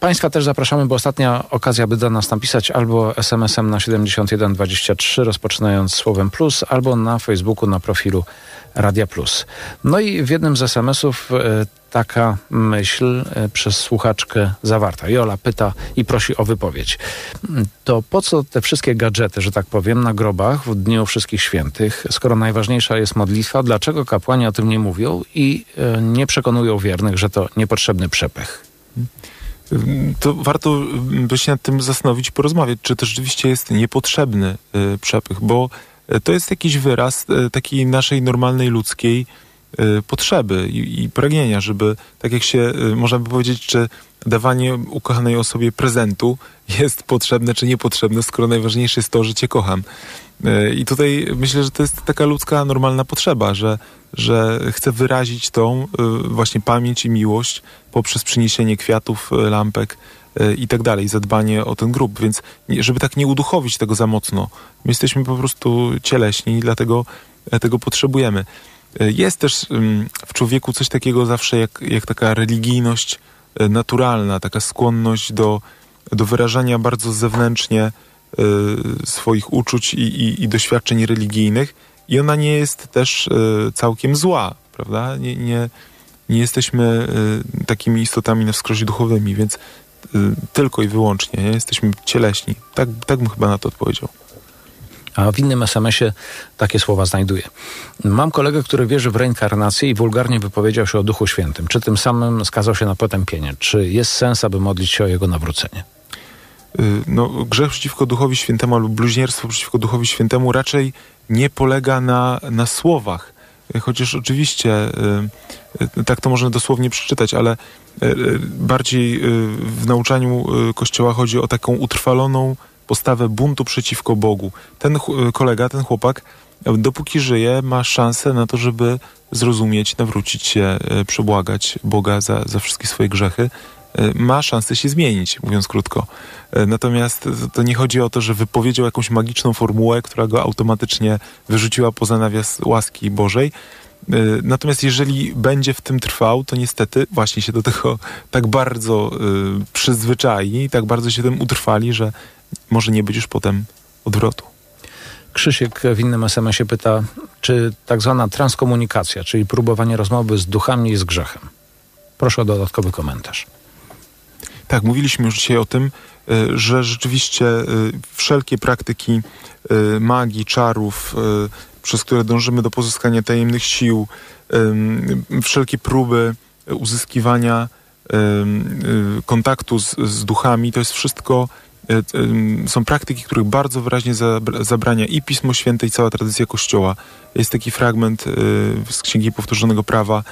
Państwa też zapraszamy, bo ostatnia okazja, by do nas napisać albo SMS-em na 7123, rozpoczynając słowem plus, albo na Facebooku na profilu Radia Plus. No i w jednym z SMS-ów e, taka myśl e, przez słuchaczkę zawarta. Jola pyta i prosi o wypowiedź. To po co te wszystkie gadżety, że tak powiem, na grobach w Dniu Wszystkich Świętych, skoro najważniejsza jest modlitwa, dlaczego kapłani o tym nie mówią i e, nie przekonują wiernych, że to niepotrzebny przepych? To warto by się nad tym zastanowić porozmawiać, czy to rzeczywiście jest niepotrzebny y, przepych, bo y, to jest jakiś wyraz y, takiej naszej normalnej ludzkiej potrzeby i, i pragnienia, żeby, tak jak się y, można by powiedzieć, czy dawanie ukochanej osobie prezentu jest potrzebne czy niepotrzebne, skoro najważniejsze jest to, że cię kocham. Y, I tutaj myślę, że to jest taka ludzka, normalna potrzeba, że, że chcę wyrazić tą y, właśnie pamięć i miłość poprzez przyniesienie kwiatów, y, lampek y, i tak dalej, zadbanie o ten grób, więc żeby tak nie uduchowić tego za mocno. My jesteśmy po prostu cieleśni i dlatego tego potrzebujemy. Jest też w człowieku coś takiego zawsze jak, jak taka religijność y, naturalna, taka skłonność do, do wyrażania bardzo zewnętrznie y, swoich uczuć i, i, i doświadczeń religijnych i ona nie jest też y, całkiem zła, prawda? Nie, nie, nie jesteśmy takimi istotami na wskroś duchowymi, więc tylko i wyłącznie nie? jesteśmy cieleśni. Tak, tak bym chyba na to odpowiedział. A w innym SMS-ie takie słowa znajduję. Mam kolegę, który wierzy w reinkarnację i wulgarnie wypowiedział się o Duchu Świętym. Czy tym samym skazał się na potępienie? Czy jest sens, aby modlić się o jego nawrócenie? Y, no, grzech przeciwko Duchowi Świętemu albo bluźnierstwo przeciwko Duchowi Świętemu raczej nie polega na, na słowach. Y, Chociaż oczywiście y, tak to można dosłownie przeczytać, ale bardziej w nauczaniu Kościoła chodzi o taką utrwaloną postawę buntu przeciwko Bogu. Ten y, kolega, ten chłopak, y, dopóki żyje, ma szansę na to, żeby zrozumieć, nawrócić się, y, przebłagać Boga za, za wszystkie swoje grzechy. Ma szansę się zmienić, mówiąc krótko. Natomiast to- nie chodzi o to, że wypowiedział jakąś magiczną formułę, która go automatycznie wyrzuciła poza nawias łaski Bożej. Natomiast jeżeli będzie w tym trwał, to niestety właśnie się do tego tak bardzo przyzwyczai tak bardzo się tym utrwali, że może nie być już potem odwrotu. Krzysiek w innym SMS-ie pyta, czy tak zwana transkomunikacja, czyli próbowanie rozmowy z duchami jest grzechem? Proszę o dodatkowy komentarz. Tak, mówiliśmy już dzisiaj o tym, y, że rzeczywiście y, wszelkie praktyki y, magii, czarów, przez które dążymy do pozyskania tajemnych sił, wszelkie próby uzyskiwania kontaktu z, z duchami, to jest wszystko są praktyki, których bardzo wyraźnie zabrania i Pismo Święte, i cała tradycja Kościoła. Jest taki fragment z Księgi Powtórzonego Prawa,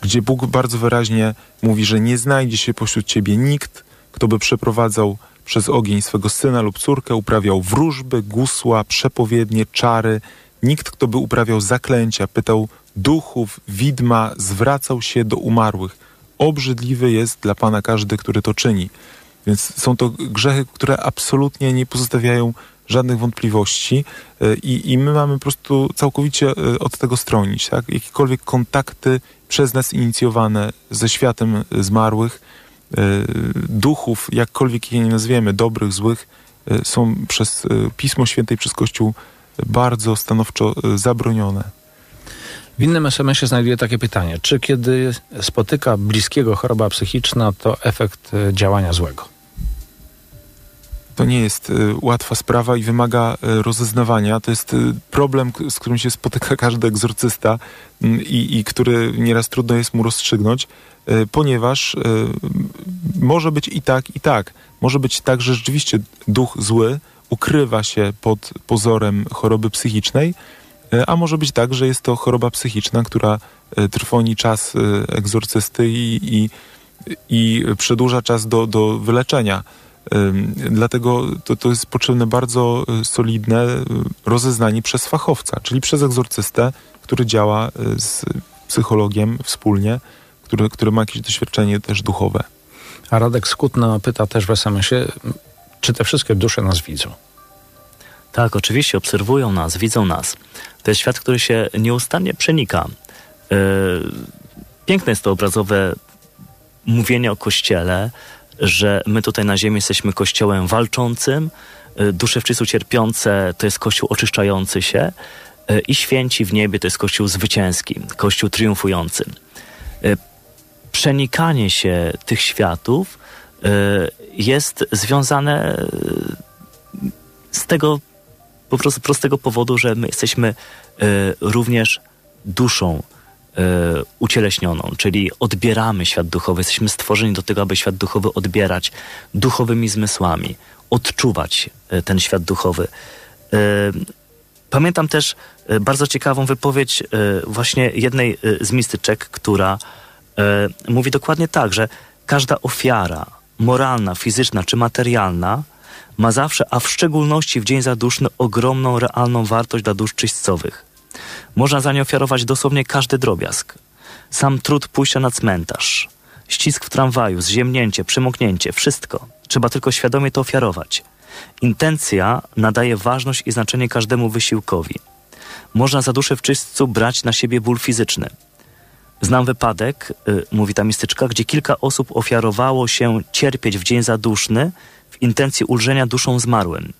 gdzie Bóg bardzo wyraźnie mówi, że nie znajdzie się pośród ciebie nikt, kto by przeprowadzał przez ogień swego syna lub córkę, uprawiał wróżby, gusła, przepowiednie, czary, nikt, kto by uprawiał zaklęcia, pytał duchów, widma, zwracał się do umarłych. Obrzydliwy jest dla Pana każdy, który to czyni. Więc są to grzechy, które absolutnie nie pozostawiają żadnych wątpliwości e, i, i my mamy po prostu całkowicie e, od tego stronić. Tak? Jakiekolwiek kontakty przez nas inicjowane ze światem zmarłych, e, duchów, jakkolwiek je nie nazwiemy, dobrych, złych, są przez Pismo Święte i przez Kościół bardzo stanowczo zabronione. W innym SMS-ie znajduję takie pytanie. Czy kiedy spotyka bliskiego choroba psychiczna, to efekt działania złego? to nie jest y, łatwa sprawa i wymaga y, rozeznawania. To jest problem, z którym się spotyka każdy egzorcysta mm, i, i który nieraz trudno jest mu rozstrzygnąć, ponieważ może być i tak, i tak. Może być tak, że rzeczywiście duch zły ukrywa się pod pozorem choroby psychicznej, a może być tak, że jest to choroba psychiczna, która trwoni czas egzorcysty i, i, i przedłuża czas do, do wyleczenia. Dlatego to, to jest potrzebne bardzo e, solidne e, rozeznanie przez fachowca, czyli przez egzorcystę, który działa e, z psychologiem wspólnie, który, który ma jakieś doświadczenie też duchowe. A Radek Skutno pyta też w SMS-ie, czy te wszystkie dusze nas widzą? Tak, oczywiście obserwują nas, widzą nas. To jest świat, który się nieustannie przenika. Piękne jest to obrazowe mówienie o Kościele, że my tutaj na ziemi jesteśmy kościołem walczącym, y, dusze w czystu cierpiące to jest kościół oczyszczający się y, i święci w niebie to jest kościół zwycięski, kościół triumfujący. Przenikanie się tych światów jest związane z tego po prostu prostego powodu, że my jesteśmy również duszą, E, ucieleśnioną, czyli odbieramy świat duchowy, jesteśmy stworzeni do tego, aby świat duchowy odbierać duchowymi zmysłami, odczuwać e, ten świat duchowy. E, pamiętam też bardzo ciekawą wypowiedź właśnie jednej z mistyczek, która mówi dokładnie tak, że każda ofiara moralna, fizyczna czy materialna ma zawsze, a w szczególności w dzień zaduszny, ogromną realną wartość dla dusz czyśćcowych. Można za nie ofiarować dosłownie każdy drobiazg. Sam trud pójścia na cmentarz, ścisk w tramwaju, zziemnięcie, przemoknięcie, wszystko. Trzeba tylko świadomie to ofiarować. Intencja nadaje ważność i znaczenie każdemu wysiłkowi. Można za duszę w czystcu brać na siebie ból fizyczny. Znam wypadek, yy, mówi ta mistyczka, gdzie kilka osób ofiarowało się cierpieć w dzień zaduszny intencji ulżenia duszą zmarłym.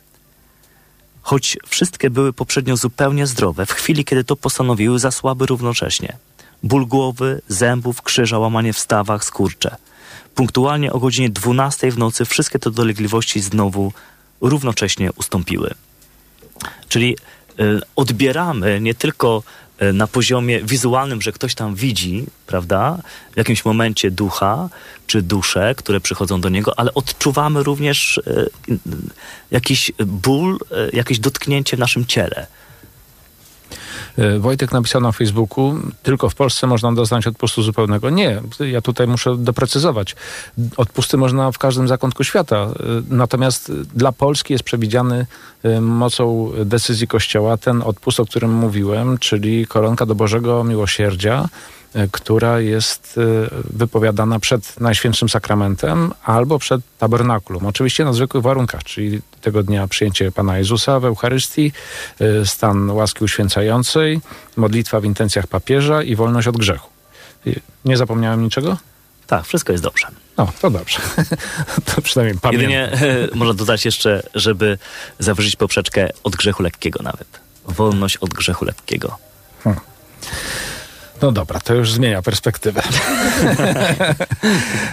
Choć wszystkie były poprzednio zupełnie zdrowe, w chwili kiedy to postanowiły, zasłaby równocześnie. Ból głowy, zębów, krzyża, łamanie w stawach, skurcze. Punktualnie o godzinie 12 w nocy wszystkie te dolegliwości znowu równocześnie ustąpiły. Czyli y, odbieramy nie tylko na poziomie wizualnym, że ktoś tam widzi, prawda, w jakimś momencie ducha czy dusze, które przychodzą do niego, ale odczuwamy również e, jakiś ból, e, jakieś dotknięcie w naszym ciele. E, Wojtek napisał na Facebooku, tylko w Polsce można doznać odpustu zupełnego. Nie, ja tutaj muszę doprecyzować. Odpusty można w każdym zakątku świata. E, natomiast dla Polski jest przewidziany e, mocą decyzji Kościoła ten odpust, o którym mówiłem, czyli koronka do Bożego Miłosierdzia, która jest e, wypowiadana przed Najświętszym Sakramentem albo przed tabernakulum. Oczywiście na zwykłych warunkach, czyli tego dnia przyjęcie Pana Jezusa w Eucharystii, e, stan łaski uświęcającej, modlitwa w intencjach papieża i wolność od grzechu. Nie zapomniałem niczego? Tak, wszystko jest dobrze. No, to dobrze. <laughs> to przynajmniej pamiętam. Jedynie można dodać jeszcze, żeby zawyżyć poprzeczkę od grzechu lekkiego nawet. Wolność od grzechu lekkiego. Hmm. No dobra, to już zmienia perspektywę. <laughs>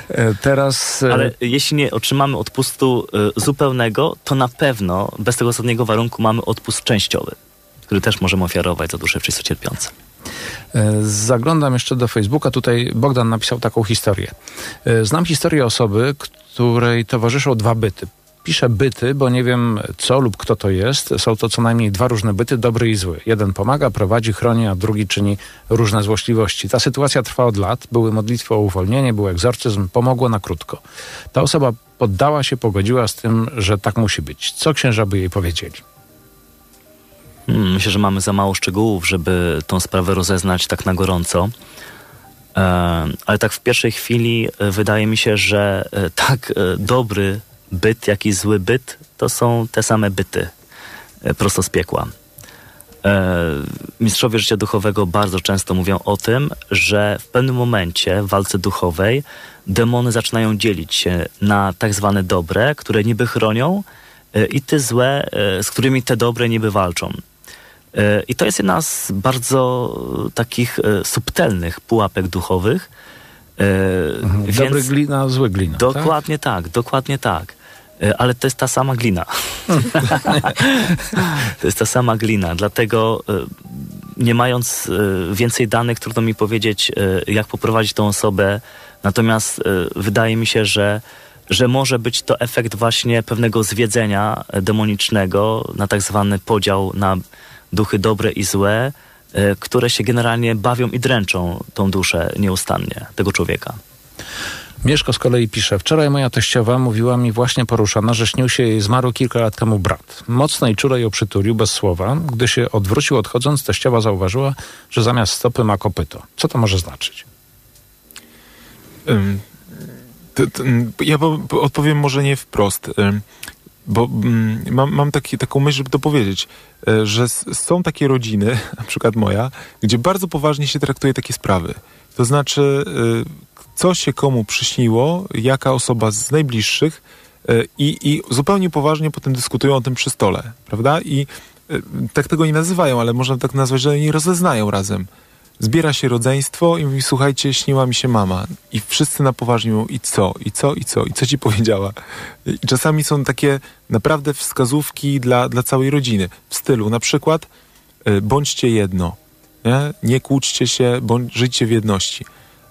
E, Teraz... e, Ale jeśli nie otrzymamy odpustu y, zupełnego, to na pewno bez tego ostatniego warunku mamy odpust częściowy, który też możemy ofiarować za dusze wszyscy cierpiące. E, Zaglądam jeszcze do Facebooka. Tutaj Bogdan napisał taką historię. E, Znam historię osoby, której towarzyszą dwa byty. Piszę byty, bo nie wiem co lub kto to jest. Są to co najmniej dwa różne byty, dobry i zły. Jeden pomaga, prowadzi, chroni, a drugi czyni różne złośliwości. Ta sytuacja trwa od lat. Były modlitwy o uwolnienie, był egzorcyzm. Pomogło na krótko. Ta osoba poddała się, pogodziła z tym, że tak musi być. Co księża by jej powiedzieli? Hmm, Myślę, że mamy za mało szczegółów, żeby tą sprawę rozeznać tak na gorąco. E, ale tak w pierwszej chwili e, wydaje mi się, że e, tak dobry byt, jak i zły byt to są te same byty e, prosto z piekła. E, Mistrzowie życia duchowego bardzo często mówią o tym, że w pewnym momencie w walce duchowej demony zaczynają dzielić się na tak zwane dobre, które niby chronią, e, i te złe, z którymi te dobre niby walczą. I to jest jedna z bardzo takich subtelnych pułapek duchowych. Mhm. Dobry więc- glina, zły glina. tak? Dokładnie tak? dokładnie tak. E, Ale to jest ta sama glina. <laughs> to jest ta sama glina. Dlatego e, nie mając e, więcej danych, trudno mi powiedzieć, jak poprowadzić tą osobę. Natomiast wydaje mi się, że, że może być to efekt właśnie pewnego zwiedzenia demonicznego na tak zwany podział na duchy dobre i złe, które się generalnie bawią i dręczą tą duszę nieustannie tego człowieka. Mieszko z kolei pisze, wczoraj moja teściowa mówiła mi właśnie poruszona, że śnił się jej zmarł kilka lat temu brat. Mocno i czule ją przytulił bez słowa. Gdy się odwrócił odchodząc, teściowa zauważyła, że zamiast stopy ma kopyto. Co to może znaczyć? Ja po, po odpowiem może nie wprost, bo mam, mam taki, taką myśl, żeby to powiedzieć, y, że są takie rodziny, <laughs> na przykład moja, gdzie bardzo poważnie się traktuje takie sprawy. To znaczy, y, co się komu przyśniło, jaka osoba z najbliższych y, i, i zupełnie poważnie potem dyskutują o tym przy stole, prawda? I y, tak tego nie nazywają, ale można tak nazwać, że oni rozeznają razem zbiera się rodzeństwo i mówi, słuchajcie, śniła mi się mama. I wszyscy na poważnie mówią, i co, i co, i co, i co ci powiedziała. I czasami są takie naprawdę wskazówki dla, dla całej rodziny. W stylu na przykład, y, bądźcie jedno, nie, nie kłóćcie się, bądź, żyjcie w jedności.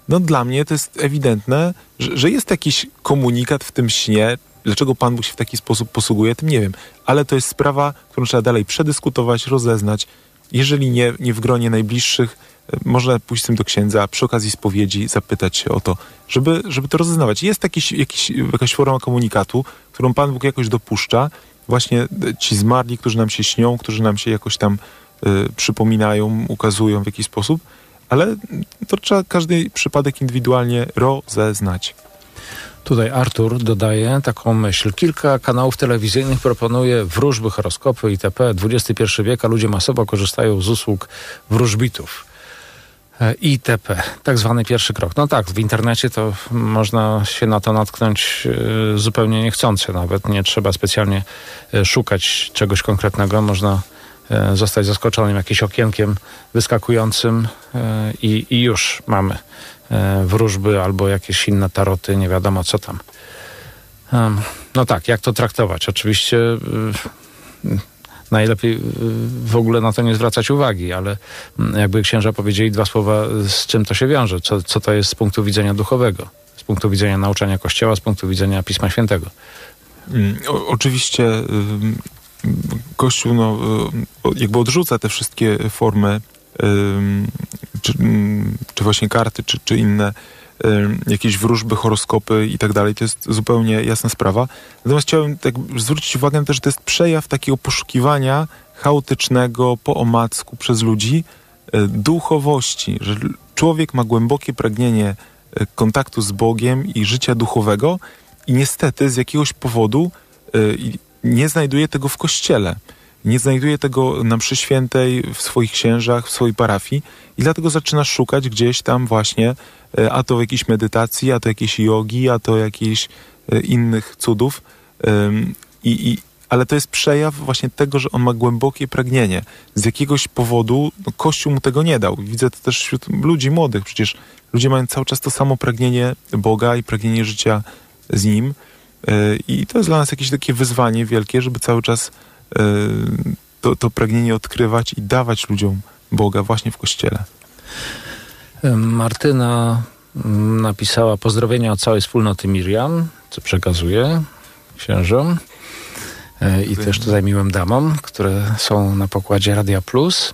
No dla mnie to jest ewidentne, że, że jest jakiś komunikat w tym śnie, Dlaczego Pan Bóg się w taki sposób posługuje, tym nie wiem. Ale to jest sprawa, którą trzeba dalej przedyskutować, rozeznać. Jeżeli nie, nie w gronie najbliższych, e, można pójść z tym do księdza, przy okazji spowiedzi zapytać się o to, żeby, żeby to rozeznawać. Jest jakiś, jakiś, jakaś forma komunikatu, którą Pan Bóg jakoś dopuszcza. Właśnie e, ci zmarli, którzy nam się śnią, którzy nam się jakoś tam y, przypominają, ukazują w jakiś sposób, ale to trzeba każdy przypadek indywidualnie rozeznać. Tutaj Artur dodaje taką myśl. Kilka kanałów telewizyjnych proponuje wróżby, horoskopy itp. XXI wiek, ludzie masowo korzystają z usług wróżbitów. E, ITP, tak zwany pierwszy krok. No tak, w internecie to można się na to natknąć e, zupełnie niechcący, nawet nie trzeba specjalnie e, szukać czegoś konkretnego. Można zostać zaskoczonym jakimś okienkiem wyskakującym e, i, i już mamy e, wróżby albo jakieś inne taroty, nie wiadomo co tam. No tak, jak to traktować? Oczywiście najlepiej w ogóle na to nie zwracać uwagi, ale mm, jakby księża powiedzieli dwa słowa, z czym to się wiąże, co, co to jest z punktu widzenia duchowego, z punktu widzenia nauczania Kościoła, z punktu widzenia Pisma Świętego. Mm, O, oczywiście Kościół no, y, jakby odrzuca te wszystkie formy, ym, czy, ym, czy właśnie karty, czy, czy inne ym, jakieś wróżby, horoskopy i tak dalej. To jest zupełnie jasna sprawa. Natomiast chciałem tak zwrócić uwagę to, że to jest przejaw takiego poszukiwania chaotycznego po omacku przez ludzi y, duchowości, że człowiek ma głębokie pragnienie y, kontaktu z Bogiem i życia duchowego i niestety z jakiegoś powodu y, nie znajduje tego w kościele. Nie znajduje tego na mszy świętej, w swoich księżach, w swojej parafii i dlatego zaczyna szukać gdzieś tam właśnie, y, a to w jakiejś medytacji, a to jakiejś jogi, a to jakichś y, innych cudów. I, i, ale to jest przejaw właśnie tego, że on ma głębokie pragnienie. Z jakiegoś powodu no, Kościół mu tego nie dał. Widzę to też wśród ludzi młodych. Przecież ludzie mają cały czas to samo pragnienie Boga i pragnienie życia z Nim. Yy, I to jest dla nas jakieś takie wyzwanie wielkie, żeby cały czas yy, to, to pragnienie odkrywać i dawać ludziom Boga właśnie w Kościele. Martyna mm, napisała pozdrowienia od całej wspólnoty Miriam, co przekazuję księżom e, i też tutaj miłym damom, które są na pokładzie Radia Plus.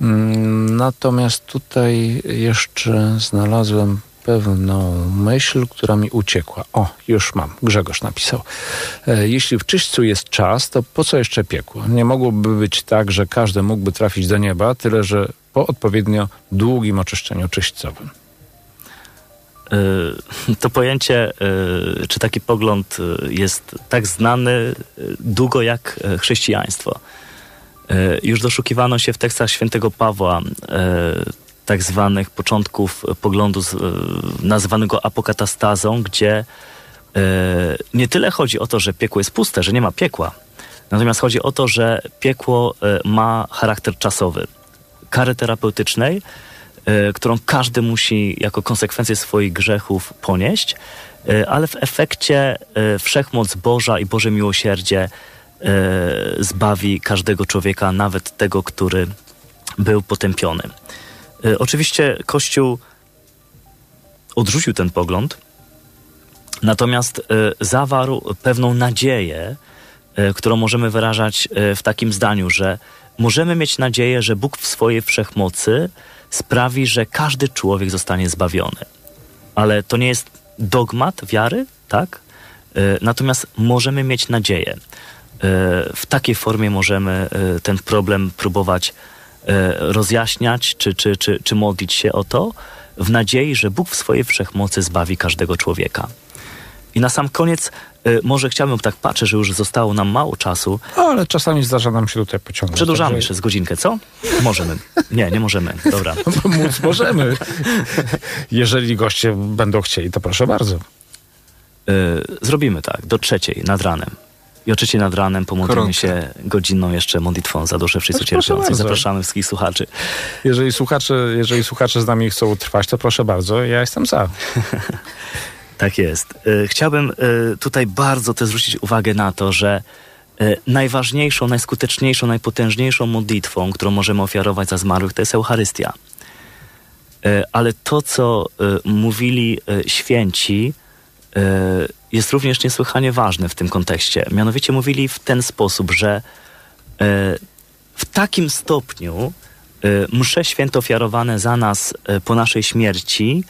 Mm, natomiast tutaj jeszcze znalazłem pewną myśl, która mi uciekła. O, już mam. Grzegorz napisał. E, jeśli w czyśćcu jest czas, to po co jeszcze piekło? Nie mogłoby być tak, że każdy mógłby trafić do nieba, tyle że po odpowiednio długim oczyszczeniu czyśćcowym. E, to pojęcie, e, czy taki pogląd jest tak znany długo jak chrześcijaństwo. Już doszukiwano się w tekstach świętego Pawła tak zwanych początków poglądu z, e, nazywanego apokatastazą, gdzie e, nie tyle chodzi o to, że piekło jest puste, że nie ma piekła. Natomiast chodzi o to, że piekło e, ma charakter czasowy. Kary terapeutycznej, którą każdy musi jako konsekwencję swoich grzechów ponieść, ale w efekcie wszechmoc Boża i Boże miłosierdzie zbawi każdego człowieka, nawet tego, który był potępiony. E, oczywiście Kościół odrzucił ten pogląd, natomiast e, zawarł pewną nadzieję, e, którą możemy wyrażać w takim zdaniu, że możemy mieć nadzieję, że Bóg w swojej wszechmocy sprawi, że każdy człowiek zostanie zbawiony. Ale to nie jest dogmat wiary, tak? Natomiast możemy mieć nadzieję. W takiej formie możemy ten problem próbować E, rozjaśniać czy, czy, czy, czy modlić się o to, w nadziei, że Bóg w swojej wszechmocy zbawi każdego człowieka. I na sam koniec, e, może chciałbym tak patrzeć, że już zostało nam mało czasu. ale czasami zdarza nam się tutaj pociągnąć. Przedłużamy także... jeszcze z godzinkę, co? Możemy. Nie, nie możemy. Dobra. <laughs> No, móc możemy. Jeżeli goście będą chcieli, to proszę bardzo. E, zrobimy tak, do trzeciej, nad ranem. I oczywiście nad ranem pomodlimy się godzinną jeszcze modlitwą za duszę wszyscy cierpiących. Zapraszamy wszystkich słuchaczy. Jeżeli słuchacze, jeżeli słuchacze z nami chcą trwać, to proszę bardzo, ja jestem za. <laughs> tak jest. E, chciałbym e, tutaj bardzo też zwrócić uwagę na to, że e, najważniejszą, najskuteczniejszą, najpotężniejszą modlitwą, którą możemy ofiarować za zmarłych, to jest Eucharystia. Ale to, co mówili święci, jest również niesłychanie ważne w tym kontekście. Mianowicie mówili w ten sposób, że e, w takim stopniu e, msze święto ofiarowane za nas e, po naszej śmierci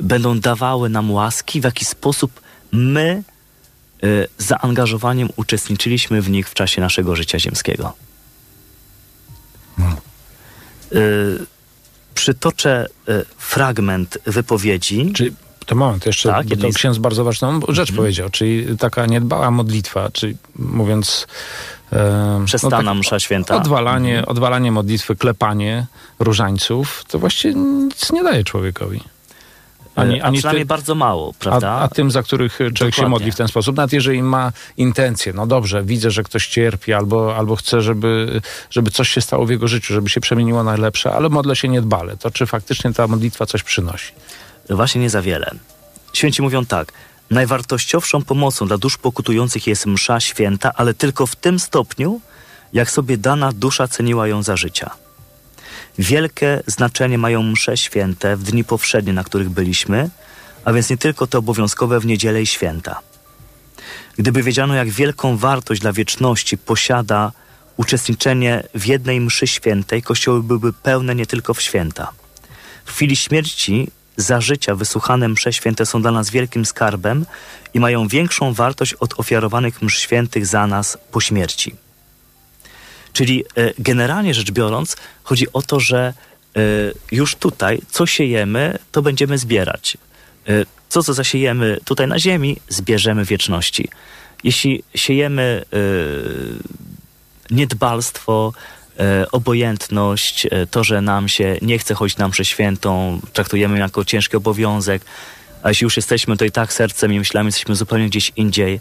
będą dawały nam łaski, w jaki sposób my zaangażowaniem uczestniczyliśmy w nich w czasie naszego życia ziemskiego. Hmm. Przytoczę fragment wypowiedzi. Czy to moment, jeszcze, tak, bo to ksiądz bardzo ważną rzecz mhm. powiedział, czyli taka niedbała modlitwa, czyli mówiąc... E, Przestana no tak, msza święta. Odwalanie, mhm. odwalanie modlitwy, klepanie różańców, to właściwie nic nie daje człowiekowi. Ani, ani a przynajmniej ty, bardzo mało, prawda? A, a, tym, za których człowiek Dokładnie. się modli w ten sposób, nawet jeżeli ma intencję, no dobrze, widzę, że ktoś cierpi, albo, albo chce, żeby, żeby coś się stało w jego życiu, żeby się przemieniło na lepsze, ale modlę się niedbale, to czy faktycznie ta modlitwa coś przynosi? Właśnie nie za wiele. Święci mówią tak. Najwartościowszą pomocą dla dusz pokutujących jest msza święta, ale tylko w tym stopniu, jak sobie dana dusza ceniła ją za życia. Wielkie znaczenie mają msze święte w dni powszednie, na których byliśmy, a więc nie tylko te obowiązkowe w niedzielę i święta. Gdyby wiedziano, jak wielką wartość dla wieczności posiada uczestniczenie w jednej mszy świętej, kościoły byłyby pełne nie tylko w święta. W chwili śmierci za życia wysłuchane msze święte są dla nas wielkim skarbem i mają większą wartość od ofiarowanych msz świętych za nas po śmierci. Czyli e, generalnie rzecz biorąc, chodzi o to, że e, już tutaj, co siejemy, to będziemy zbierać. E, co, co zasiejemy tutaj na ziemi, zbierzemy wieczności. Jeśli siejemy niedbalstwo, obojętność, e, to, że nam się nie chce chodzić na mszę świętą, traktujemy jako ciężki obowiązek, a jeśli już jesteśmy, to i tak sercem i myślami jesteśmy zupełnie gdzieś indziej.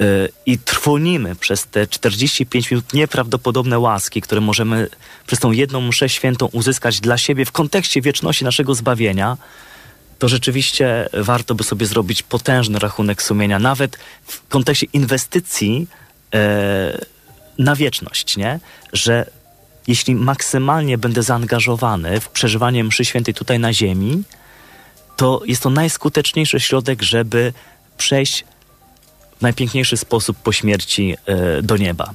y, i trwonimy przez te 45 minut nieprawdopodobne łaski, które możemy przez tą jedną mszę świętą uzyskać dla siebie w kontekście wieczności naszego zbawienia, to rzeczywiście warto by sobie zrobić potężny rachunek sumienia, nawet w kontekście inwestycji e, na wieczność, nie? Że jeśli maksymalnie będę zaangażowany w przeżywanie mszy świętej tutaj na ziemi, to jest to najskuteczniejszy środek, żeby przejść w najpiękniejszy sposób po śmierci e, do nieba.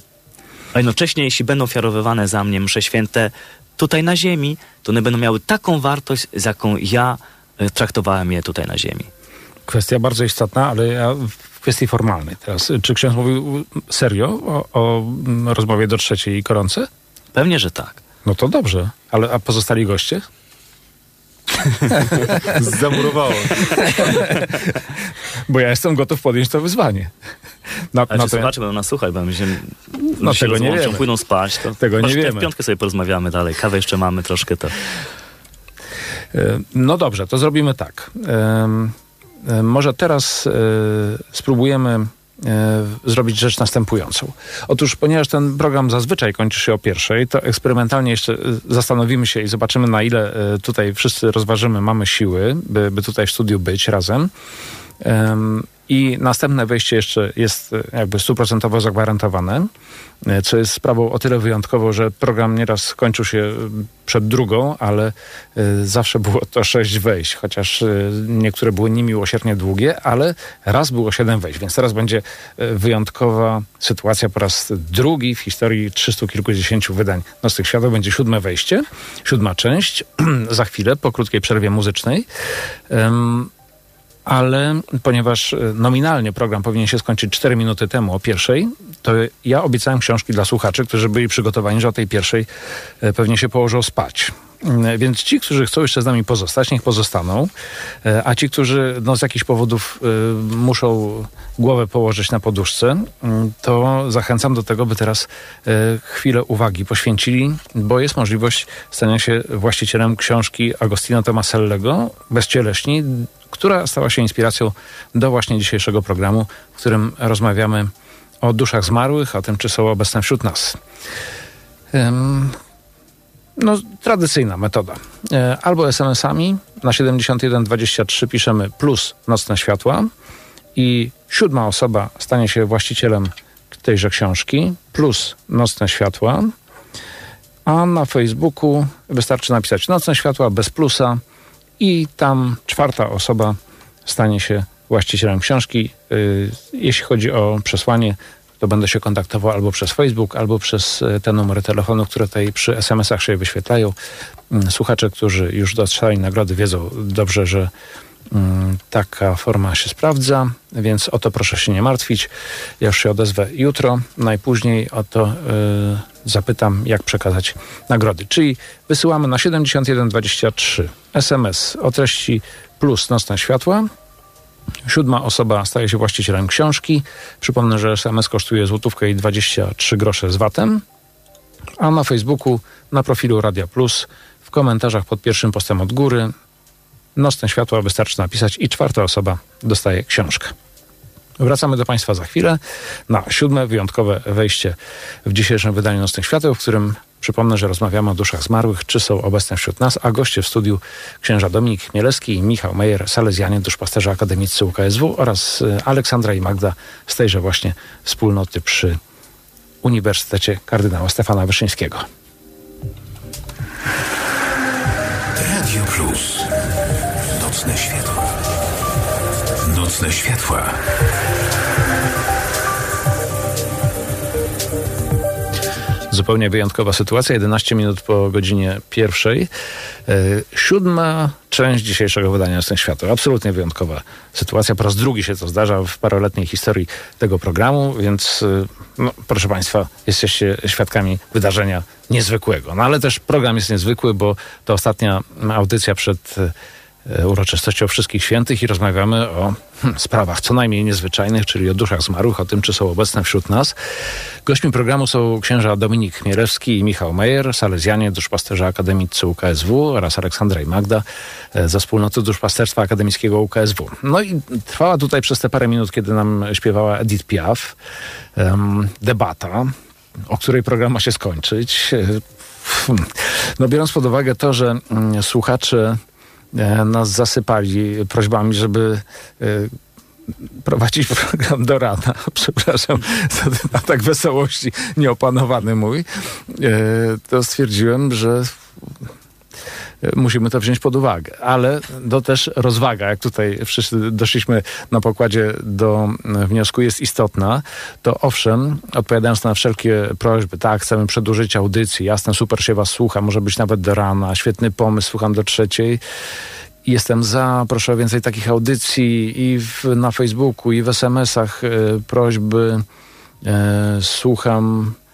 A jednocześnie, jeśli będą ofiarowywane za mnie msze święte tutaj na ziemi, to one będą miały taką wartość, z jaką ja e, traktowałem je tutaj na ziemi. Kwestia bardzo istotna, ale ja w kwestii formalnej teraz. Czy ksiądz mówił serio o, o mm, rozmowie do trzeciej koronce? Pewnie, że tak. No to dobrze, ale a pozostali goście? <laughs> Zamurowało. Bo ja jestem gotów podjąć to wyzwanie. Na, Ale na czy to, słuchacze będą nas słuchać, bo my się No, się tego nie wiemy. pójdą spać. To Tego nie wiemy. W piątkę sobie porozmawiamy dalej. Kawę jeszcze mamy troszkę, to E, No dobrze, to zrobimy tak. E, Może teraz e, spróbujemy zrobić rzecz następującą. Otóż, ponieważ ten program zazwyczaj kończy się o pierwszej, to eksperymentalnie jeszcze e, zastanowimy się i zobaczymy, na ile e, tutaj wszyscy rozważymy, mamy siły, by, by tutaj w studiu być razem. Em, I następne wejście jeszcze jest e, jakby stuprocentowo zagwarantowane, e, co jest sprawą o tyle wyjątkową, że program nieraz kończył się e, przed drugą, ale zawsze było to sześć wejść, chociaż niektóre były niemiłosiernie długie, ale raz było siedem wejść, więc teraz będzie wyjątkowa sytuacja po raz drugi w historii trzystu kilkudziesięciu wydań Nocnych Światów. Będzie siódme wejście, siódma część, <clears throat> za chwilę, po krótkiej przerwie muzycznej. Ale ponieważ e, nominalnie program powinien się skończyć 4 minuty temu o pierwszej, to ja obiecałem książki dla słuchaczy, którzy byli przygotowani, że o tej pierwszej e, pewnie się położą spać. Mm, Więc ci, którzy chcą jeszcze z nami pozostać, niech pozostaną, E, a ci, którzy no, z jakichś powodów e, muszą głowę położyć na poduszce, mm, to zachęcam do tego, by teraz e, chwilę uwagi poświęcili, bo jest możliwość stania się właścicielem książki Agostino Tomasellego Bezcieleśni, która stała się inspiracją do właśnie dzisiejszego programu, w którym rozmawiamy o duszach zmarłych, o tym, czy są obecne wśród nas. No, tradycyjna metoda. E, Albo SMS-ami na 7123 piszemy plus nocne światła i siódma osoba stanie się właścicielem tejże książki plus nocne światła, a na Facebooku wystarczy napisać nocne światła bez plusa i tam czwarta osoba stanie się właścicielem książki. Y, Jeśli chodzi o przesłanie, to będę się kontaktował albo przez Facebook, albo przez e, te numery telefonu, które tutaj przy SMS-ach się wyświetlają. Mm, Słuchacze, którzy już dostali nagrody, wiedzą dobrze, że taka forma się sprawdza, więc o to proszę się nie martwić. Ja już się odezwę jutro. Najpóźniej o to y, zapytam, jak przekazać nagrody. Czyli wysyłamy na 7123 SMS o treści plus nocne światła. Siódma osoba staje się właścicielem książki. Przypomnę, że SMS kosztuje złotówkę i 23 grosze z VAT-em. A na Facebooku, na profilu Radia Plus, w komentarzach pod pierwszym postem od góry, nocne światła wystarczy napisać i czwarta osoba dostaje książkę. Wracamy do Państwa za chwilę na siódme wyjątkowe wejście w dzisiejszym wydaniu Nocnych Świateł, w którym przypomnę, że rozmawiamy o duszach zmarłych, czy są obecne wśród nas, a goście w studiu księża Dominik Chmielewski i Michał Mejer, salezjanie, duszpasterze akademiccy UKSW oraz y, Aleksandra i Magda z tejże właśnie wspólnoty przy Uniwersytecie Kardynała Stefana Wyszyńskiego. Nocne światła. Nocne światła. Zupełnie wyjątkowa sytuacja, 11 minut po godzinie pierwszej. E, Siódma część dzisiejszego wydania Nocnych Światła. Absolutnie wyjątkowa sytuacja. Po raz drugi się to zdarza w paroletniej historii tego programu, więc e, no, proszę Państwa, jesteście świadkami wydarzenia niezwykłego. No ale też program jest niezwykły, bo to ostatnia audycja przed e, e, uroczystością Wszystkich Świętych i rozmawiamy o hmm, sprawach co najmniej niezwyczajnych, czyli o duszach zmarłych, o tym, czy są obecne wśród nas. Gośćmi programu są księża Dominik Chmierewski i Michał Mejer, salezjanie, duszpasterze akademicy UKSW oraz Aleksandra i Magda e, ze wspólnoty duszpasterstwa akademickiego UKSW. No i trwała tutaj przez te parę minut, kiedy nam śpiewała Edith Piaf, em, debata, o której program ma się skończyć. E. No biorąc pod uwagę to, że mm, słuchacze e, nas zasypali prośbami, żeby e, prowadzić program do rana. <laughs> Przepraszam za ten atak wesołości nieopanowany mój. E, To stwierdziłem, że musimy to wziąć pod uwagę. Ale to też rozwaga, jak tutaj wszyscy doszliśmy na pokładzie do wniosku, jest istotna. To owszem, odpowiadając na wszelkie prośby, tak, chcemy przedłużyć audycji, jasne, super się was słucha, może być nawet do rana, świetny pomysł, słucham do trzeciej. Jestem za, proszę o więcej takich audycji i w, na Facebooku, i w SMS-ach e, prośby. E, słucham, e,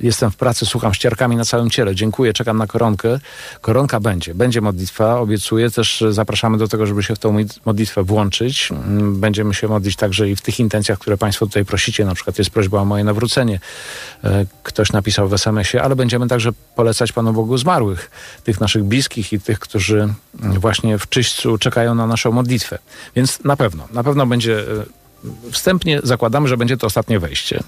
jestem w pracy, słucham ścierkami na całym ciele. Dziękuję, czekam na koronkę. Koronka będzie, będzie modlitwa, obiecuję. Też zapraszamy do tego, żeby się w tą mod- modlitwę włączyć. Mm, Będziemy się modlić także i w tych intencjach, które Państwo tutaj prosicie. Na przykład jest prośba o moje nawrócenie. E, Ktoś napisał w SMS-ie, ale będziemy także polecać Panu Bogu zmarłych, tych naszych bliskich i tych, którzy mm, właśnie w czyśćcu czekają na naszą modlitwę. Więc na pewno, na pewno będzie, e, wstępnie zakładamy, że będzie to ostatnie wejście.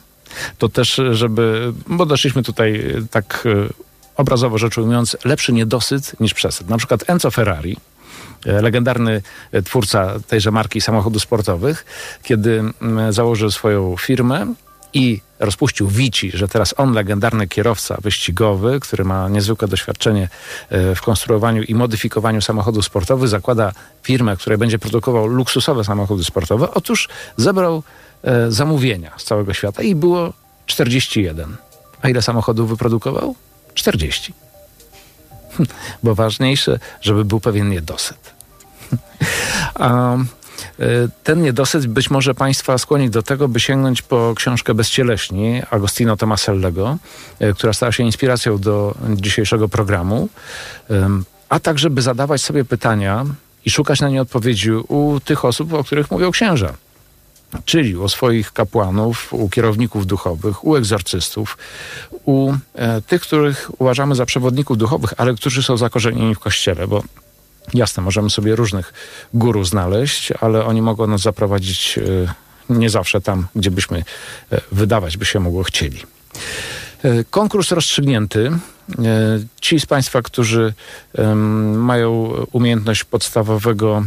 To też, żeby, bo doszliśmy tutaj e, tak e, obrazowo rzecz ujmując, lepszy niedosyt niż przesyt. Na przykład Enzo Ferrari, e, legendarny twórca tejże marki samochodów sportowych, kiedy założył swoją firmę i rozpuścił Vici, że teraz on, legendarny kierowca wyścigowy, który ma niezwykłe doświadczenie w konstruowaniu i modyfikowaniu samochodów sportowych, zakłada firmę, która będzie produkował luksusowe samochody sportowe. Otóż zebrał zamówienia z całego świata i było 41. A ile samochodów wyprodukował? 40. Bo ważniejsze, żeby był pewien niedosyt. <laughs> A e, ten niedosyt być może Państwa skłoni do tego, by sięgnąć po książkę Bezcieleśni Agostino Tomasellego, e, która stała się inspiracją do dzisiejszego programu, a także by zadawać sobie pytania i szukać na nie odpowiedzi u tych osób, o których mówią księża. Czyli u swoich kapłanów, u kierowników duchowych, u egzorcystów, u e, tych, których uważamy za przewodników duchowych, ale którzy są zakorzenieni w kościele, bo Jasne, możemy sobie różnych guru znaleźć, ale oni mogą nas zaprowadzić e, nie zawsze tam, gdzie byśmy e, wydawać by się mogło chcieli. E, Konkurs rozstrzygnięty. E, Ci z Państwa, którzy mają umiejętność podstawowego,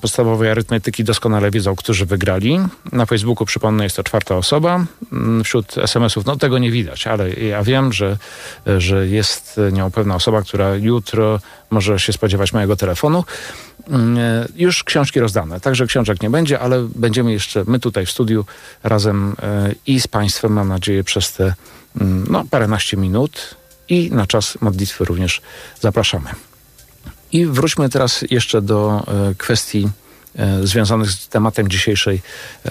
podstawowej arytmetyki, doskonale wiedzą, którzy wygrali. Na Facebooku, przypomnę, jest to czwarta osoba. Mm, Wśród SMS-ów, no tego nie widać, ale ja wiem, że, że jest nią pewna osoba, która jutro może się spodziewać mojego telefonu. Mm, e, Już książki rozdane, także książek nie będzie, ale będziemy jeszcze my tutaj w studiu razem e, i z Państwem, mam nadzieję, przez te mm, no, paręnaście minut i na czas modlitwy również zapraszamy. I wróćmy teraz jeszcze do e, kwestii e, związanych z tematem dzisiejszej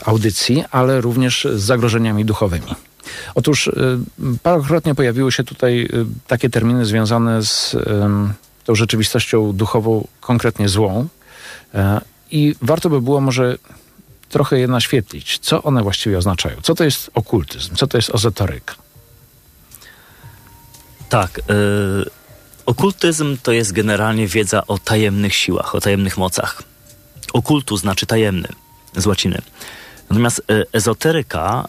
audycji, ale również z zagrożeniami duchowymi. Otóż e, parokrotnie pojawiły się tutaj takie terminy związane z tą rzeczywistością duchową, konkretnie złą. I warto by było może trochę je naświetlić, co one właściwie oznaczają. Co to jest okultyzm, co to jest ezoteryka. Tak. Okultyzm to jest generalnie wiedza o tajemnych siłach, o tajemnych mocach. Okultu znaczy tajemny z łaciny. Natomiast y, ezoteryka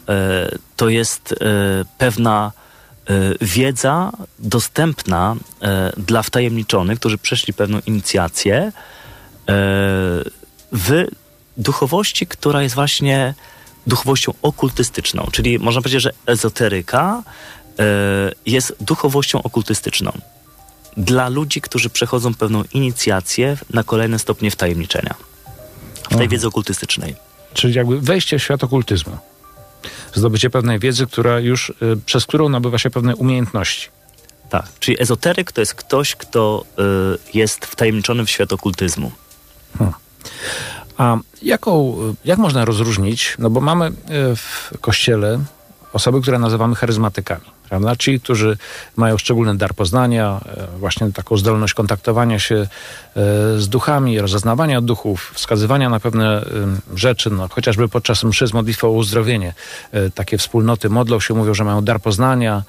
y, to jest y, pewna wiedza dostępna dla wtajemniczonych, którzy przeszli pewną inicjację w duchowości, która jest właśnie duchowością okultystyczną. Czyli można powiedzieć, że ezoteryka e, jest duchowością okultystyczną. Dla ludzi, którzy przechodzą pewną inicjację na kolejne stopnie wtajemniczenia. W tej Aha. wiedzy okultystycznej. Czyli jakby wejście w świat okultyzmu. Zdobycie pewnej wiedzy, która już, y, przez którą nabywa się pewne umiejętności. Tak. Czyli ezoteryk to jest ktoś, kto y, jest wtajemniczony w świat okultyzmu. A jaką, jak można rozróżnić, no bo mamy y, w kościele osoby, które nazywamy charyzmatykami. Prawda? Ci, którzy mają szczególny dar poznania, e, właśnie taką zdolność kontaktowania się e, z duchami, rozeznawania duchów, wskazywania na pewne rzeczy, no, chociażby podczas mszy z modlitwą o uzdrowienie. E, Takie wspólnoty modlą się, mówią, że mają dar poznania.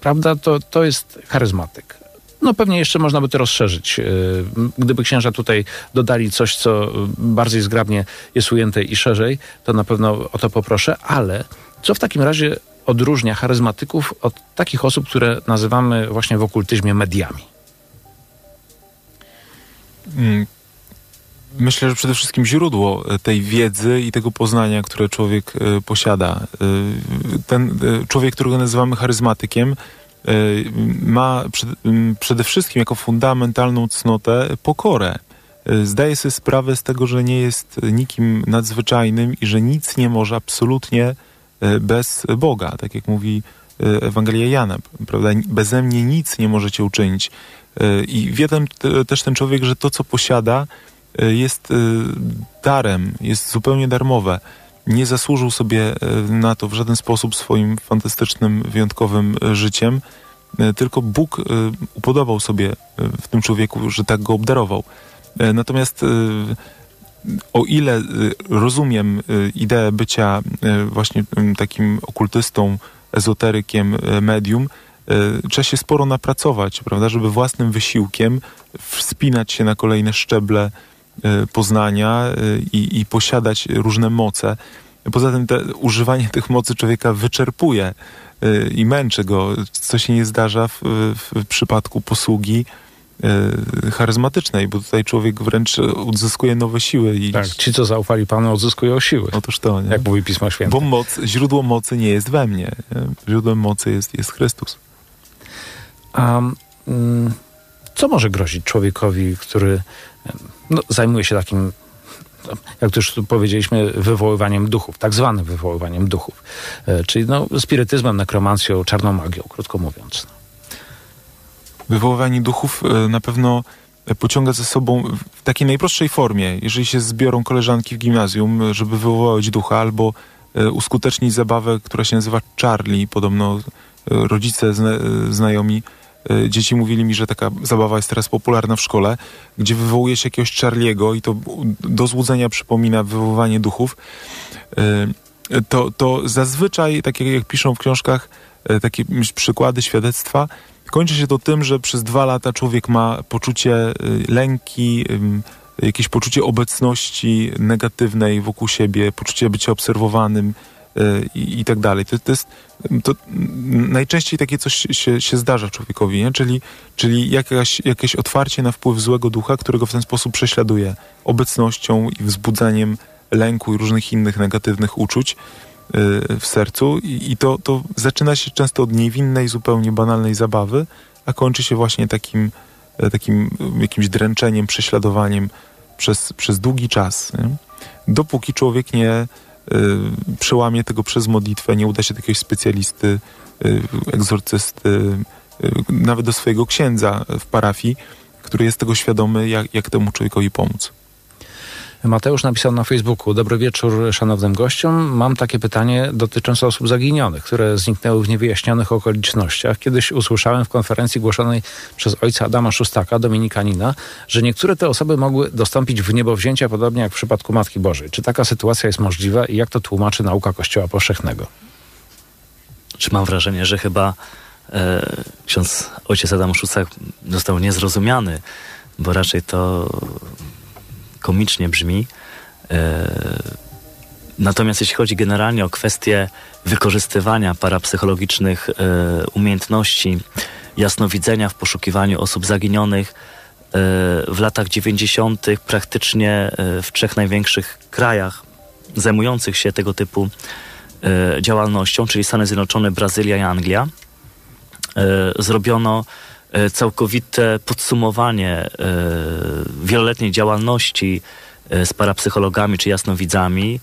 Prawda? To, to jest charyzmatyk. No pewnie jeszcze można by to rozszerzyć. Gdyby księża tutaj dodali coś, co bardziej zgrabnie jest ujęte i szerzej, to na pewno o to poproszę, ale co w takim razie odróżnia charyzmatyków od takich osób, które nazywamy właśnie w okultyzmie mediami? Mm, Myślę, że przede wszystkim źródło e, tej wiedzy i tego poznania, które człowiek e, posiada. E, Ten człowiek, którego nazywamy charyzmatykiem, ma przede wszystkim jako fundamentalną cnotę pokorę. Zdaje sobie sprawę z tego, że nie jest nikim nadzwyczajnym i że nic nie może absolutnie bez Boga, tak jak mówi e, Ewangelia Jana, prawda? Beze mnie nic nie możecie uczynić. E, I wie ten, te- też ten człowiek, że to, co posiada, e, jest e, darem, jest zupełnie darmowe. Nie zasłużył sobie e, na to w żaden sposób swoim fantastycznym, wyjątkowym e, życiem, e, tylko Bóg e, upodobał sobie e, w tym człowieku, że tak go obdarował. E, Natomiast e, o ile e, rozumiem e, ideę bycia e, właśnie takim okultystą, ezoterykiem, medium, trzeba się sporo napracować, prawda, żeby własnym wysiłkiem wspinać się na kolejne szczeble poznania i, i posiadać różne moce. Poza tym te, używanie tych mocy człowieka wyczerpuje i męczy go, co się nie zdarza w, w przypadku posługi charyzmatycznej, bo tutaj człowiek wręcz odzyskuje nowe siły i Tak, ci, co zaufali Panu, odzyskują siły. otóż to, nie? Jak mówi Pismo Święte. Bo moc, źródło mocy nie jest we mnie. nie? Źródłem mocy jest, jest Chrystus. A mm, co może grozić człowiekowi, który em, no, zajmuje się takim, jak to już powiedzieliśmy, wywoływaniem duchów, tak zwanym wywoływaniem duchów, e, czyli no, spirytyzmem, nekromancją, czarną magią, krótko mówiąc. Wywoływanie duchów e, na pewno e, pociąga ze sobą w takiej najprostszej formie. Jeżeli się zbiorą koleżanki w gimnazjum, e, żeby wywołać ducha, albo uskutecznić zabawę, która się nazywa Charlie. Podobno rodzice, zna, znajomi dzieci mówili mi, że taka zabawa jest teraz popularna w szkole, gdzie wywołuje się jakiegoś Charliego i to do złudzenia przypomina wywoływanie duchów. To, to zazwyczaj, tak jak, piszą w książkach, takie przykłady, świadectwa, kończy się to tym, że przez dwa lata człowiek ma poczucie y, lęki, jakieś poczucie obecności negatywnej wokół siebie, poczucie bycia obserwowanym y, i, i tak dalej. To, to jest to najczęściej takie coś się, się zdarza człowiekowi, nie? Czyli, czyli jakaś, jakieś otwarcie na wpływ złego ducha, którego w ten sposób prześladuje obecnością i wzbudzaniem lęku i różnych innych negatywnych uczuć w sercu i, to, to zaczyna się często od niewinnej, zupełnie banalnej zabawy, a kończy się właśnie takim, e, takim y, jakimś dręczeniem, prześladowaniem przez, przez długi czas. Nie? Dopóki człowiek nie y, przełamie tego przez modlitwę, nie uda się do jakiegoś specjalisty, y, egzorcysty, y, nawet do swojego księdza w parafii, który jest tego świadomy, jak, jak temu człowiekowi pomóc. Mateusz napisał na Facebooku: Dobry wieczór szanownym gościom. Mam takie pytanie dotyczące osób zaginionych, które zniknęły w niewyjaśnionych okolicznościach. Kiedyś usłyszałem w konferencji głoszonej przez ojca Adama Szustaka, dominikanina, że niektóre te osoby mogły dostąpić w niebo wzięcia, podobnie jak w przypadku Matki Bożej. Czy taka sytuacja jest możliwa i jak to tłumaczy nauka Kościoła Powszechnego? Czy mam wrażenie, że chyba e, ksiądz ojciec Adam Szucak został niezrozumiany, bo raczej to komicznie brzmi. E, natomiast jeśli chodzi generalnie o kwestię wykorzystywania parapsychologicznych e, umiejętności jasnowidzenia w poszukiwaniu osób zaginionych, e, w latach 90. praktycznie w trzech największych krajach zajmujących się tego typu działalnością, czyli Stany Zjednoczone, Brazylia i Anglia, zrobiono całkowite podsumowanie e, wieloletniej działalności e, z parapsychologami czy jasnowidzami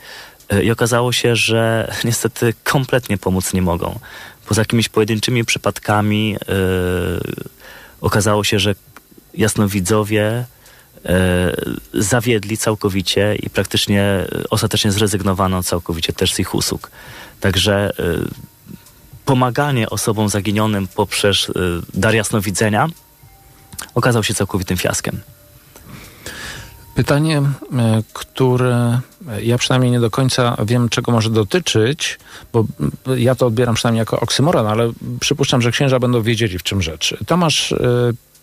e, i okazało się, że <laughs> niestety kompletnie pomóc nie mogą. Poza jakimiś pojedynczymi przypadkami e, okazało się, że jasnowidzowie e, zawiedli całkowicie i praktycznie e, ostatecznie zrezygnowano całkowicie też z ich usług. Także e, pomaganie osobom zaginionym poprzez y, dar jasnowidzenia okazał się całkowitym fiaskiem. Pytanie, e, które ja przynajmniej nie do końca wiem, czego może dotyczyć, bo ja to odbieram przynajmniej jako oksymoron, ale przypuszczam, że księża będą wiedzieli, w czym rzecz. Tomasz y,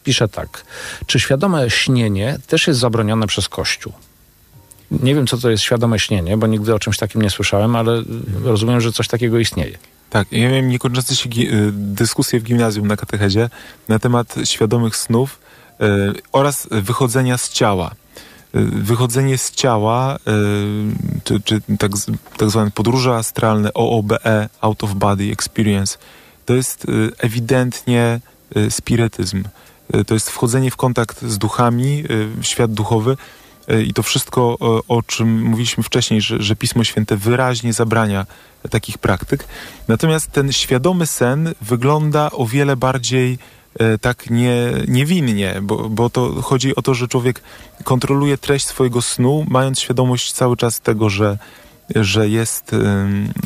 pisze tak. Czy świadome śnienie też jest zabronione przez Kościół? Nie wiem, co to jest świadome śnienie, bo nigdy o czymś takim nie słyszałem, ale rozumiem, że coś takiego istnieje. Tak, ja miałem niekończące się dyskusję w gimnazjum na katechezie na temat świadomych snów y, oraz wychodzenia z ciała. Y, wychodzenie z ciała, y, czy, czy tak, tak zwane podróże astralne, OOBE, Out of Body Experience, to jest y, ewidentnie spirytyzm. To jest wchodzenie w kontakt z duchami, świat duchowy i to wszystko, o czym mówiliśmy wcześniej, że, że Pismo Święte wyraźnie zabrania takich praktyk. Natomiast ten świadomy sen wygląda o wiele bardziej E, tak nie, niewinnie, bo, bo to chodzi o to, że człowiek kontroluje treść swojego snu, mając świadomość cały czas tego, że, że jest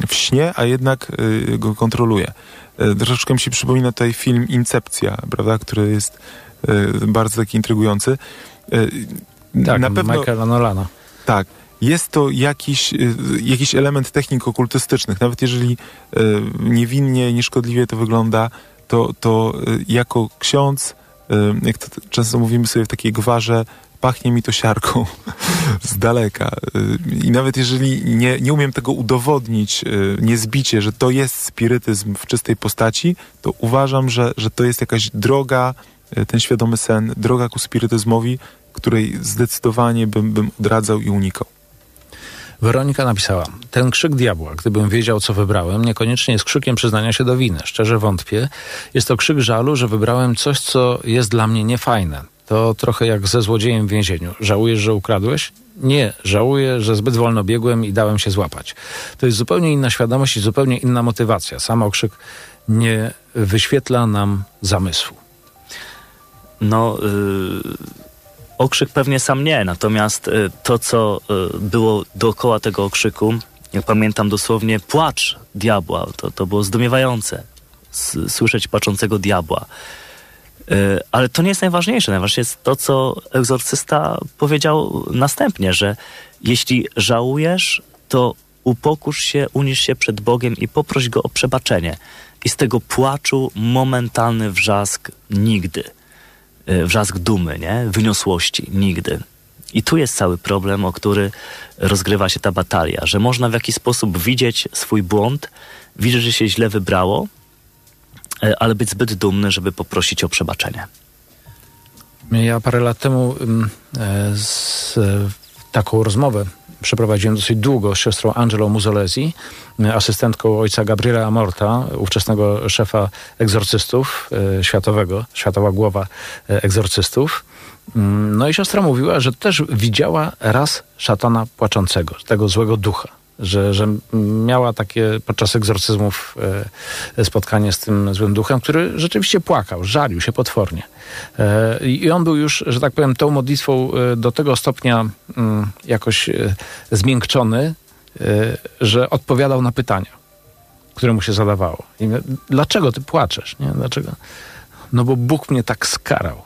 w śnie, a jednak e, go kontroluje. E, troszeczkę mi się przypomina tutaj film Incepcja, prawda, który jest bardzo taki intrygujący. Tak, na pewno, Michaela Nolana. Tak. Jest to jakiś, jakiś element technik okultystycznych. Nawet jeżeli niewinnie, nieszkodliwie to wygląda, to, to y, jako ksiądz, y, jak to często mówimy sobie w takiej gwarze, pachnie mi to siarką <laughs> z daleka. Y, I nawet jeżeli nie, nie umiem tego udowodnić niezbicie, że to jest spirytyzm w czystej postaci, to uważam, że, że to jest jakaś droga, ten świadomy sen, droga ku spirytyzmowi, której zdecydowanie bym, bym odradzał i unikał. Weronika napisała: Ten krzyk diabła, gdybym wiedział, co wybrałem, niekoniecznie jest krzykiem przyznania się do winy. Szczerze wątpię. Jest to krzyk żalu, że wybrałem coś, co jest dla mnie niefajne. To trochę jak ze złodziejem w więzieniu. Żałujesz, że ukradłeś? Nie, żałuję, że zbyt wolno biegłem i dałem się złapać. To jest zupełnie inna świadomość i zupełnie inna motywacja. Sam okrzyk nie wyświetla nam zamysłu. No, yy Okrzyk pewnie sam nie, natomiast y, to, co y, było dookoła tego okrzyku, jak pamiętam dosłownie płacz diabła, to, to było zdumiewające słyszeć płaczącego diabła. Y, ale to nie jest najważniejsze. Najważniejsze jest to, co egzorcysta powiedział następnie, że jeśli żałujesz, to upokórz się, unisz się przed Bogiem i poproś Go o przebaczenie. I z tego płaczu momentalny wrzask nigdy. E, wrzask dumy, nie? wyniosłości. Nigdy. I tu jest cały problem, o który rozgrywa się ta batalia, że można w jakiś sposób widzieć swój błąd, widzieć, że się źle wybrało, e, ale być zbyt dumny, żeby poprosić o przebaczenie. Ja parę lat temu mm, e, z taką rozmowę przeprowadziłem dosyć długo z siostrą Angelą Muzolezi, asystentką ojca Gabriela Amorta, ówczesnego szefa egzorcystów e, światowego, światowa głowa e, egzorcystów. Mm, no i siostra mówiła, że też widziała raz szatana płaczącego, tego złego ducha że, że miała takie podczas egzorcyzmów e, spotkanie z tym złym duchem, który rzeczywiście płakał, żalił się potwornie. E, I on był już, że tak powiem, tą modlitwą e, do tego stopnia mm, jakoś zmiękczony, że odpowiadał na pytania, które mu się zadawało. I dlaczego ty płaczesz? Nie? Dlaczego? No bo Bóg mnie tak skarał.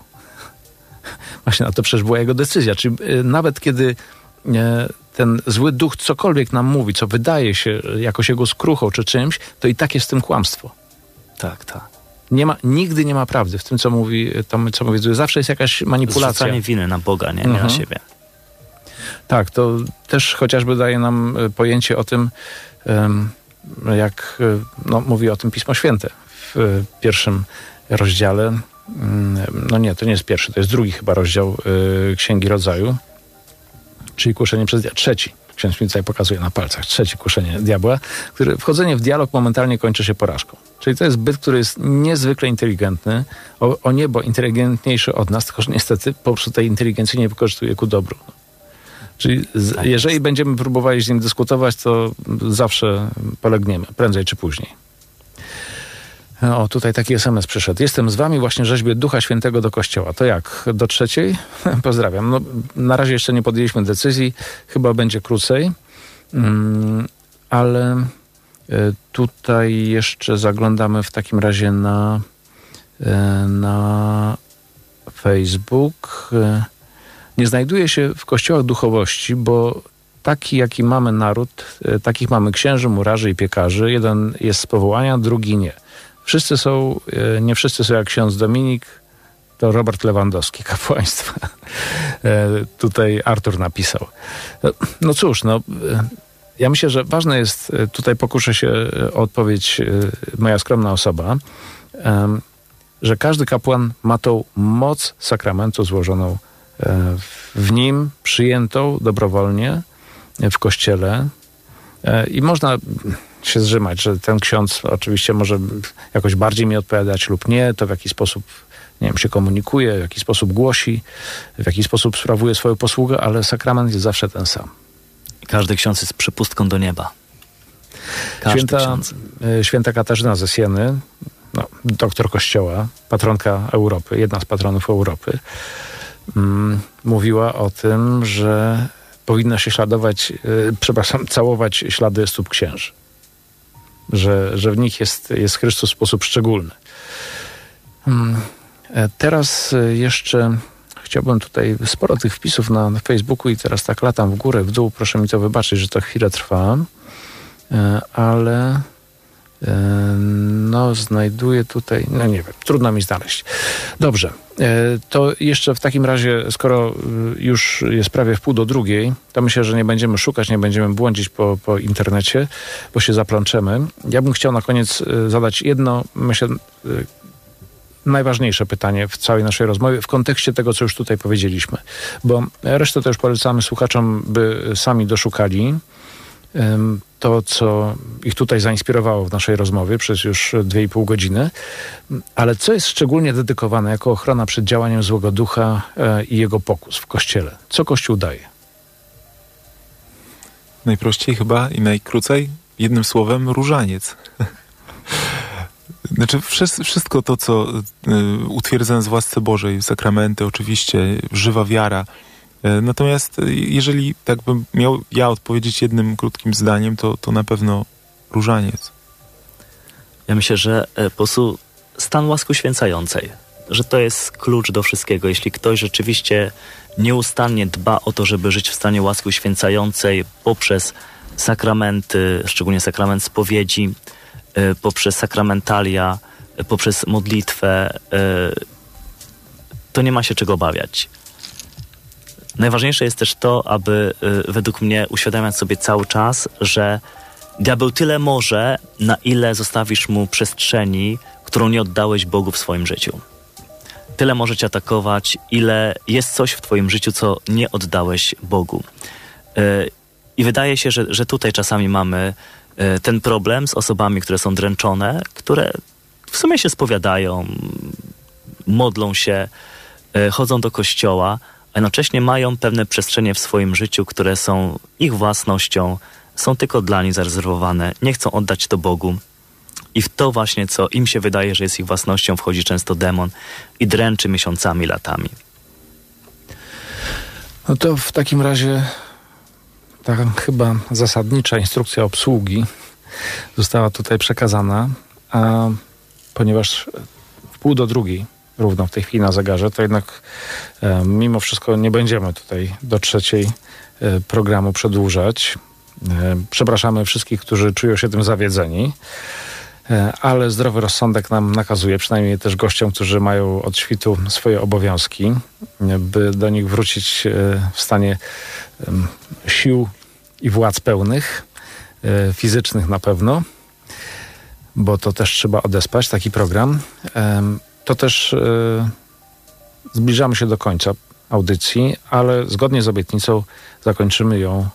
<laughs> Właśnie, a to przecież była jego decyzja. Czyli nawet kiedy ten zły duch cokolwiek nam mówi, co wydaje się jakoś jego skruchą czy czymś, to i tak jest w tym kłamstwo. Tak, tak. Nie ma, nigdy nie ma prawdy w tym, co mówi, to, co mówi. Zawsze jest jakaś manipulacja. Zrzucanie winy na Boga, nie, nie mhm. na siebie. Tak, to też chociażby daje nam e, pojęcie o tym, jak e, no, mówi o tym Pismo Święte w pierwszym rozdziale. Mm, no nie, to nie jest pierwszy, to jest drugi chyba rozdział e, Księgi Rodzaju czyli kuszenie przez diabła. Trzeci. Ksiądz mi tutaj pokazuje na palcach. Trzeci kuszenie diabła, który wchodzenie w dialog momentalnie kończy się porażką. Czyli to jest byt, który jest niezwykle inteligentny, o, o niebo inteligentniejszy od nas, tylko że niestety po prostu tej inteligencji nie wykorzystuje ku dobru. Czyli z, tak jeżeli będziemy próbowali z nim dyskutować, to zawsze polegniemy, prędzej czy później. O, tutaj taki SMS przyszedł. Jestem z wami, właśnie rzeźbię Ducha Świętego do Kościoła. To jak? Do trzeciej? <laughs> Pozdrawiam. No, na razie jeszcze nie podjęliśmy decyzji. Chyba będzie krócej. Mm, ale Tutaj jeszcze zaglądamy w takim razie na, na Facebook. Nie znajduje się w kościołach duchowości, bo taki, jaki mamy naród, takich mamy księży, murarzy i piekarzy. Jeden jest z powołania, drugi nie. Wszyscy są, nie wszyscy są jak ksiądz Dominik, to Robert Lewandowski, <laughs> kapłaństwa. Tutaj Artur napisał. No cóż, no ja myślę, że ważne jest, e, tutaj pokuszę się e, o odpowiedź e, moja skromna osoba, że każdy kapłan ma tą moc sakramentu złożoną w nim, przyjętą dobrowolnie w kościele. I można się zrzymać, że ten ksiądz oczywiście może jakoś bardziej mi odpowiadać lub nie, to w jaki sposób nie wiem, się komunikuje, w jaki sposób głosi, w jaki sposób sprawuje swoją posługę, ale sakrament jest zawsze ten sam. Każdy ksiądz jest przepustką do nieba. Każdy święta, ksiądz. E, święta Katarzyna ze Sieny, no, doktor kościoła, patronka Europy, jedna z patronów Europy, mm, mówiła o tym, że powinno się śladować, yy, przepraszam, całować ślady stóp księży. Że, że w nich jest, jest Chrystus w sposób szczególny. Mm, teraz jeszcze Chciałbym tutaj sporo tych wpisów na, Facebooku i teraz tak latam w górę, w dół. Proszę mi to wybaczyć, że to chwilę trwa, e, ale e, no znajduję tutaj, no nie wiem, trudno mi znaleźć. Dobrze, e, to jeszcze w takim razie, skoro już jest prawie w pół do drugiej, to myślę, że nie będziemy szukać, nie będziemy błądzić po, po internecie, bo się zaplączemy. Ja bym chciał na koniec zadać jedno, myślę, najważniejsze pytanie w całej naszej rozmowie w kontekście tego, co już tutaj powiedzieliśmy. Bo resztę to już polecamy słuchaczom, by sami doszukali to, co ich tutaj zainspirowało w naszej rozmowie przez już dwie i pół godziny. Ale co jest szczególnie dedykowane jako ochrona przed działaniem złego ducha e, i jego pokus w Kościele? Co Kościół daje? Najprościej chyba i najkrócej, jednym słowem, różaniec. <laughs> Znaczy wszystko to, co y, utwierdza nas w łasce Bożej, sakramenty oczywiście, żywa wiara. Y, natomiast y, jeżeli tak bym miał ja odpowiedzieć jednym krótkim zdaniem, to, to na pewno różaniec. Ja myślę, że e, po prostu stan łaski uświęcającej, że to jest klucz do wszystkiego. Jeśli ktoś rzeczywiście nieustannie dba o to, żeby żyć w stanie łaski uświęcającej poprzez sakramenty, szczególnie sakrament spowiedzi, E, poprzez sakramentalia, e, poprzez modlitwę, e, to nie ma się czego obawiać. Najważniejsze jest też to, aby według mnie uświadamiać sobie cały czas, że diabeł tyle może, na ile zostawisz mu przestrzeni, którą nie oddałeś Bogu w swoim życiu. Tyle może cię atakować, ile jest coś w twoim życiu, co nie oddałeś Bogu. I wydaje się, że, że tutaj czasami mamy E, ten problem z osobami, które są dręczone, które w sumie się spowiadają, modlą się, chodzą do kościoła, jednocześnie mają pewne przestrzenie w swoim życiu, które są ich własnością, są tylko dla nich zarezerwowane, nie chcą oddać to Bogu. I w to właśnie, co im się wydaje, że jest ich własnością, wchodzi często demon i dręczy miesiącami, latami. No to w takim razie ta chyba zasadnicza instrukcja obsługi została tutaj przekazana, a ponieważ w pół do drugiej równo w tej chwili na zegarze, to jednak e, mimo wszystko nie będziemy tutaj do trzeciej e, programu przedłużać. E, przepraszamy wszystkich, którzy czują się tym zawiedzeni, ale zdrowy rozsądek nam nakazuje, przynajmniej też gościom, którzy mają od świtu swoje obowiązki, by do nich wrócić w stanie sił i władz pełnych, fizycznych na pewno, bo to też trzeba odespać, taki program. To też e, zbliżamy się do końca audycji, ale zgodnie z obietnicą zakończymy ją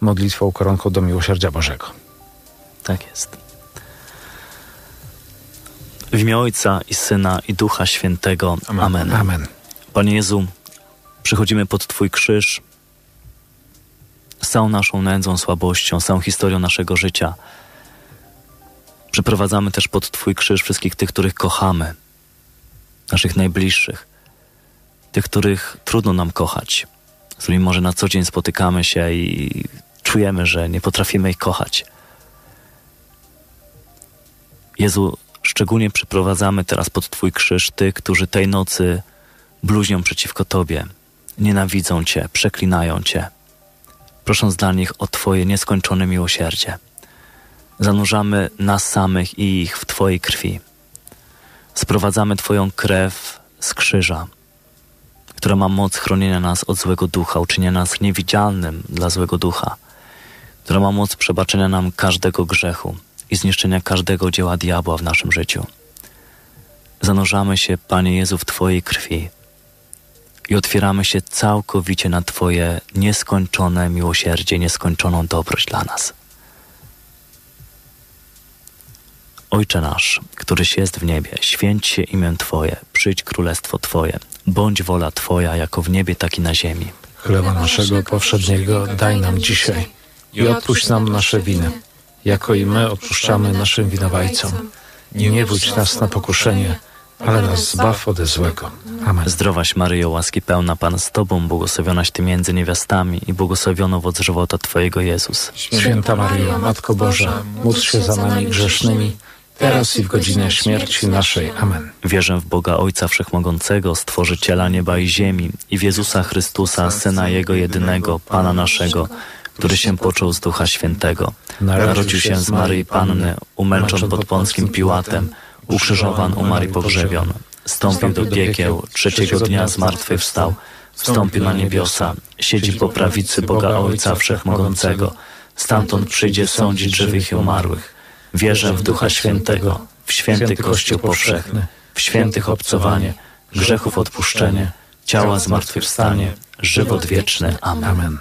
modlitwą koronką do miłosierdzia Bożego. Tak jest. W imię Ojca i Syna i Ducha Świętego. Amen. Amen. Amen. Panie Jezu, przychodzimy pod Twój krzyż z całą naszą nędzą, słabością, całą historią naszego życia. Przyprowadzamy też pod Twój krzyż wszystkich tych, których kochamy, naszych najbliższych, tych, których trudno nam kochać, z którymi może na co dzień spotykamy się i czujemy, że nie potrafimy ich kochać. Jezu, szczególnie przyprowadzamy teraz pod Twój krzyż tych, którzy tej nocy bluźnią przeciwko Tobie, nienawidzą Cię, przeklinają Cię, prosząc dla nich o Twoje nieskończone miłosierdzie. Zanurzamy nas samych i ich w Twojej krwi. Sprowadzamy Twoją krew z krzyża, która ma moc chronienia nas od złego ducha, uczynienia nas niewidzialnym dla złego ducha, która ma moc przebaczenia nam każdego grzechu i zniszczenia każdego dzieła diabła w naszym życiu. Zanurzamy się, Panie Jezu, w Twojej krwi i otwieramy się całkowicie na Twoje nieskończone miłosierdzie, nieskończoną dobroć dla nas. Ojcze nasz, któryś jest w niebie, święć się imię Twoje, przyjdź królestwo Twoje, bądź wola Twoja jako w niebie, tak i na ziemi. Chleba naszego powszedniego daj nam dzisiaj i odpuść nam nasze winy, jako i my odpuszczamy naszym winowajcom. Nie wódź nas na pokuszenie, ale nas zbaw ode złego. Amen. Zdrowaś Maryjo, łaski pełna Pan z Tobą, błogosławionaś Ty między niewiastami i błogosławiono owoc żywota Twojego Jezus. Święta Maryjo, Matko Boża, módl się za nami grzesznymi, teraz i w godzinę śmierci naszej. Amen. Wierzę w Boga Ojca Wszechmogącego, Stworzyciela nieba i ziemi i w Jezusa Chrystusa, Syna Jego jedynego, Pana naszego, który się począł z Ducha Świętego. Narodził się z Maryi Panny, umęczon pod Pąckim Piłatem, ukrzyżowan, umarł i pogrzebion. Stąpił do piekieł, trzeciego dnia zmartwychwstał, wstąpił na niebiosa, siedzi po prawicy Boga Ojca Wszechmogącego. Stamtąd przyjdzie sądzić żywych i umarłych. Wierzę w Ducha Świętego, w święty Kościół powszechny, w świętych obcowanie, grzechów odpuszczenie, ciała zmartwychwstanie, żywot wieczny. Amen. Amen.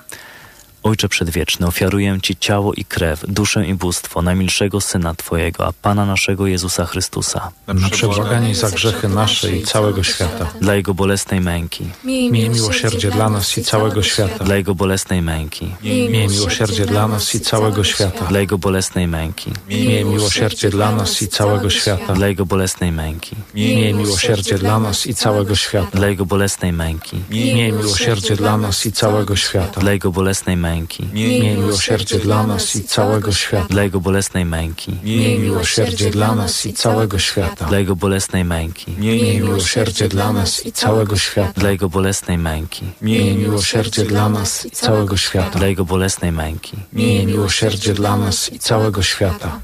Ojcze Przedwieczny, ofiaruję Ci ciało i krew, duszę i bóstwo najmilszego Syna Twojego, a Pana naszego Jezusa Chrystusa, Na przebłaganie za grzechy nasze i całego świata. dla Jego bolesnej męki, Miej miłosierdzie dla nas i całego świata. dla Jego bolesnej męki, Miej miłosierdzie dla nas i całego świata. dla Jego bolesnej męki, Miej miłosierdzie dla nas i całego świata. dla Jego bolesnej męki, Miej miłosierdzie dla nas i całego świata. dla Jego bolesnej męki, Miej miłosierdzie dla nas i całego świata. dla Jego bolesnej męki, Miej miłosierdzie dla nas i całego świata. dla Jego bolesnej męki, Miej miłosierdzie dla nas i całego świata. dla Jego bolesnej męki, Miej miłosierdzie dla nas i całego świata. dla Jego bolesnej męki, Miej miłosierdzie dla nas i całego świata. dla Jego bolesnej męki, Miej miłosierdzie dla nas i całego świata.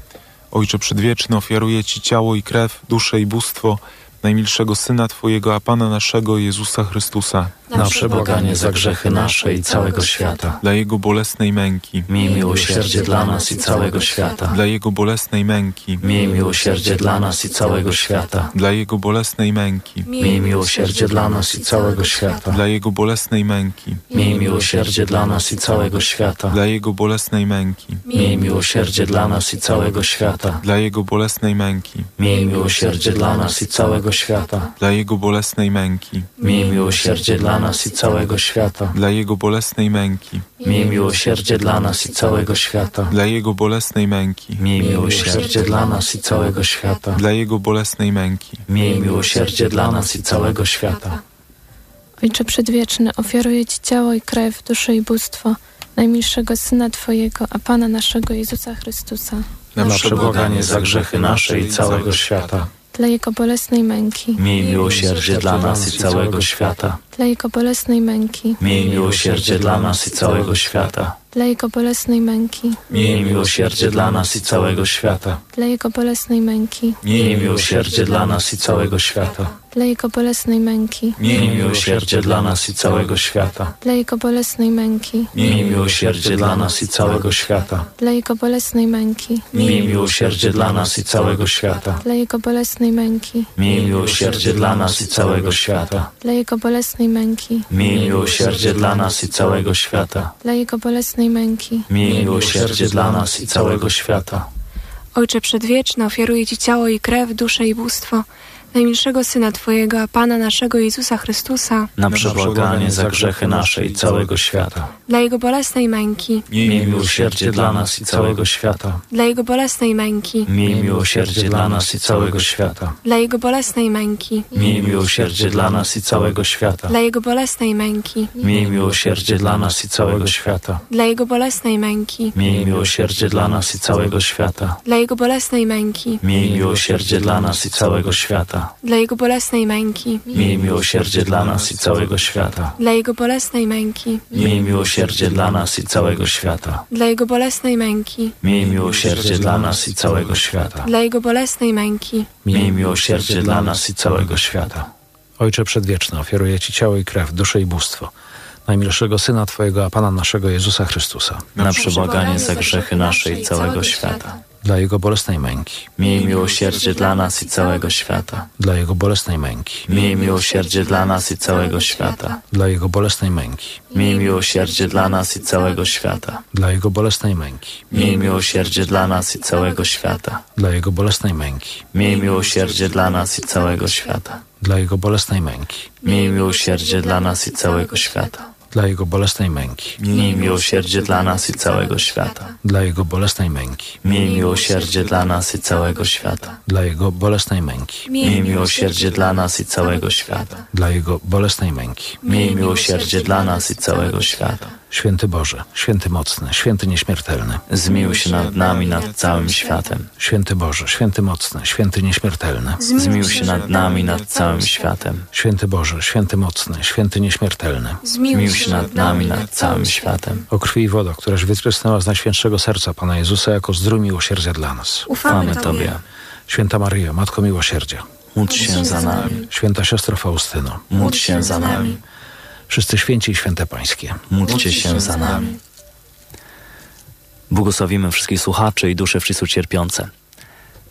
Ojcze Przedwieczny, ofiaruję Ci ciało i krew, duszę i bóstwo najmilszego Syna Twojego, a Pana naszego Jezusa Chrystusa, Na przebłaganie za grzechy nasze i całego świata. dla Jego bolesnej męki, Miej miłosierdzie dla nas i całego świata. dla Jego bolesnej męki, Miej miłosierdzie dla nas i całego świata. dla Jego bolesnej męki, Miej miłosierdzie dla nas i całego świata. dla Jego bolesnej męki, Miej miłosierdzie dla nas i całego świata. dla Jego bolesnej męki, Miej miłosierdzie dla nas i całego świata. dla Jego bolesnej męki, Miej miłosierdzie dla nas i całego świata. dla Jego bolesnej męki, Miej miłosierdzie dla nas i całego świata. dla Jego bolesnej męki, Miej miłosierdzie dla nas i całego świata. dla Jego bolesnej męki, Miej miłosierdzie dla nas i całego świata. dla Jego bolesnej męki, Miej miłosierdzie dla nas i całego świata. Ojcze Przedwieczny, ofiaruję Ci ciało i krew, duszę i bóstwo najmilszego Syna Twojego, a Pana naszego Jezusa Chrystusa, Na przebłaganie za grzechy nasze i całego świata. Dla Jego bolesnej męki, Miej miłosierdzie dla nas i całego świata. dla Jego bolesnej męki, Miej miłosierdzie dla nas i całego świata. dla Jego bolesnej męki, Miej miłosierdzie dla nas i całego świata. dla Jego bolesnej męki, Miej miłosierdzie dla nas i całego świata. Dla Jego bolesnej męki, Miej miłosierdzie dla nas i całego świata. dla Jego bolesnej męki, Miej miłosierdzie dla nas i całego świata. dla Jego bolesnej męki, Miej miłosierdzie dla nas i całego świata. dla Jego bolesnej męki, Miej miłosierdzie dla nas i całego świata. dla Jego bolesnej męki, Miej miłosierdzie dla nas i całego świata. dla Jego bolesnej męki, Miej miłosierdzie dla nas i całego świata. Ojcze Przedwieczny, ofiaruję Ci ciało i krew, duszę i bóstwo najmilszego Syna Twojego, a Pana naszego Jezusa Chrystusa, Na przebłaganie za grzechy nasze i całego świata. dla Jego bolesnej męki, Miej miłosierdzie dla nas i całego świata. dla Jego bolesnej męki, Miej miłosierdzie dla nas i całego świata. dla Jego bolesnej męki, Miej miłosierdzie dla nas i całego świata. dla Jego bolesnej męki, Miej miłosierdzie dla nas i całego świata. dla Jego bolesnej męki, Miej miłosierdzie dla nas i całego świata. dla Jego bolesnej męki, Miej miłosierdzie dla nas i całego świata. Dla Jego bolesnej męki, Miej miłosierdzie dla nas i całego świata. dla Jego bolesnej męki, Miej miłosierdzie dla nas i całego świata. dla Jego bolesnej męki, Miej miłosierdzie dla nas i całego świata. dla Jego bolesnej męki, Miej miłosierdzie dla nas i całego świata. Ojcze Przedwieczny, ofiaruję Ci ciało i krew, duszę i bóstwo najmilszego Syna Twojego, a Pana naszego Jezusa Chrystusa, Na przebłaganie za grzechy nasze i całego świata. Dla Jego bolesnej męki, Miej miłosierdzie dla nas i całego świata. dla Jego bolesnej męki, Miej miłosierdzie dla nas i całego świata. dla Jego bolesnej męki, Miej miłosierdzie dla nas i całego świata. dla Jego bolesnej męki, Miej miłosierdzie dla nas i całego świata. dla Jego bolesnej męki, Miej miłosierdzie dla nas i całego świata. dla Jego bolesnej męki, Miej miłosierdzie dla nas i całego świata. Dla Jego bolesnej męki, Miej miłosierdzie dla nas i całego świata. dla Jego bolesnej męki, Miej miłosierdzie dla nas i całego świata. dla Jego bolesnej męki, Miej miłosierdzie dla nas i całego świata. dla Jego bolesnej męki. Miej miłosierdzie dla nas i całego świata. Święty Boże, święty mocny, święty nieśmiertelny, Zmiłuj się nad nami, nad całym światem. święty Boże, święty mocny, święty nieśmiertelny, Zmiłuj się nad nami, nad całym światem. święty Boże, święty mocny, święty nieśmiertelny. Zmiłuj nad nami, nad całym światem. O krwi i woda, któraś wytrysnęła z Najświętszego Serca Pana Jezusa jako zdrój miłosierdzia dla nas. Ufamy Tobie. Święta Maryjo, Matko Miłosierdzia, Módl się za nami. święta siostro Faustyno, Módl się za nami. wszyscy święci i święte Pańskie. Módlcie się za nami. Błogosławimy wszystkich słuchaczy i dusze wszyscy cierpiące.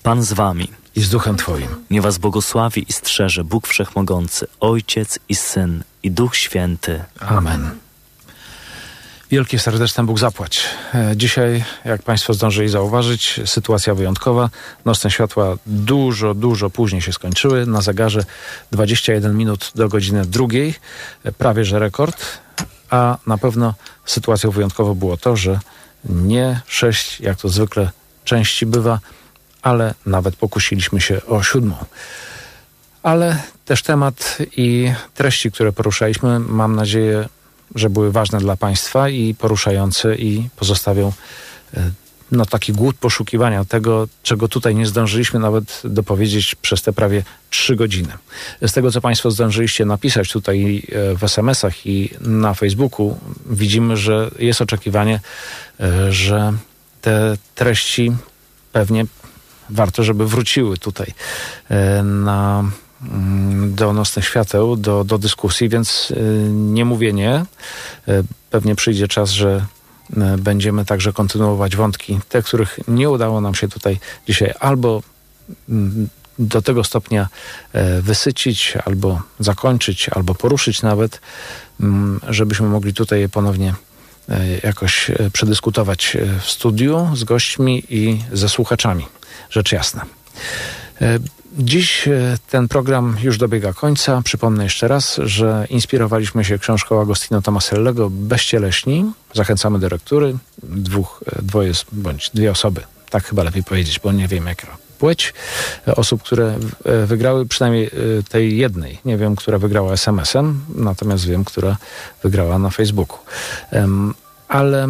Pan z wami. I z duchem Twoim. Nie was błogosławi i strzeże Bóg Wszechmogący, Ojciec i Syn i Duch Święty. Amen. Wielkie serdeczne Bóg zapłać. E, Dzisiaj, jak Państwo zdążyli zauważyć, sytuacja wyjątkowa. Nocne światła dużo, dużo później się skończyły. Na zegarze 21 minut do godziny drugiej. E, Prawie, że rekord. A na pewno sytuacją wyjątkową było to, że nie sześć, jak to zwykle części bywa, ale nawet pokusiliśmy się o siódmą. Ale też temat i treści, które poruszaliśmy, mam nadzieję, że były ważne dla Państwa i poruszające i pozostawią e, no, taki głód poszukiwania tego, czego tutaj nie zdążyliśmy nawet dopowiedzieć przez te prawie trzy godziny. Z tego, co Państwo zdążyliście napisać tutaj e, w SMS-ach i na Facebooku, widzimy, że jest oczekiwanie, e, że te treści pewnie warto, żeby wróciły tutaj na do nocnych świateł, do, do dyskusji, więc y, nie mówię nie. Y, Pewnie przyjdzie czas, że y, będziemy także kontynuować wątki, te, których nie udało nam się tutaj dzisiaj albo mm, do tego stopnia wysycić, albo zakończyć, albo poruszyć nawet, mm, żebyśmy mogli tutaj je ponownie jakoś przedyskutować w studiu z gośćmi i ze słuchaczami. Rzecz jasna. Dziś e, ten program już dobiega końca. Przypomnę jeszcze raz, że inspirowaliśmy się książką Agostino Tomasellego Bezcieleśni. Zachęcamy do lektury. Dwóch, e, dwoje bądź dwie osoby, tak chyba lepiej powiedzieć, bo nie wiem jaka płeć e, osób, które wygrały, przynajmniej tej jednej. Nie wiem, która wygrała SMS-em, natomiast wiem, która wygrała na Facebooku. Ale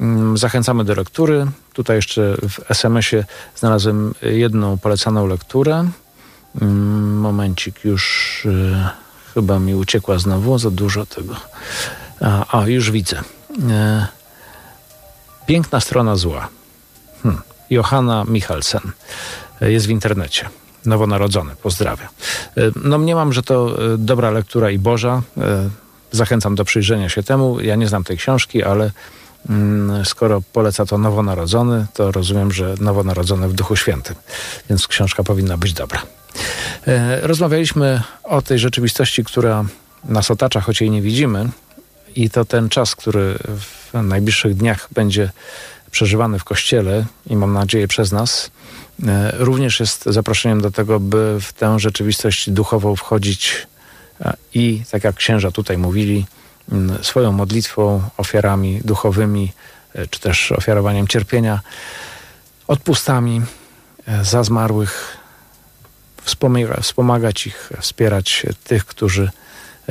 mm, zachęcamy do lektury. Tutaj jeszcze w SMS-ie znalazłem jedną polecaną lekturę. Mm, Momencik, już e, chyba mi uciekła znowu, za dużo tego. A, a już widzę. E, Piękna strona zła. Hm. Johanna Michalsen E, jest w internecie. Nowonarodzony, pozdrawiam. E, No mniemam, że to dobra lektura i Boża. Zachęcam do przyjrzenia się temu. Ja nie znam tej książki, ale mm, skoro poleca to nowonarodzony, to rozumiem, że nowonarodzony w Duchu Świętym. Więc książka powinna być dobra. E, Rozmawialiśmy o tej rzeczywistości, która nas otacza, choć jej nie widzimy. I to ten czas, który w najbliższych dniach będzie przeżywany w kościele i mam nadzieję przez nas, e, również jest zaproszeniem do tego, by w tę rzeczywistość duchową wchodzić e, i, tak jak księża tutaj mówili, swoją modlitwą, ofiarami duchowymi, czy też ofiarowaniem cierpienia, odpustami za zmarłych, wspomaga, wspomagać ich, wspierać tych, którzy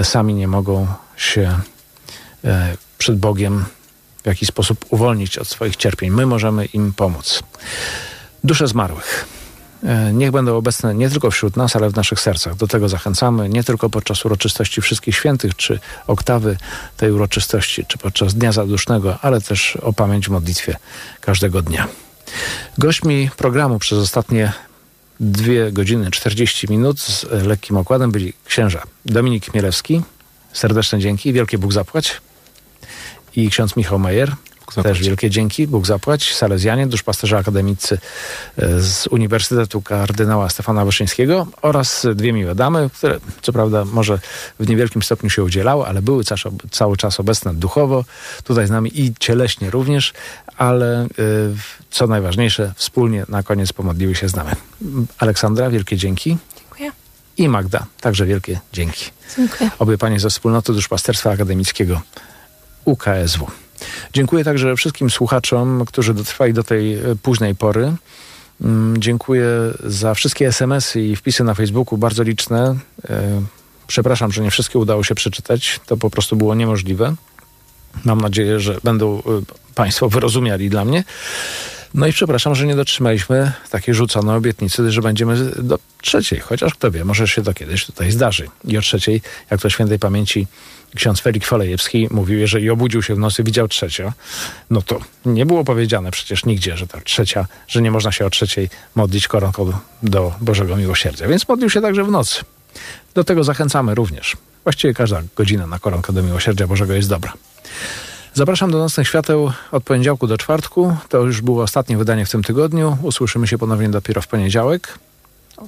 sami nie mogą się e, przed Bogiem w jakiś sposób uwolnić od swoich cierpień. My możemy im pomóc. Dusze zmarłych. E, Niech będą obecne nie tylko wśród nas, ale w naszych sercach. Do tego zachęcamy nie tylko podczas uroczystości Wszystkich Świętych, czy oktawy tej uroczystości, czy podczas Dnia Zadusznego, ale też o pamięć w modlitwie każdego dnia. Gośćmi programu przez ostatnie dwie godziny 40 minut z e, lekkim okładem byli księża Dominik Chmielewski, serdeczne dzięki, wielkie Bóg zapłać i ksiądz Michał Majer. Też wielkie dzięki, Bóg zapłać, Salezjanie, duszpasterze akademicy e, z Uniwersytetu Kardynała Stefana Wyszyńskiego oraz dwie miłe damy, które co prawda może w niewielkim stopniu się udzielały, ale były cały, cały czas obecne duchowo, tutaj z nami i cieleśnie również, ale e, co najważniejsze, wspólnie na koniec pomodliły się z nami. Aleksandra, wielkie dzięki Dziękuję. i Magda, także wielkie dzięki. Dziękuję. Obie panie ze wspólnoty duszpasterstwa akademickiego UKSW. Dziękuję także wszystkim słuchaczom, którzy dotrwali do tej e, późnej pory. Mm, Dziękuję za wszystkie SMS-y i wpisy na Facebooku, bardzo liczne. E, Przepraszam, że nie wszystkie udało się przeczytać. To po prostu było niemożliwe. Mam nadzieję, że będą e, Państwo wyrozumiali dla mnie. No i przepraszam, że nie dotrzymaliśmy takiej rzuconej obietnicy, że będziemy do trzeciej, chociaż kto wie, może się to kiedyś tutaj zdarzy. I o trzeciej, jak to świętej pamięci ksiądz Felik Folejewski mówił, jeżeli obudził się w nocy, widział trzecia, no to nie było powiedziane przecież nigdzie, że ta trzecia, że nie można się o trzeciej modlić koronką do Bożego Miłosierdzia. Więc modlił się także w nocy. Do tego zachęcamy również. Właściwie każda godzina na koronkę do Miłosierdzia Bożego jest dobra. Zapraszam do Nocnych Świateł od poniedziałku do czwartku. To już było ostatnie wydanie w tym tygodniu. Usłyszymy się ponownie dopiero w poniedziałek,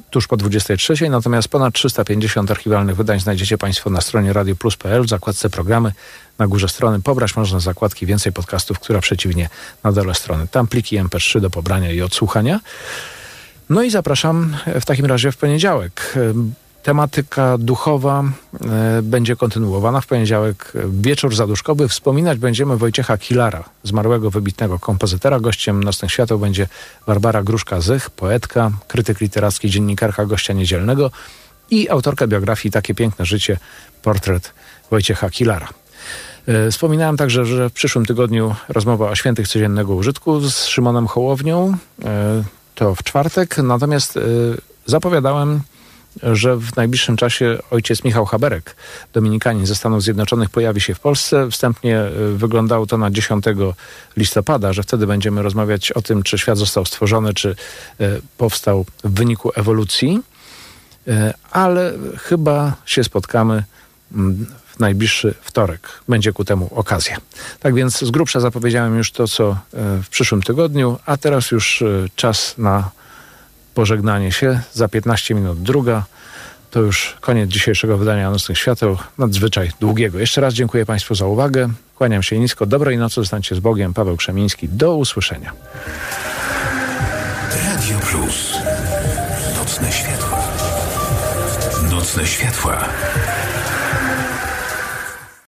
tuż po 23. Natomiast ponad 350 archiwalnych wydań znajdziecie Państwo na stronie radioplus.pl w zakładce programy. Na górze strony pobrać można zakładki więcej podcastów, która przeciwnie na dole strony. Tam pliki MP3 do pobrania i odsłuchania. No i zapraszam w takim razie w poniedziałek. Tematyka duchowa e, będzie kontynuowana w poniedziałek. Wieczór zaduszkowy. Wspominać będziemy Wojciecha Kilara, zmarłego wybitnego kompozytora. Gościem Nocnych Świateł będzie Barbara Gruszka-Zych, poetka, krytyk literacki, dziennikarka gościa niedzielnego i autorka biografii Takie piękne życie, portret Wojciecha Kilara. E, Wspominałem także, że w przyszłym tygodniu rozmowa o świętych codziennego użytku z Szymonem Hołownią. E, To w czwartek. Natomiast zapowiadałem, że w najbliższym czasie ojciec Michał Haberek, dominikanin ze Stanów Zjednoczonych, pojawi się w Polsce. Wstępnie e, wyglądało to na 10 listopada, że wtedy będziemy rozmawiać o tym, czy świat został stworzony, czy e, powstał w wyniku ewolucji. E, Ale chyba się spotkamy mm, w najbliższy wtorek. Będzie ku temu okazja. Tak więc z grubsza zapowiedziałem już to, co w przyszłym tygodniu, a teraz już czas na pożegnanie się. Za 15 minut druga. To już koniec dzisiejszego wydania Nocnych Świateł, nadzwyczaj długiego. Jeszcze raz dziękuję Państwu za uwagę. Kłaniam się nisko. Dobrej nocy, zostańcie z Bogiem. Paweł Krzemiński. Do usłyszenia. Radio Plus. Nocne światła. Nocne światła.